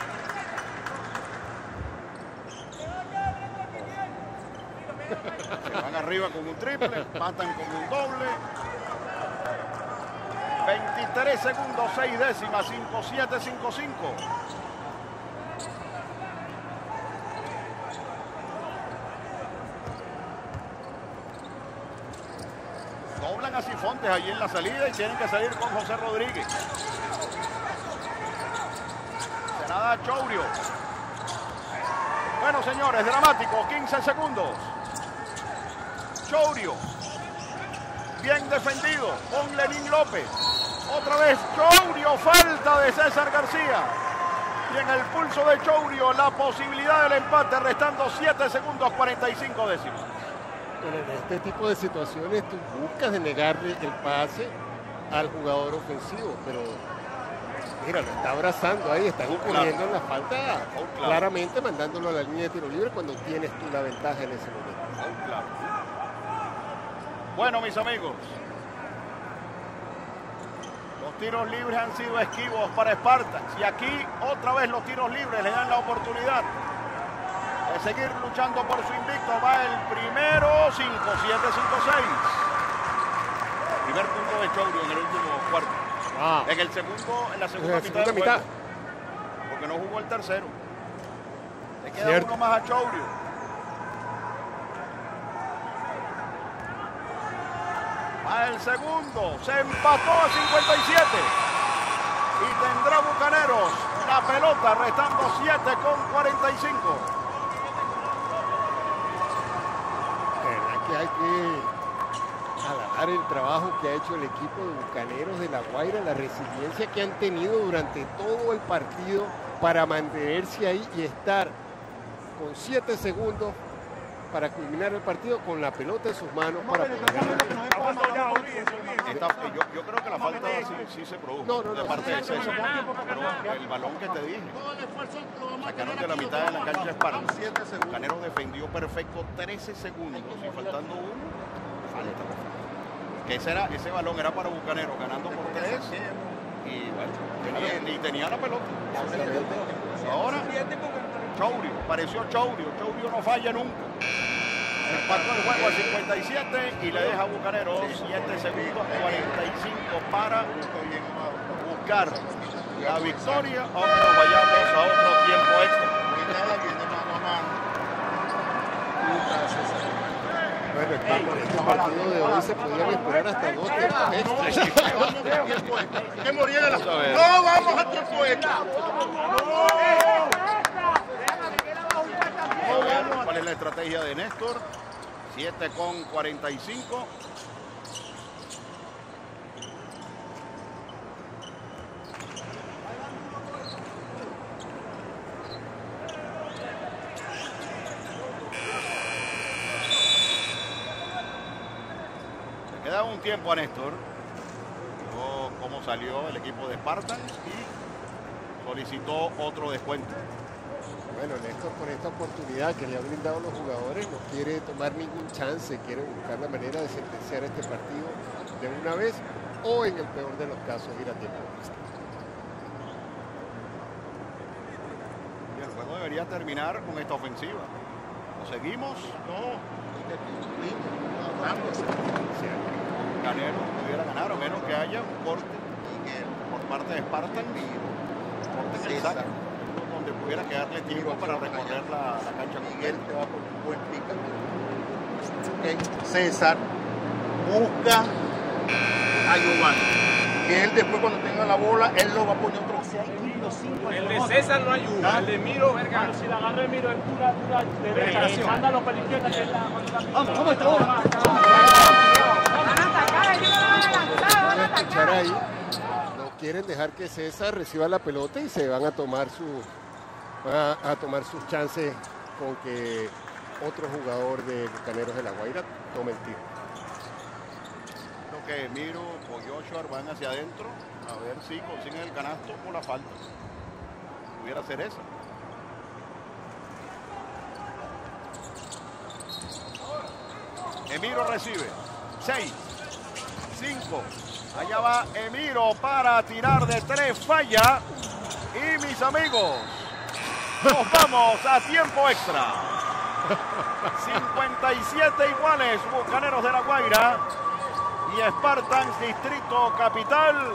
Se van arriba con un triple, matan con un doble. 23 segundos, 6 décimas, 5-7, 5-5. Allí en la salida y tienen que salir con José Rodríguez. Se la da Chourio. Bueno, señores, dramático, 15 segundos. Chourio. Bien defendido con Lenín López. Otra vez Chourio, falta de César García. Y en el pulso de Chourio la posibilidad del empate, restando 7 segundos 45 décimas. En este tipo de situaciones tú buscas de negarle el pase al jugador ofensivo, pero mira, lo está abrazando ahí, están incurriendo en la falta, claro. claramente mandándolo a la línea de tiro libre cuando tienes tú la ventaja en ese momento. Oh, claro. Bueno, mis amigos. Los tiros libres han sido esquivos para Spartans. Y aquí otra vez los tiros libres le dan la oportunidad de seguir luchando por su invicto. Va el primero, 5-7, 5-6. Primer punto de Chourio en el último cuarto. Wow. En el segundo, en la segunda, En la mitad, segunda del mitad. juego, Porque no jugó el tercero. Le queda Cierto. uno más a Chourio. Va el segundo. Se empató a 57. Y tendrá Bucaneros la pelota restando 7 con 45. De verdad que hay que alabar el trabajo que ha hecho el equipo de Bucaneros de La Guaira, la resiliencia que han tenido durante todo el partido para mantenerse ahí y estar con 7 segundos para culminar el partido con la pelota en sus manos para poder ganar. Esta- yo, yo creo que la falta sí, sí se produjo No, no, de no, parte sí, de César. Pero el balón que te dije, sacaron de la mitad de la cancha Esparta. Bucaneros defendió perfecto 13 segundos y faltando uno, falta. Que ese, era, ese balón era para Bucaneros, ganando por 3. Y bueno, tenía, ni tenía la pelota. Ahora, Chourio, pareció Chourio. Chourio no falla nunca. Empató el juego a 57 y le deja a Bucaneros 7 segundos 45 para buscar la victoria, aunque nos vayamos a otro tiempo extra. Bueno, en este partido de hoy se podían esperar hasta dos tiempos extras. ¿Qué Moriela? Vamos a ver. No vamos a tiempo extra. La estrategia de Néstor. 7 con 45. Le queda un tiempo a Néstor. Vio cómo salió el equipo de Spartans y solicitó otro descuento. Bueno, Néstor con esta oportunidad que le ha brindado a los jugadores no quiere tomar ningún chance, quiere buscar la manera de sentenciar este partido de una vez o en el peor de los casos ir a tiempo. Y el juego debería terminar con esta ofensiva. ¿Lo seguimos? No. Canero pudiera ganar, o menos que haya un corte por parte de Spartan y corte que César. saque, donde pudiera quedarle tiempo para recorrer la, la cancha Miguel te va por un buen pica. César busca a Giovanni. Que él después cuando tenga la bola, él lo va a poner otro El de César no ayuda, el de Miro, verga. Si la agarré, miro, es pura, pura derecha. Mándalo para la izquierda, que es la. Vamos, vamos, esta bola. Van a escuchar ahí, no quieren dejar que César reciba la pelota y se van a tomar su van a, tomar sus chances con que otro jugador de Bucaneros de la Guaira tome el tiro. Creo que Miro o Joshua van hacia adentro a ver si consiguen el canasto o la falta. Pudiera ser esa. Emiro recibe. 6, 5. Allá va Emiro para tirar de tres, falla. Y mis amigos, nos vamos a tiempo extra. 57 iguales, Bucaneros de la Guaira y Spartans Distrito Capital.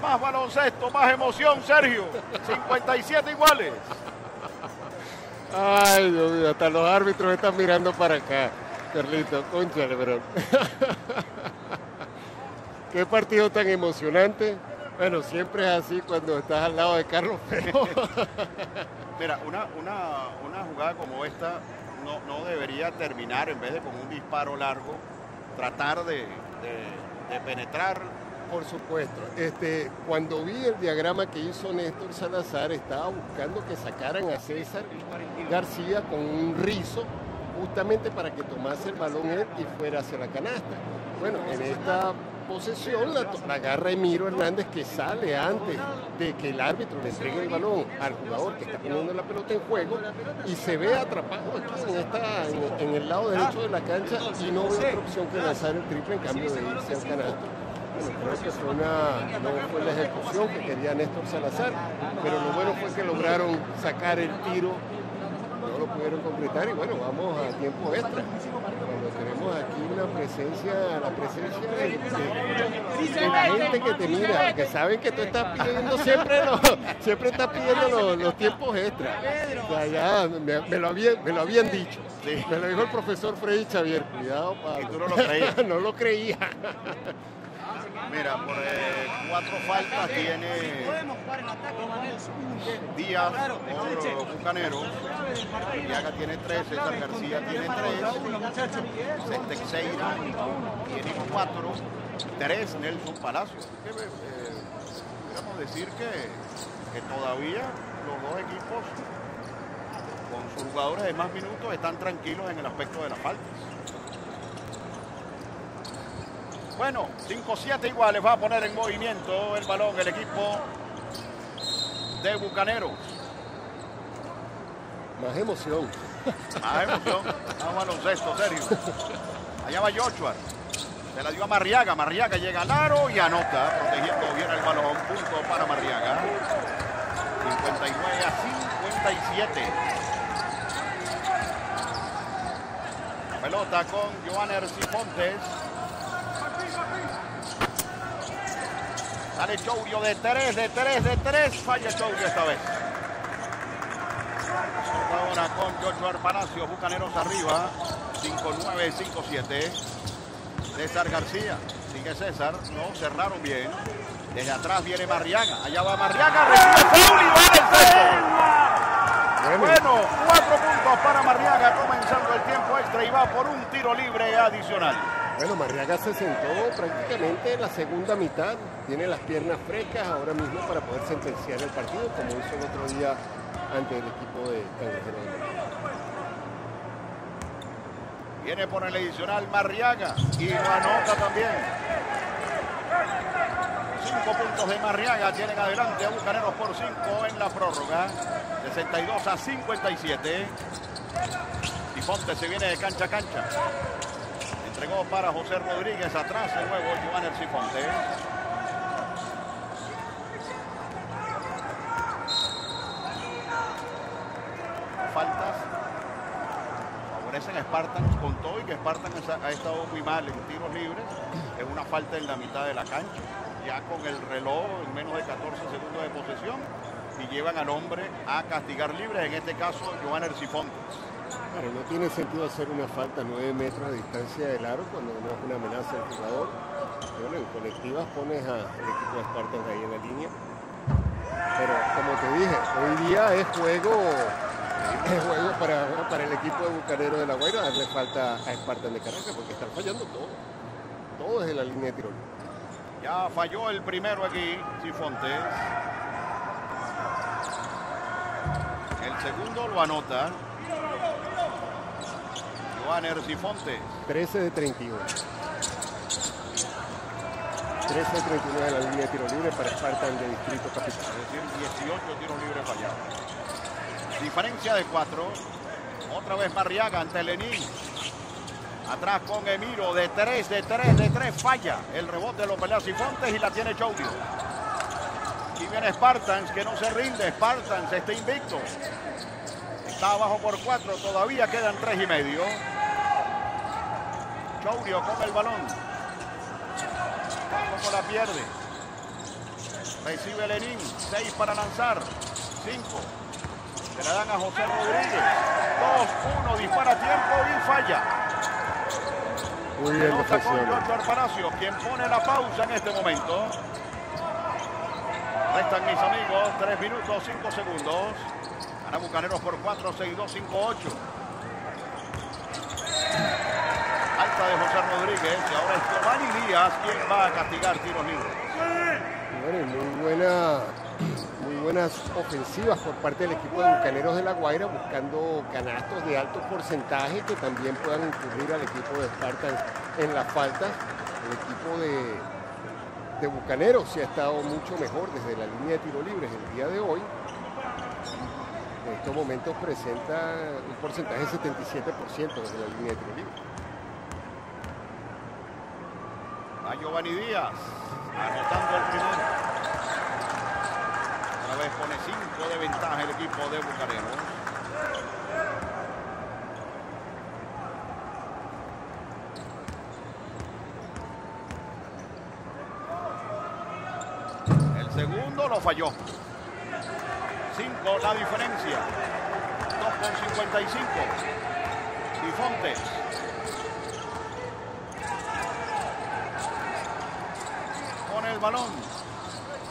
Más baloncesto, más emoción, Sergio. 57 iguales. Ay, Dios mío, hasta los árbitros están mirando para acá. Carlito, conchale, bro. Qué partido tan emocionante. Bueno, siempre es así cuando estás al lado de Carlos, pero Mira, una, una, una jugada como esta no, no debería terminar en vez de con un disparo largo, tratar de, de- de penetrar. por supuesto. Este, cuando vi el diagrama que hizo Néstor Salazar, estaba buscando que sacaran a César García con un rizo, justamente para que tomase el balón él y fuera hacia la canasta. Bueno, en esta posesión la, agarra Emiro Hernández que sale antes de que el árbitro le entregue el balón al jugador que está poniendo la pelota en juego y se ve atrapado aquí en, el lado derecho de la cancha y no ve otra opción que lanzar el triple en cambio de irse al canasto. Bueno, fue una, no fue la ejecución que quería Néstor Salazar, pero lo bueno fue que lograron sacar el tiro, no lo pudieron concretar y bueno, vamos a tiempo extra. Tenemos aquí una presencia, la presencia de, de- gente que te mira, que saben que tú estás pidiendo siempre, los, siempre estás pidiendo los, los tiempos extra. O sea, ya me, me lo habían, me lo habían dicho. Sí. Me lo dijo el profesor Freddy Xavier, cuidado Pablo. Y tú no lo creías. no lo creía. Mira, por eh, cuatro faltas tiene Díaz por Bucaneros. Villaga tiene tres, César García tiene tres, Teixeira tiene cuatro, tres Nelson Palacio. Así que, eh, decir que, que todavía los dos equipos con sus jugadores de más minutos están tranquilos en el aspecto de las faltas. Bueno, 5-7 iguales va a poner en movimiento el balón el equipo de Bucaneros. Más emoción. Más emoción, más baloncesto, serio. Allá va Joshua. Se la dio a Marriaga. Marriaga llega al aro y anota, protegiendo bien el balón. Punto para Marriaga. 59 a 57. La pelota con Joaner Cifontes. Sale Chourio de 3, de 3, de 3. Falla Chourio esta vez. Ahora con Joshua Palacio, Bucaneros arriba, 5-9, 5-7. César García, sigue César, no, cerraron bien. Desde atrás viene Marriaga, allá va Marriaga, recibe y va el sexto. Bueno, cuatro puntos para Marriaga comenzando el tiempo extra y va por un tiro libre adicional. Bueno, Marriaga se sentó prácticamente en la segunda mitad. Tiene las piernas frescas ahora mismo para poder sentenciar el partido, como hizo el otro día ante el equipo de Cangrejero de México. Viene por el adicional Marriaga y lo también. Cinco puntos de Marriaga tienen adelante a Bucaneros por cinco en la prórroga. 62 a 57. Sifonte se viene de cancha a cancha. Entregó para José Rodríguez atrás de nuevo Giovanni Sifonte. Faltas favorecen a Spartans con todo y que Spartans ha estado muy mal en tiros libres. Es una falta en la mitad de la cancha. Ya con el reloj en menos de 14 segundos de posesión y llevan al hombre a castigar libres, en este caso Giovanni Sifontes. No tiene sentido hacer una falta a 9 metros de distancia del aro cuando no es una amenaza al jugador. Bueno, en colectivas pones al equipo de Spartans ahí en la línea. Pero como te dije, hoy día es juego, es juego para, para el equipo de Bucanero de la Guaira darle falta a Spartans de Caracas porque están fallando todo. Todo desde la línea de tiro. Ya falló el primero aquí, Sifontes. El segundo lo anota. Joaner Sifontes. 13 de 31. 13 de 39 de la línea de tiro libre para Spartan de Distrito Capital. Es decir, 18 tiros libres fallados. Diferencia de 4. Otra vez Marriaga ante Lenín. Atrás con Emiro de 3, de 3, de 3. Falla. El rebote lo pelea Sifontes y la tiene Chaudio. Y viene Spartans que no se rinde. Spartans está invicto. Está abajo por 4. Todavía quedan 3 y medio. Chaudio con el balón. Tampoco la pierde. Recibe Lenín. 6 para lanzar. 5. Se la dan a José Rodríguez. 2, 1. Dispara a tiempo y falla. Muy bien Pelota con Palacio, quien pone la pausa en este momento. Restan mis amigos, 3 minutos, 5 segundos. Gana Bucaneros por 4, 6, 2, 5, 8. Alta de José Rodríguez y ahora es Giovanni Díaz quien va a castigar tiros libres. Muy, buena, muy buenas ofensivas por parte del equipo de Bucaneros de La Guaira, buscando canastos de alto porcentaje que también puedan incurrir al equipo de Spartans en las faltas. El equipo de, de Bucaneros sí ha estado mucho mejor desde la línea de tiro libres el día de hoy. En estos momentos presenta un porcentaje de 77% desde la línea de tiro libre. A Giovanni Díaz, anotando el primero. Otra vez pone 5 de ventaja el equipo de Bucaneros. El segundo lo falló. 5 la diferencia. 2 con 55. Sifontes. El balón.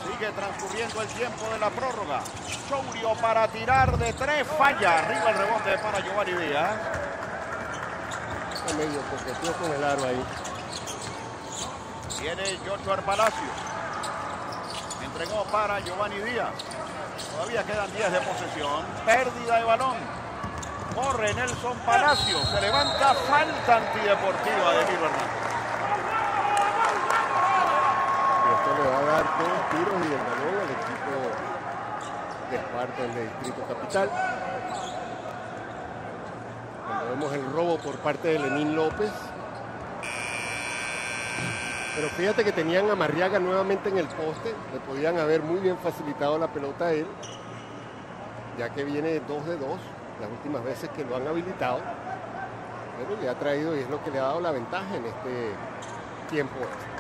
Sigue transcurriendo el tiempo de la prórroga. Chourio para tirar de tres, falla. Arriba el rebote para Giovanni Díaz. Medio coqueteó con el aro ahí. Viene Joshua Palacio. Entregó para Giovanni Díaz. Todavía quedan 10 de posesión. Pérdida de balón. Corre Nelson Palacio. Se levanta. Falta antideportiva de Miro Hernández. Y esto va a dar dos tiros y el balón al equipo de Spartan de Distrito Capital. Cuando vemos el robo por parte de Lenín López. Pero fíjate que tenían a Marriaga nuevamente en el poste. Le podían haber muy bien facilitado la pelota a él. Ya que viene 2 de 2 las últimas veces que lo han habilitado. Pero le ha traído y es lo que le ha dado la ventaja en este tiempo extra.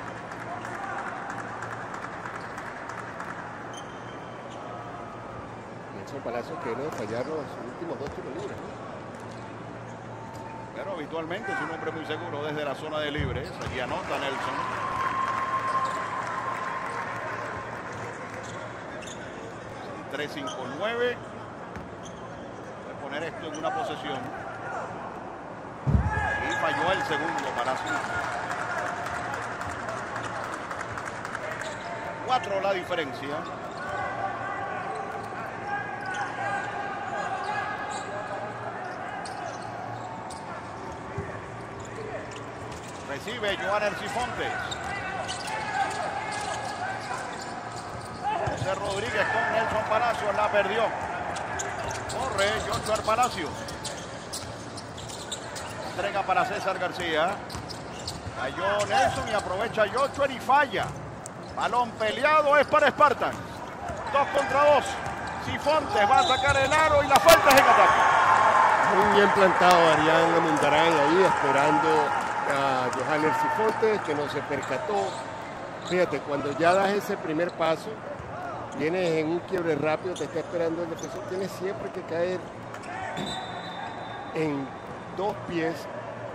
Nelson Palacio que no fallar los últimos dos tiros libres. ¿no? Pero habitualmente es un hombre muy seguro desde la zona de libres. Aquí anota Nelson. Nueve. poner esto en una posesión. Y falló el segundo para su. Cuatro la diferencia. Recibe Joan Cifontes. José Rodríguez con Nelson Palacios la perdió. Corre Joshua Palacios. Entrega para César García. Cayó Nelson y aprovecha Joshua y falla. Balón peleado es para Spartans. Dos contra dos. Cifontes va a sacar el aro y la falta es en ataque. Muy bien plantado Arián Mundaray ahí esperando a Johannes Cifontes que no se percató. Fíjate, cuando ya das ese primer paso, vienes en un quiebre rápido, te está esperando el defensor, tienes siempre que caer en dos pies,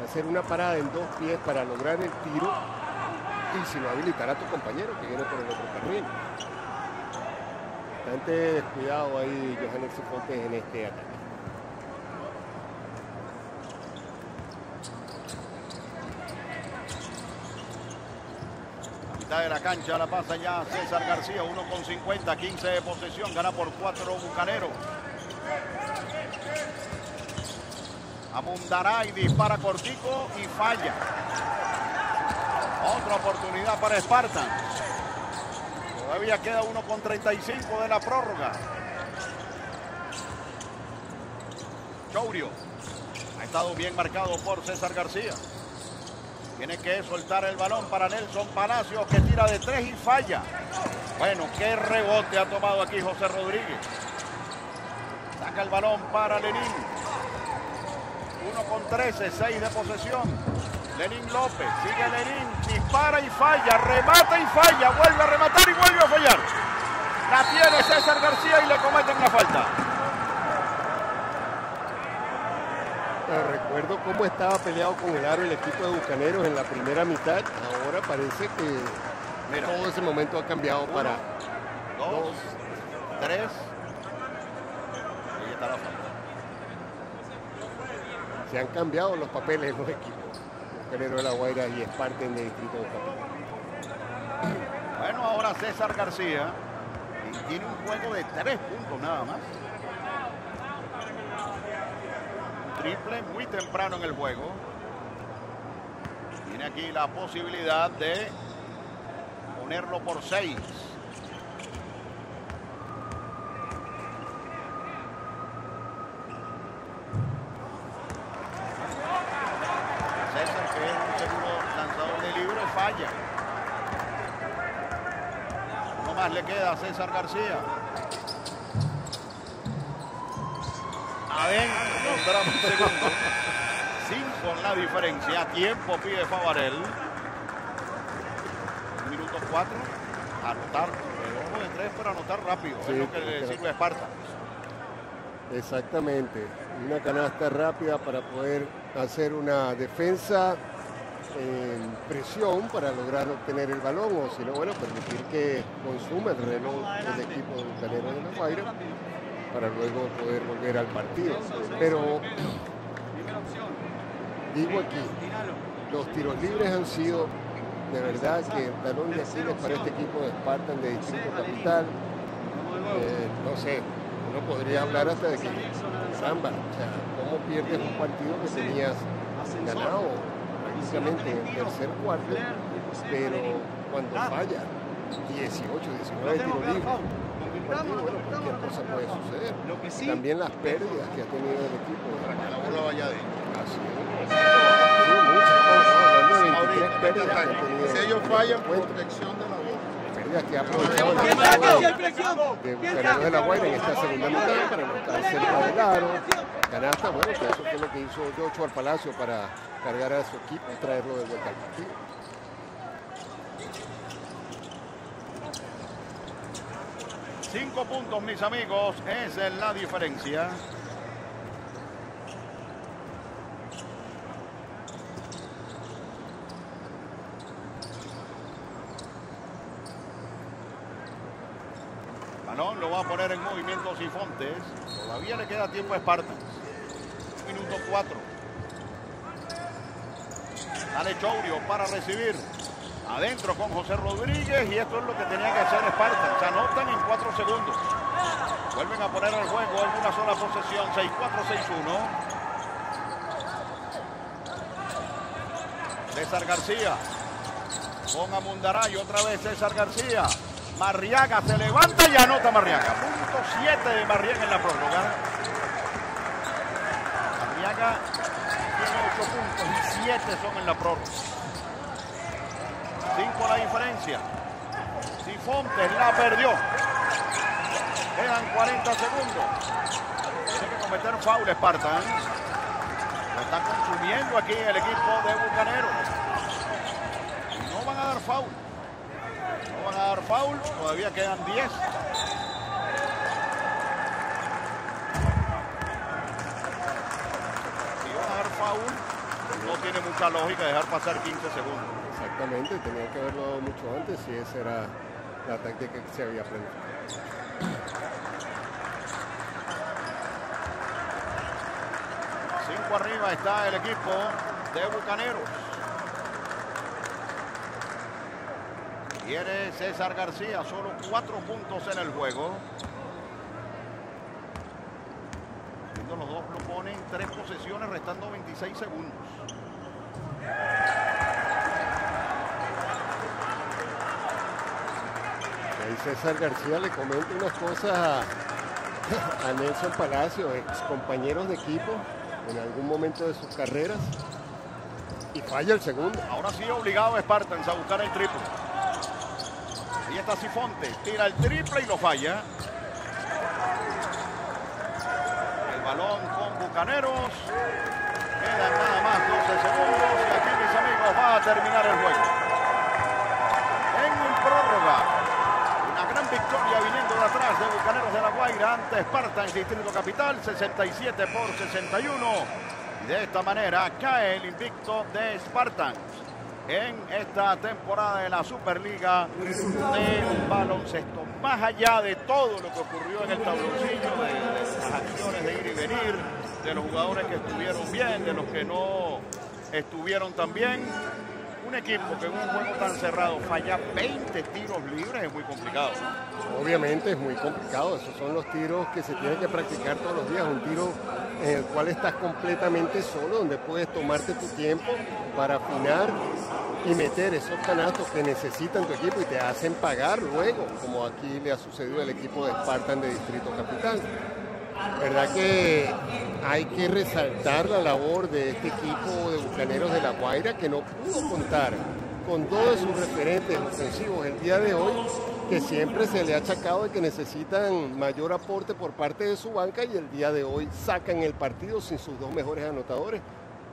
hacer una parada en dos pies para lograr el tiro y si no habilitar a tu compañero que viene por el otro carril. Bastante descuidado ahí Johannes Cifontes en este ataque. De la cancha la pasa ya César García, 1 con 50, 15 de posesión, gana por 4 Bucanero. Abundará y dispara cortico y falla. Otra oportunidad para Spartan. Todavía queda 1 con 35 de la prórroga. Chourio ha estado bien marcado por César García. Tiene que soltar el balón para Nelson Palacios que tira de tres y falla. Bueno, qué rebote ha tomado aquí José Rodríguez. Saca el balón para Lenín. 1 con 13, 6 de posesión. Lenín López, sigue Lenín, dispara y falla, remata y falla, vuelve a rematar y vuelve a fallar. La tiene César García y le cometen la falta. Recuerdo cómo estaba peleado con el aro el equipo de Bucaneros en la primera mitad. Ahora parece que Mira. todo ese momento ha cambiado para Dos, tres. Ahí está la falta. se han cambiado los papeles en los equipos. Bucanero de la Guaira y Esparten de Distrito de Capitán. Bueno, ahora César García y tiene un juego de tres puntos nada más. Un triple muy temprano en el juego. Tiene aquí la posibilidad de ponerlo por seis. César, que es un seguro lanzador de libre, falla. No más le queda a César García. Segundo. Cinco en la diferencia. Tiempo pide Favarel. Minuto cuatro. Anotar. El ojo de tres para anotar rápido. Sí, es lo que le sirve a Esparta. Exactamente. Una canasta rápida para poder hacer una defensa en presión para lograr obtener el balón o si no, bueno, permitir que consuma el reloj del equipo de Bucanero de la Guaira para luego poder volver al partido. Pero digo aquí, los tiros libres han sido de verdad que el talón de para este equipo de Spartan de Distrito Capital. Eh, no sé, uno podría hablar hasta de que Samba, o sea, cómo pierdes un partido que tenías ganado prácticamente en tercer cuarto, pero cuando falla 18, 19 tiros libres, partido, bueno, cualquier cosa puede suceder. Lo que sí, También las pérdidas que ha tenido el equipo. Raúl Valladolid. Así es. Sí, muchas cosas. Hablando de 23 pérdidas que ha tenido. Si ellos fallan, protección de la bola. Pérdidas que ha aprovechado el equipo de la Guaira en esta segunda mitad para no estar cerca del aro. Canasta, bueno, que eso fue lo que hizo Joshua al Palacio para cargar a su equipo y traerlo de vuelta al partido. Cinco puntos, mis amigos. Esa es la diferencia. Balón lo va a poner en movimiento Sifontes. Todavía le queda tiempo a Spartans. Sale Chourio para recibir. Adentro con José Rodríguez y esto es lo que tenía que hacer Spartan. Se anotan en cuatro segundos. Vuelven a poner al juego en una sola posesión. 6-4-6-1. César García. Con Amundaray otra vez César García. Marriaga se levanta y anota Marriaga. Punto 7 de Marriaga en la prórroga. Marriaga tiene 8 puntos y 7 son en la prórroga. 5 la diferencia. Sifontes la perdió. Quedan 40 segundos. Tiene que cometer un foul Spartan. Lo está consumiendo aquí el equipo de Bucaneros. No van a dar foul. No van a dar foul. Todavía quedan 10. Si van a dar foul, no tiene mucha lógica dejar pasar 15 segundos. Exactamente, tenía que haberlo dado mucho antes y esa era la táctica que se había aprendido. Cinco arriba está el equipo de Bucaneros. Quiere César García, solo cuatro puntos en el juego. Viendo los dos lo ponen tres posesiones, restando 26 segundos. Ahí César García le comenta unas cosas a, Nelson Palacio, ex compañeros de equipo en algún momento de sus carreras, y falla el segundo. Ahora sí obligado a Spartans a buscar el triple. Ahí está Sifonte, tira el triple y lo falla. El balón con Bucaneros. Quedan nada más 12 segundos y aquí mis amigos va a terminar el juego. En prórroga. Una gran victoria viniendo de atrás de Bucaneros de la Guaira ante Spartans Distrito Capital, 67 por 61. Y de esta manera cae el invicto de Spartans en esta temporada de la Superliga de baloncesto. Más allá de todo lo que ocurrió en el tabloncillo, de las acciones de ir y venir, de los jugadores que estuvieron bien, de los que no estuvieron tan bien, un equipo que en un juego tan cerrado falla 20 tiros libres es muy complicado. Obviamente es muy complicado, esos son los tiros que se tienen que practicar todos los días, un tiro en el cual estás completamente solo, donde puedes tomarte tu tiempo para afinar y meter esos canastos que necesitan tu equipo y te hacen pagar luego, como aquí le ha sucedido al equipo de Spartan de Distrito Capital. Verdad que hay que resaltar la labor de este equipo de Bucaneros de La Guaira que no pudo contar con todos sus referentes ofensivos el día de hoy, que siempre se le ha achacado de que necesitan mayor aporte por parte de su banca y el día de hoy sacan el partido sin sus dos mejores anotadores.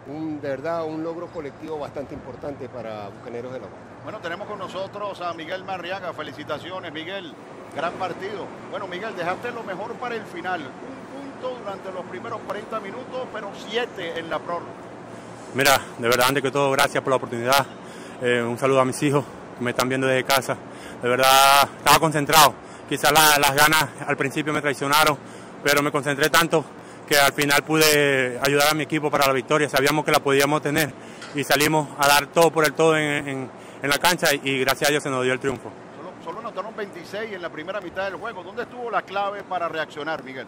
Un, de verdad, un logro colectivo bastante importante para Bucaneros de La Guaira. Bueno, tenemos con nosotros a Miguel Marriaga. Felicitaciones, Miguel. Gran partido. Bueno, Miguel, dejaste lo mejor para el final. Durante los primeros 40 minutos, pero siete en la prórroga. Mira, de verdad, antes que todo, gracias por la oportunidad. Eh, un saludo a mis hijos que me están viendo desde casa. De verdad, estaba concentrado. Quizás la, las ganas al principio me traicionaron, pero me concentré tanto que al final pude ayudar a mi equipo para la victoria. Sabíamos que la podíamos tener y salimos a dar todo por el todo en, en, en la cancha y, y gracias a Dios se nos dio el triunfo. Solo, solo anotaron 26 en la primera mitad del juego. ¿Dónde estuvo la clave para reaccionar, Miguel?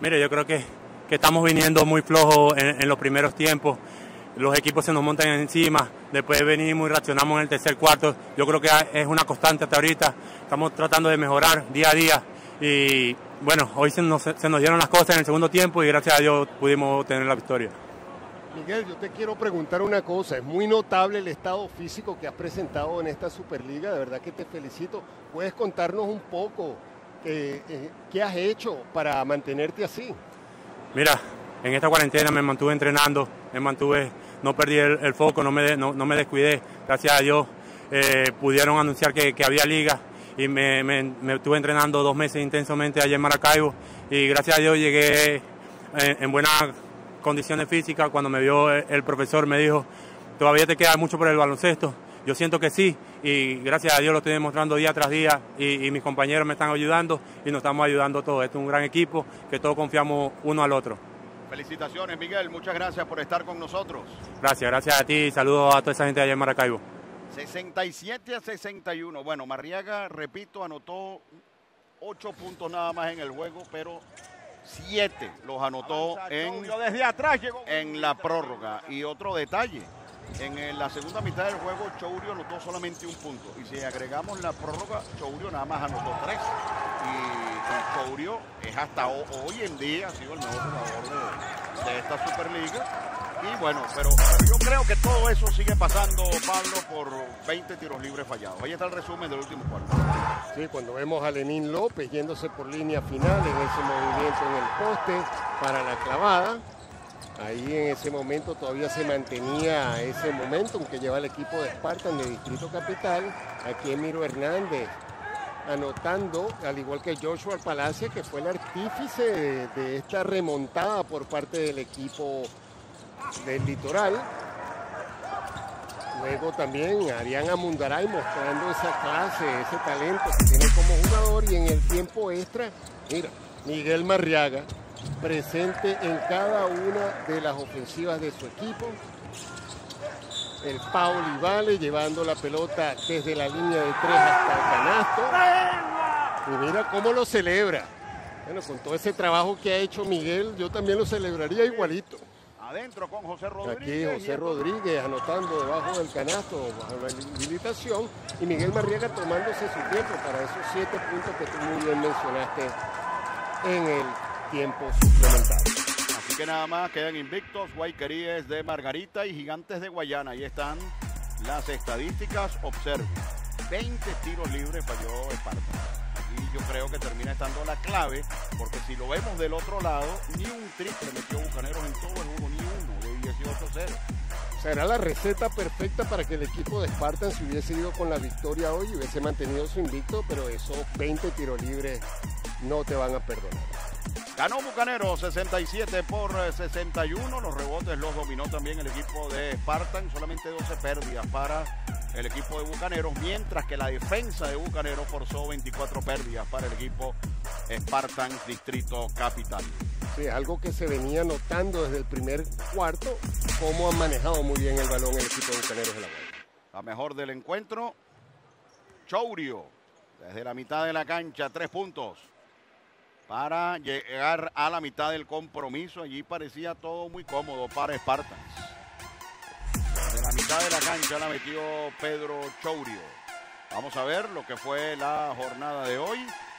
Mire, yo creo que, que estamos viniendo muy flojos en, en, los primeros tiempos. Los equipos se nos montan encima, después venimos y reaccionamos en el tercer cuarto. Yo creo que es una constante hasta ahorita. Estamos tratando de mejorar día a día y bueno, hoy se nos, se nos dieron las cosas en el segundo tiempo y gracias a Dios pudimos tener la victoria. Miguel, yo te quiero preguntar una cosa. Es muy notable el estado físico que has presentado en esta Superliga. De verdad que te felicito. ¿Puedes contarnos un poco eh, eh, qué has hecho para mantenerte así? Mira, en esta cuarentena me mantuve entrenando, me mantuve, no perdí el, foco, no me, no, me descuidé. Gracias a Dios eh, pudieron anunciar que, había liga y me, me, me, estuve entrenando dos meses intensamente allá en Maracaibo y gracias a Dios llegué en, en buenas condiciones físicas. Cuando me vio el profesor me dijo, todavía te queda mucho por el baloncesto. Yo siento que sí y gracias a Dios lo estoy demostrando día tras día y, y mis compañeros me están ayudando y nos estamos ayudando todos. Este es un gran equipo que todos confiamos uno al otro. Felicitaciones, Miguel. Muchas gracias por estar con nosotros. Gracias, gracias a ti. Saludos a toda esa gente de allá en Maracaibo. 67 a 61. Bueno, Marriaga, repito, anotó 8 puntos nada más en el juego, pero 7 los anotó en, desde atrás llegó. en la prórroga. Y otro detalle, en el- la segunda mitad del juego, Chourio anotó solamente un punto. Y si agregamos la prórroga, Chourio nada más anotó 3. Y, Chourio es hasta ho- hoy en día ha sido el mejor jugador de, esta Superliga. Y bueno, pero, pero yo creo que todo eso sigue pasando, Pablo, por 20 tiros libres fallados. Ahí está el resumen del último cuarto. Sí, cuando vemos a Lenín López yéndose por línea final en ese movimiento en el poste para la clavada. Ahí en ese momento todavía se mantenía ese momentum que lleva el equipo de Spartan de Distrito Capital. Aquí Emiro Hernández anotando, al igual que Joshua Palacia, que fue el artífice de, de esta remontada por parte del equipo del litoral. Luego también Arián Amundaray mostrando esa clase, ese talento que tiene como jugador y en el tiempo extra, mira, Miguel Marriaga presente en cada una de las ofensivas de su equipo. El Pauli Vale llevando la pelota desde la línea de tres hasta el canasto. Y mira cómo lo celebra. Bueno, con todo ese trabajo que ha hecho Miguel, yo también lo celebraría igualito. Adentro con José Aquí Rodríguez. José y- Rodríguez anotando debajo del canasto, bajo la habilitación, y Miguel Marriaga tomándose su tiempo para esos siete puntos que tú muy bien mencionaste en el tiempo suplementario. Así que nada más quedan invictos Guayqueríes de Margarita y Gigantes de Guayana. Ahí están las estadísticas. Observen. 20 tiros libres falló Esparta. Aquí yo creo que termina estando la clave, porque si lo vemos del otro lado, ni un triple metió Bucaneros en todo el juego, ni uno de 18-0. Será la receta perfecta para que el equipo de Spartan se hubiese ido con la victoria hoy y hubiese mantenido su invicto, pero esos 20 tiros libres no te van a perdonar. Ganó Bucaneros 67 por eh, 61. Los rebotes los dominó también el equipo de Spartan. Solamente 12 pérdidas para el equipo de Bucaneros, mientras que la defensa de Bucaneros forzó 24 pérdidas para el equipo Spartan Distrito Capital. Sí, algo que se venía notando desde el primer cuarto, cómo han manejado muy bien el balón el equipo de Bucaneros de la Guaira. La mejor del encuentro, Chourio, desde la mitad de la cancha, tres puntos. Para llegar a la mitad del compromiso, allí parecía todo muy cómodo para Spartans. Desde la mitad de la cancha la metió Pedro Chourio. Vamos a ver lo que fue la jornada de hoy.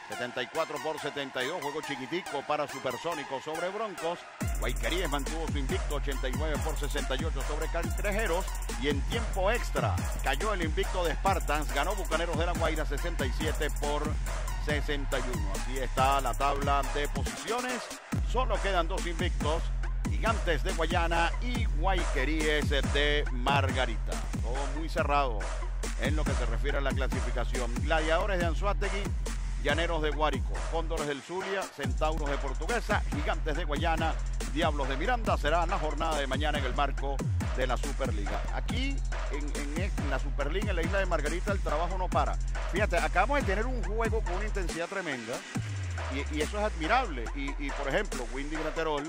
74 por 72, juego chiquitico para Supersónico sobre Broncos. Guayqueríes mantuvo su invicto 89 por 68 sobre Cangrejeros. Y en tiempo extra cayó el invicto de Spartans. Ganó Bucaneros de la Guaira 67 por 61. Así está la tabla de posiciones. Solo quedan dos invictos. Gigantes de Guayana y Guayqueríes de Margarita. Todo muy cerrado en lo que se refiere a la clasificación. Gladiadores de Anzuategui, Llaneros de Guárico, Cóndores del Zulia, Centauros de Portuguesa, Gigantes de Guayana, Diablos de Miranda. Será la jornada de mañana en el marco de la Superliga. Aquí en, en la Superliga, en la isla de Margarita, el trabajo no para. Fíjate, acabamos de tener un juego con una intensidad tremenda. Y, y eso es admirable. Y, y, por ejemplo, Windy Graterol,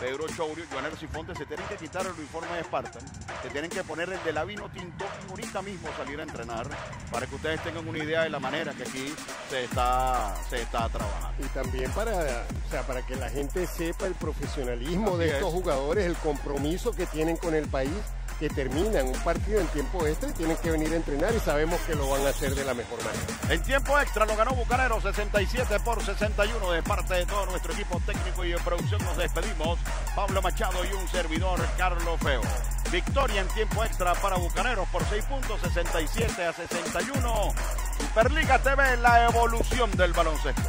Pedro Chourio, Joanero Sifonte se tienen que quitar el uniforme de Spartan, se tienen que poner el de la vino tinto y ahorita mismo salir a entrenar para que ustedes tengan una idea de la manera que aquí se está, se está trabajando. Y también para, o sea, para que la gente sepa el profesionalismo de estos es. jugadores, el compromiso que tienen con el país, que terminan un partido en tiempo extra y tienen que venir a entrenar y sabemos que lo van a hacer de la mejor manera. En tiempo extra lo ganó Bucanero 67 por 61 de parte de todo nuestro equipo técnico y de producción. Nos despedimos. Pablo Machado y un servidor, Carlos Feo. Victoria en tiempo extra para Bucaneros por 6 puntos, 67 a 61. Superliga TV, la evolución del baloncesto.